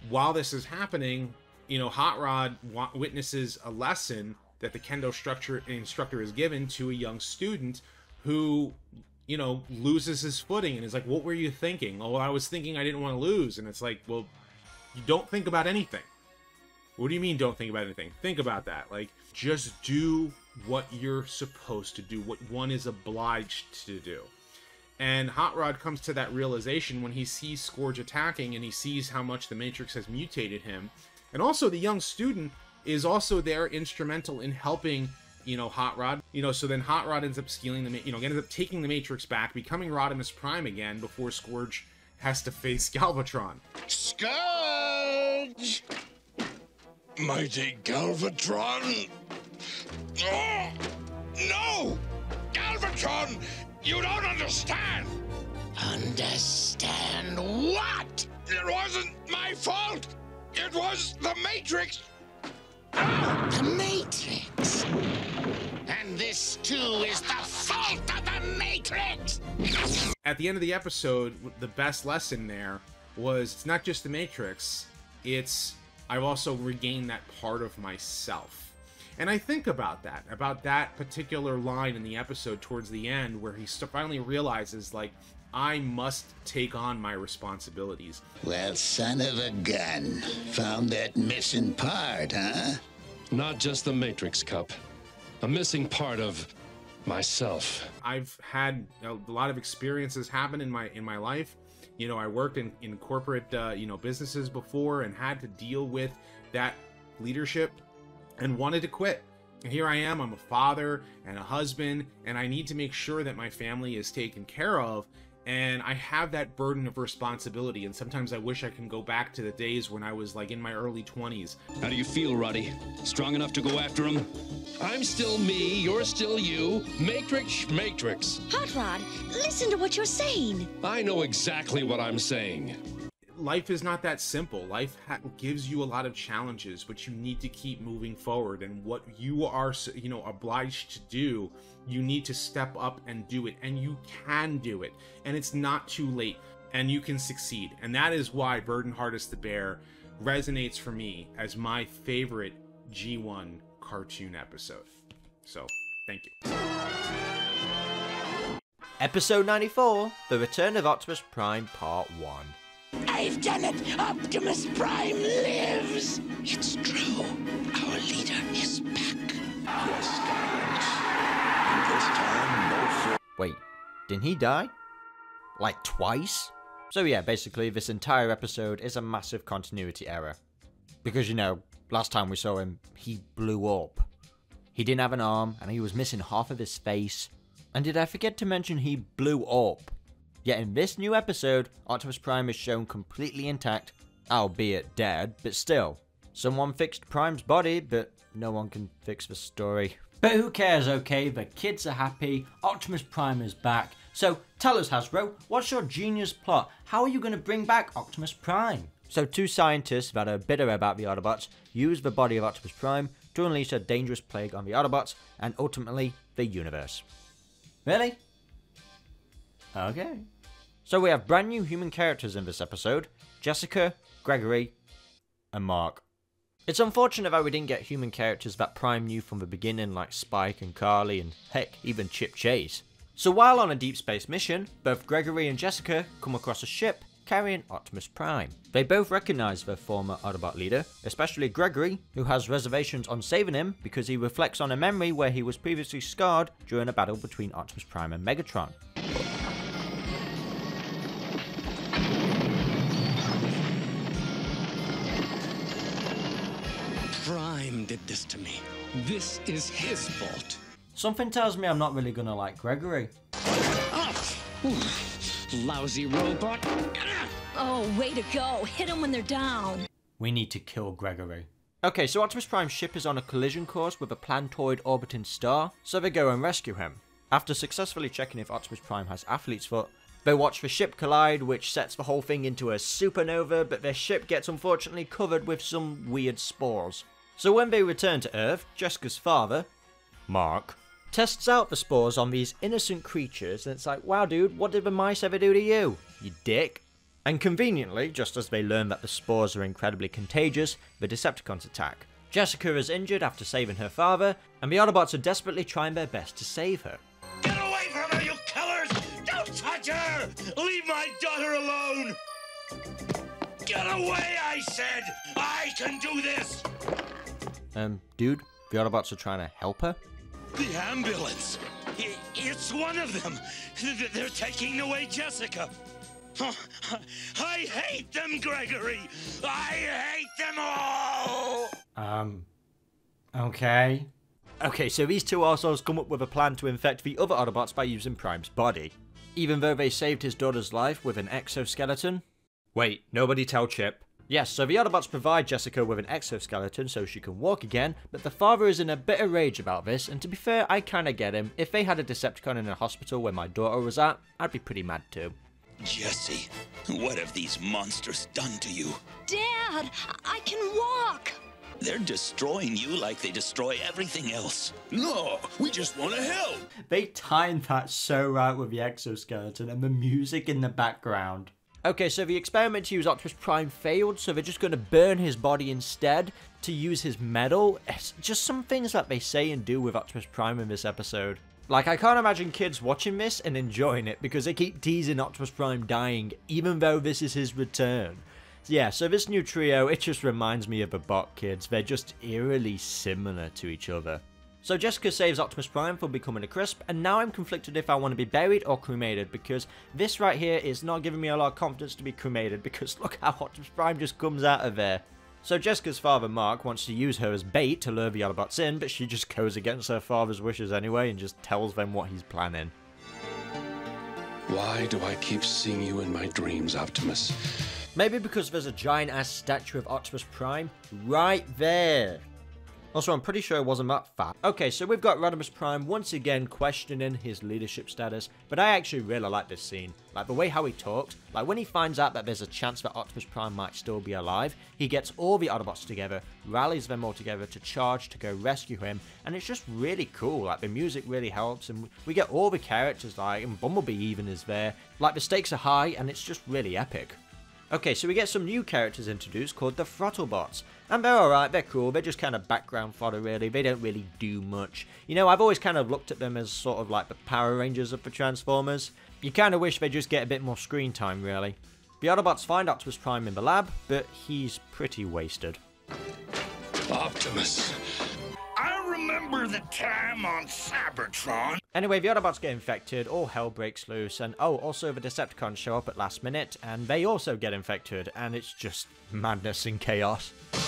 while this is happening, you know Hot Rod witnesses a lesson that the kendo structure instructor is given to a young student who you know loses his footing and is like what were you thinking? Oh well, i was thinking i didn't want to lose. And it's like well you don't think about anything. What do you mean don't think about anything? Think about that. Like just do what you're supposed to do what one is obliged to do. And Hot Rod comes to that realization when he sees Scourge attacking and he sees how much the Matrix has mutated him. And also, the young student is also there instrumental in helping you know hot rod. You know so then hot rod ends up stealing the you know ends up taking the matrix back becoming rodimus prime again before scourge has to face galvatron. Scourge! Mighty galvatron! Oh, no! Galvatron you don't understand! Understand what? It wasn't my fault. It was the matrix the Matrix. And this too is the fault of the Matrix. At the end of the episode, the best lesson there was it's not just the Matrix, it's I've also regained that part of myself. And I think about that, about that particular line in the episode towards the end where he finally realizes, like, I must take on my responsibilities. Well, son of a gun. Found that missing part, huh? Not just the Matrix Kup, A missing part of myself. I've had a lot of experiences happen in my in my life. You know, I worked in in corporate uh, you know businesses before and had to deal with that leadership and wanted to quit. And here I am, I'm a father and a husband, and I need to make sure that my family is taken care of and I have that burden of responsibility. And sometimes I wish I can go back to the days when I was like in my early 20s. How do you feel, Roddy? Strong enough to go after him? I'm still me, you're still you. Matrix, Matrix. Hot Rod, listen to what you're saying. I know exactly what I'm saying. Life is not that simple. Life gives you a lot of challenges, but you need to keep moving forward. And what you are, you know, obliged to do you need to step up and do it, and you can do it, and it's not too late, and you can succeed. And that is why Burden Hardest to Bear resonates for me as my favorite G1 cartoon episode. So, thank you. Episode 94 The Return of Optimus Prime Part 1. I've done it! Optimus Prime lives! It's true. Our leader is back. Yes, Skylynx. This time, no. Wait, didn't he die? Like twice? So yeah, basically this entire episode is a massive continuity error. Because you know, last time we saw him, he blew up. He didn't have an arm, and he was missing half of his face. And did I forget to mention he blew up? Yet in this new episode, Optimus Prime is shown completely intact, albeit dead, but still. Someone fixed Prime's body, but no one can fix the story. But who cares, okay? The kids are happy, Optimus Prime is back. So tell us, Hasbro, what's your genius plot? How are you going to bring back Optimus Prime? So two scientists that are bitter about the Autobots use the body of Optimus Prime to unleash a dangerous plague on the Autobots and ultimately the universe. Really? Okay. So we have brand new human characters in this episode, Jessica, Gregory, and Mark. It's unfortunate that we didn't get human characters that Prime knew from the beginning like Spike and Carly and heck, even Chip Chase. So while on a deep space mission, both Gregory and Jessica come across a ship carrying Optimus Prime. They both recognize their former Autobot leader, especially Gregory, who has reservations on saving him because he reflects on a memory where he was previously scarred during a battle between Optimus Prime and Megatron. Prime did this to me. This is his fault. Something tells me I'm not really gonna like Gregory. Oh. Lousy robot. Oh, way to go. Hit them when they're down. We need to kill Gregory. Okay, so Optimus Prime's ship is on a collision course with a planetoid orbiting star, so they go and rescue him. After successfully checking if Optimus Prime has athlete's foot, they watch the ship collide, which sets the whole thing into a supernova, but their ship gets unfortunately covered with some weird spores. So when they return to Earth, Jessica's father, Mark, tests out the spores on these innocent creatures, and it's like, wow, dude, what did the mice ever do to you? You dick. And conveniently, just as they learn that the spores are incredibly contagious, the Decepticons attack. Jessica is injured after saving her father, and the Autobots are desperately trying their best to save her. Get away from her, you killers! Don't touch her! Leave my daughter alone! Get away, I said! I can do this! Um, dude, the Autobots are trying to help her? The ambulance! It's one of them! They're taking away Jessica! I hate them, Gregory! I hate them all! Um, okay. Okay, so these two assholes come up with a plan to infect the other Autobots by using Prime's body. Even though they saved his daughter's life with an exoskeleton. Wait, nobody tell Chip. Yes, so the Autobots provide Jessica with an exoskeleton so she can walk again, but the father is in a bit of rage about this, and to be fair, I kinda get him. If they had a Decepticon in a hospital where my daughter was at, I'd be pretty mad too. Jesse, what have these monsters done to you? Dad, I can walk. They're destroying you like they destroy everything else. No, we just want to help. They timed that so right with the exoskeleton and the music in the background. Okay, so the experiment to use Optimus Prime failed, so they're just going to burn his body instead to use his metal. It's just some things that they say and do with Optimus Prime in this episode. Like, I can't imagine kids watching this and enjoying it because they keep teasing Optimus Prime dying, even though this is his return. Yeah, so this new trio, it just reminds me of the Bot Kids. They're just eerily similar to each other. So Jessica saves Optimus Prime from becoming a crisp, and now I'm conflicted if I want to be buried or cremated, because this right here is not giving me a lot of confidence to be cremated, because look how Optimus Prime just comes out of there. So Jessica's father, Mark, wants to use her as bait to lure the Autobots in, but she just goes against her father's wishes anyway and just tells them what he's planning. Why do I keep seeing you in my dreams, Optimus? Maybe because there's a giant ass statue of Optimus Prime right there. Also, I'm pretty sure it wasn't that fat. Okay, so we've got Rodimus Prime once again questioning his leadership status, but I actually really like this scene. Like the way how he talks, like when he finds out that there's a chance that Optimus Prime might still be alive, he gets all the Autobots together, rallies them all together to charge to go rescue him, and it's just really cool. Like the music really helps, and we get all the characters like, and Bumblebee even is there. Like the stakes are high, and it's just really epic. Okay, so we get some new characters introduced called the Throttlebots. And they're alright, they're cool, they're just kind of background fodder really, they don't really do much. You know, I've always kind of looked at them as sort of like the Power Rangers of the Transformers. You kind of wish they just get a bit more screen time really. The Autobots find Optimus Prime in the lab, but he's pretty wasted. Optimus. Remember the time on Cybertron? Anyway, the Autobots get infected, all hell breaks loose, and oh, also the Decepticons show up at last minute, and they also get infected, and it's just madness and chaos. The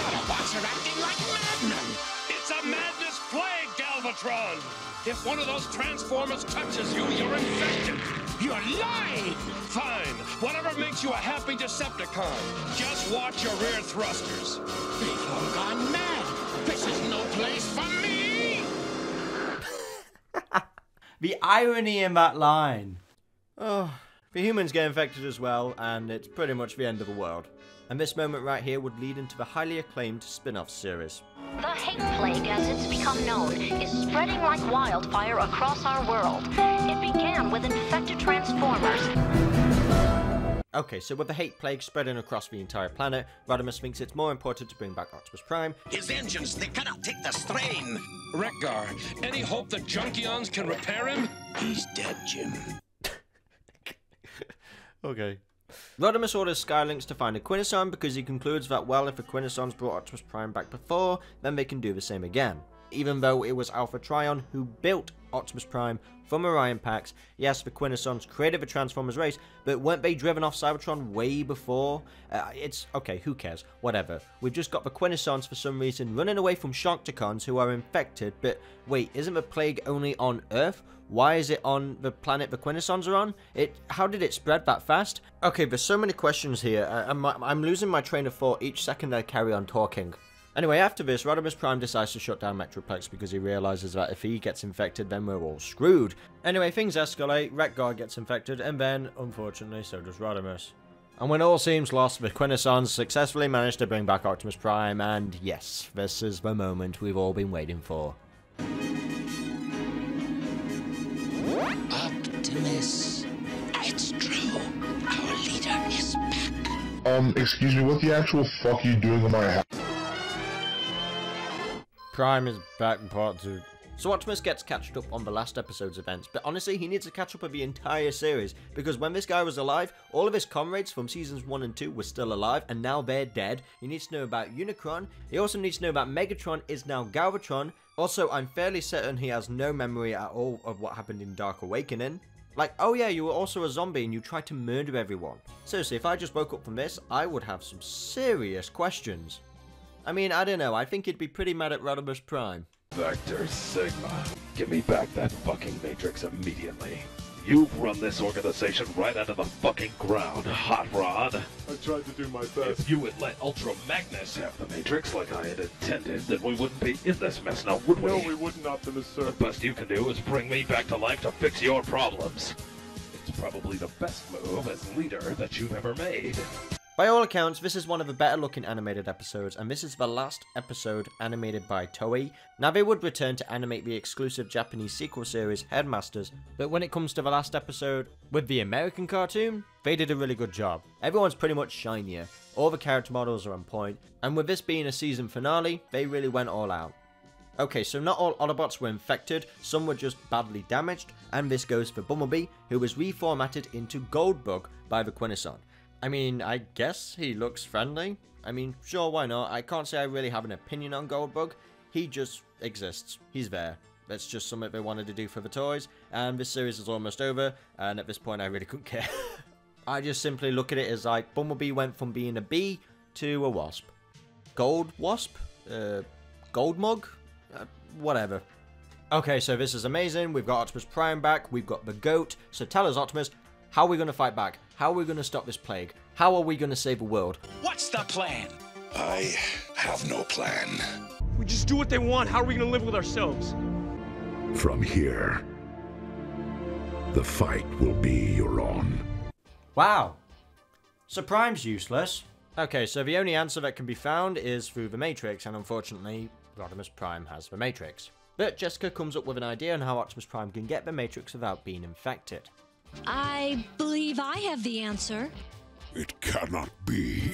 Autobots are acting like madmen! It's a madness plague, Galvatron! If one of those Transformers touches you, you're infected! You're lying! Fine, whatever makes you a happy Decepticon. Just watch your rear thrusters. They've all gone mad! This is no place for me! The irony in that line. Oh, the humans get infected as well, and it's pretty much the end of the world. And this moment right here would lead into the highly acclaimed spin-off series. The hate plague, as it's become known, is spreading like wildfire across our world. It began with infected Transformers. Okay, so with the hate plague spreading across the entire planet, Rodimus thinks it's more important to bring back Optimus Prime. His engines, they cannot take the strain. Wreck-Gar, any hope the Junkions can repair him? He's dead, Jim. Okay. Rodimus orders Skylynx to find a Quintesson because he concludes that, well, if a Quintesson's brought Optimus Prime back before, then they can do the same again. Even though it was Alpha Trion who built Optimus Prime from Orion Pax, yes, the Quintessons created the Transformers race, but weren't they driven off Cybertron way before? Uh, it's, okay, who cares, whatever. We've just got the Quintessons for some reason running away from Sharkticons who are infected, but wait, isn't the plague only on Earth? Why is it on the planet the Quintessons are on? It, how did it spread that fast? Okay, there's so many questions here. I, I'm, I'm losing my train of thought each second I carry on talking. Anyway, after this, Rodimus Prime decides to shut down Metroplex because he realizes that if he gets infected, then we're all screwed. Anyway, things escalate, Wreck-Gar gets infected, and then, unfortunately, so does Rodimus. And when all seems lost, the Quintessons successfully manage to bring back Optimus Prime, and yes, this is the moment we've all been waiting for. Optimus. It's true. Our leader is back. Um, excuse me, what the actual fuck are you doing in my house? Prime is back in part 2. So Optimus gets catched up on the last episode's events, but honestly he needs to catch up with the entire series, because when this guy was alive, all of his comrades from seasons 1 and 2 were still alive, and now they're dead. He needs to know about Unicron, he also needs to know about Megatron is now Galvatron, also I'm fairly certain he has no memory at all of what happened in Dark Awakening. Like, oh yeah, you were also a zombie and you tried to murder everyone. Seriously, if I just woke up from this, I would have some serious questions. I mean, I don't know, I think he'd be pretty mad at Rodimus Prime. Vector Sigma, give me back that fucking Matrix immediately. You've run this organization right out of the fucking ground, Hot Rod. I tried to do my best. If you would let Ultra Magnus have the Matrix like I had intended, then we wouldn't be in this mess now, would we? No, we wouldn't, Optimus, sir. The best you can do is bring me back to life to fix your problems. It's probably the best move as leader that you've ever made. By all accounts, this is one of the better looking animated episodes, and this is the last episode animated by Toei. Now, they would return to animate the exclusive Japanese sequel series, Headmasters, but when it comes to the last episode, with the American cartoon, they did a really good job. Everyone's pretty much shinier, all the character models are on point, and with this being a season finale, they really went all out. Okay, so not all Autobots were infected, some were just badly damaged, and this goes for Bumblebee, who was reformatted into Goldbug by the Quintesson. I mean, I guess he looks friendly. I mean, sure, why not? I can't say I really have an opinion on Goldbug. He just exists. He's there. That's just something they wanted to do for the toys, and this series is almost over, and at this point I really couldn't care. I just simply look at it as like Bumblebee went from being a bee to a wasp. Gold wasp? Uh, gold mug? Uh, whatever. Okay, so this is amazing. We've got Optimus Prime back. We've got the goat. So tell us, Optimus, how are we going to fight back? How are we going to stop this plague? How are we going to save the world? What's the plan? I have no plan. We just do what they want. How are we gonna live with ourselves? From here, the fight will be your own. Wow. So Prime's useless. Okay, so the only answer that can be found is through the Matrix, and unfortunately, Rodimus Prime has the Matrix. But Jessica comes up with an idea on how Optimus Prime can get the Matrix without being infected. I believe I have the answer. It cannot be.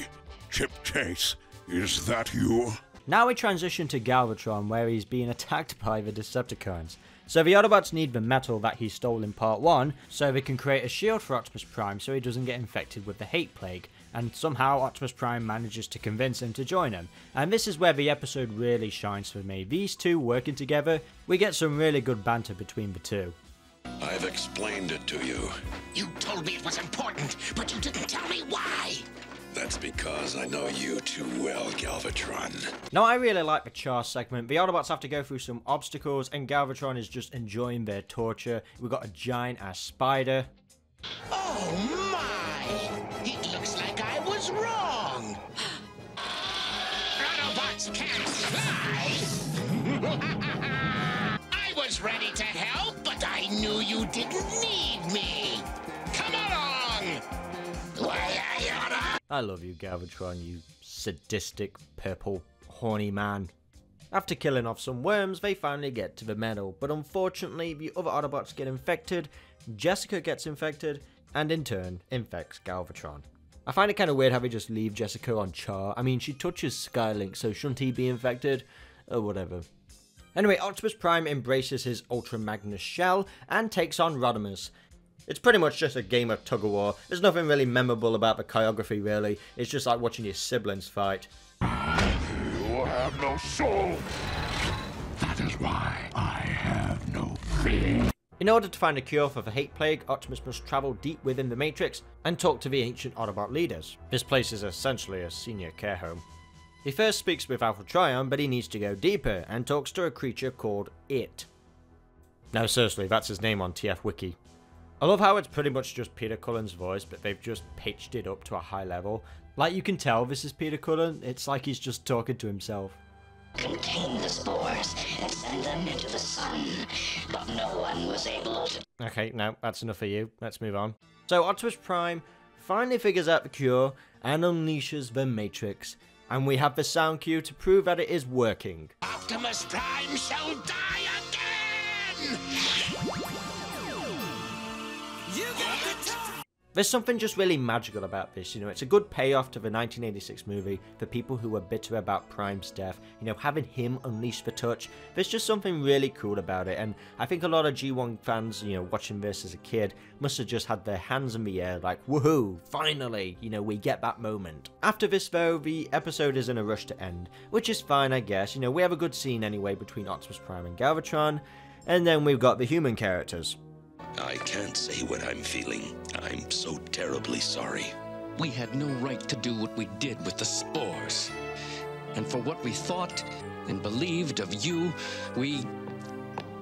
Chip Chase, is that you? Now we transition to Galvatron, where he's being attacked by the Decepticons. So the Autobots need the metal that he stole in part 1 so they can create a shield for Optimus Prime so he doesn't get infected with the hate plague. And somehow Optimus Prime manages to convince him to join him. And this is where the episode really shines for me. These two working together, we get some really good banter between the two. I've explained it to you. You told me it was important, but you didn't tell me why. That's because I know you too well, Galvatron. Now, I really like the Chaar segment. The Autobots have to go through some obstacles, and Galvatron is just enjoying their torture. We've got a giant ass spider. Oh my! It looks like I was wrong. Autobots can't fly. I was ready to help, but I knew you didn't need me. Come along. I. Love you, Galvatron, you sadistic, purple, horny man. After killing off some worms, they finally get to the metal, but unfortunately, the other Autobots get infected, Jessica gets infected, and in turn, infects Galvatron. I find it kind of weird how they just leave Jessica on Chaar. I mean, she touches Skylink, so shouldn't he be infected? Or whatever. Anyway, Optimus Prime embraces his Ultra Magnus shell and takes on Rodimus. It's pretty much just a game of tug of war. There's nothing really memorable about the choreography, really. It's just like watching your siblings fight. You have no soul. That is why I have no fear. In order to find a cure for the hate plague, Optimus must travel deep within the Matrix and talk to the ancient Autobot leaders. This place is essentially a senior care home. He first speaks with Alpha Trion, but he needs to go deeper and talks to a creature called It. No, seriously, that's his name on TF Wiki. I love how it's pretty much just Peter Cullen's voice, but they've just pitched it up to a high level. Like you can tell this is Peter Cullen, it's like he's just talking to himself. Contain the spores and send them into the sun, but no one was able to. Okay, no, that's enough for you. Let's move on. So Optimus Prime finally figures out the cure and unleashes the Matrix, and we have the sound cue to prove that it is working. Optimus Prime shall die again! You got the time! There's something just really magical about this, you know, it's a good payoff to the 1986 movie for people who were bitter about Prime's death, you know, having him unleash the touch, there's just something really cool about it, and I think a lot of G1 fans, you know, watching this as a kid, must have just had their hands in the air, like, woohoo, finally, you know, we get that moment. After this though, the episode is in a rush to end, which is fine I guess, you know, we have a good scene anyway between Optimus Prime and Galvatron, and then we've got the human characters. I can't say what I'm feeling. I'm so terribly sorry. We had no right to do what we did with the spores. And for what we thought and believed of you, we.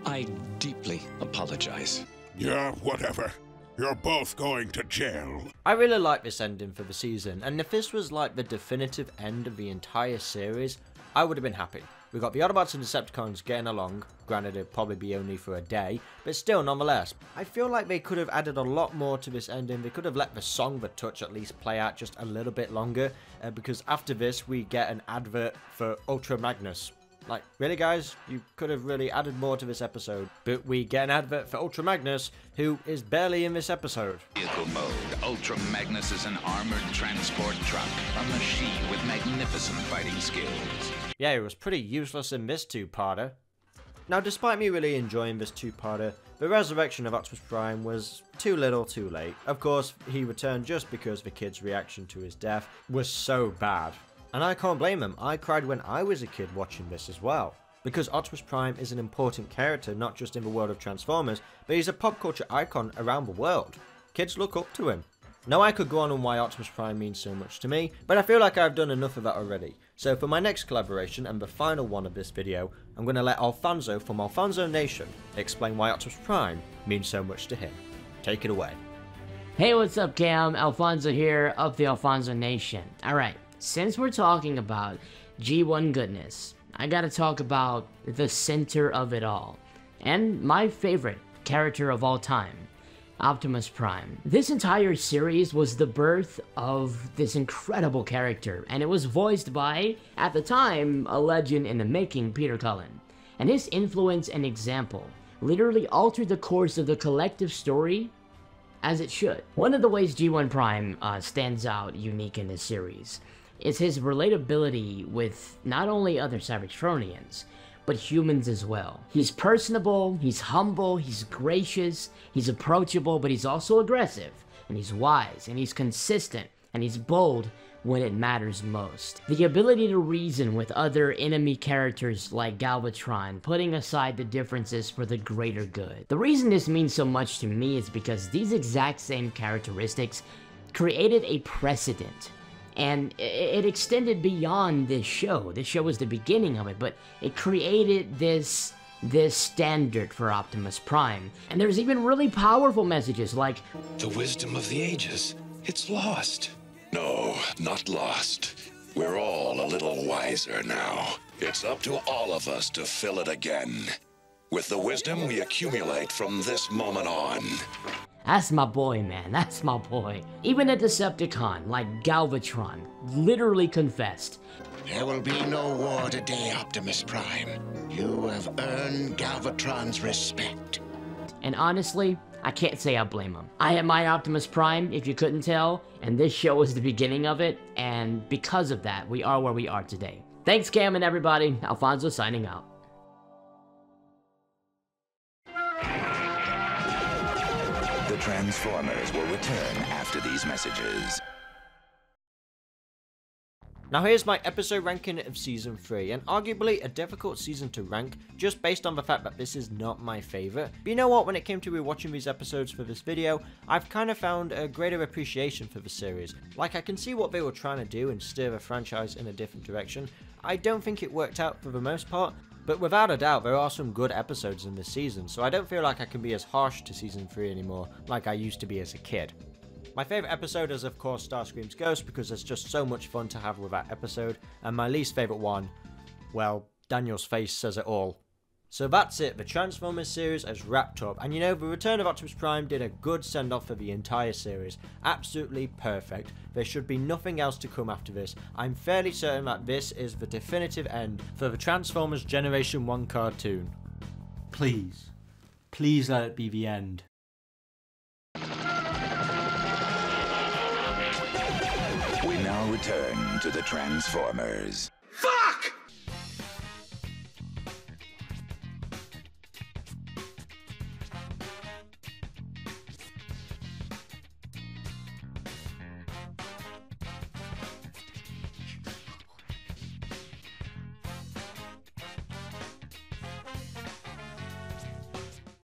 I deeply apologize. Yeah, whatever. You're both going to jail. I really like this ending for the season, and if this was like the definitive end of the entire series, I would have been happy. We got the Autobots and Decepticons getting along, granted it'd probably be only for a day, but still nonetheless. I feel like they could have added a lot more to this ending, they could have let the song The Touch at least play out just a little bit longer, uh, because after this we get an advert for Ultra Magnus. Like, really guys? You could have really added more to this episode. But we get an advert for Ultra Magnus, who is barely in this episode. Vehicle mode. Ultra Magnus is an armored transport truck, a machine with magnificent fighting skills. Yeah, it was pretty useless in this two-parter. Now, despite me really enjoying this two-parter, the resurrection of Optimus Prime was too little too late. Of course, he returned just because the kid's reaction to his death was so bad. And I can't blame them, I cried when I was a kid watching this as well. Because Optimus Prime is an important character not just in the world of Transformers, but he's a pop culture icon around the world. Kids look up to him. Now I could go on on why Optimus Prime means so much to me, but I feel like I've done enough of that already. So for my next collaboration and the final one of this video, I'm going to let Alfonso from Alfonso Nation explain why Optimus Prime means so much to him. Take it away. Hey, what's up, Cam? Alfonso here of the Alfonso Nation. Alright, since we're talking about G1 goodness, I gotta talk about the center of it all, and my favorite character of all time, Optimus Prime. This entire series was the birth of this incredible character, and it was voiced by, at the time, a legend in the making, Peter Cullen. And his influence and example literally altered the course of the collective story as it should. One of the ways G1 Prime uh, stands out unique in this series is his relatability with not only other Cybertronians, but humans as well. He's personable, he's humble, he's gracious, he's approachable, but he's also aggressive, and he's wise, and he's consistent, and he's bold, when it matters most. The ability to reason with other enemy characters like Galvatron, putting aside the differences for the greater good. The reason this means so much to me is because these exact same characteristics created a precedent and it extended beyond this show. This show was the beginning of it, but it created this this standard for Optimus Prime. And there's even really powerful messages like The wisdom of the ages, it's lost. No, not lost. We're all a little wiser now. It's up to all of us to fill it again. With the wisdom we accumulate from this moment on. That's my boy, man. That's my boy. Even a Decepticon like Galvatron literally confessed. There will be no war today, Optimus Prime. You have earned Galvatron's respect. And honestly, I can't say I blame him. I am my Optimus Prime, if you couldn't tell, and this show was the beginning of it, and because of that, we are where we are today. Thanks, Cam and everybody. Alfonso signing out. Transformers will return after these messages. Now here's my episode ranking of Season 3, and arguably a difficult season to rank, just based on the fact that this is not my favourite. But you know what, when it came to rewatching these episodes for this video, I've kind of found a greater appreciation for the series. Like, I can see what they were trying to do and steer the franchise in a different direction. I don't think it worked out for the most part, but without a doubt, there are some good episodes in this season, so I don't feel like I can be as harsh to Season 3 anymore, like I used to be as a kid. My favourite episode is of course Starscream's Ghost because there's just so much fun to have with that episode, and my least favourite one, well, Daniel's face says it all. So that's it, the Transformers series has wrapped up, and you know, the return of Optimus Prime did a good send off for the entire series. Absolutely perfect. There should be nothing else to come after this. I'm fairly certain that this is the definitive end for the Transformers Generation 1 cartoon. Please, please let it be the end. We now return to the Transformers.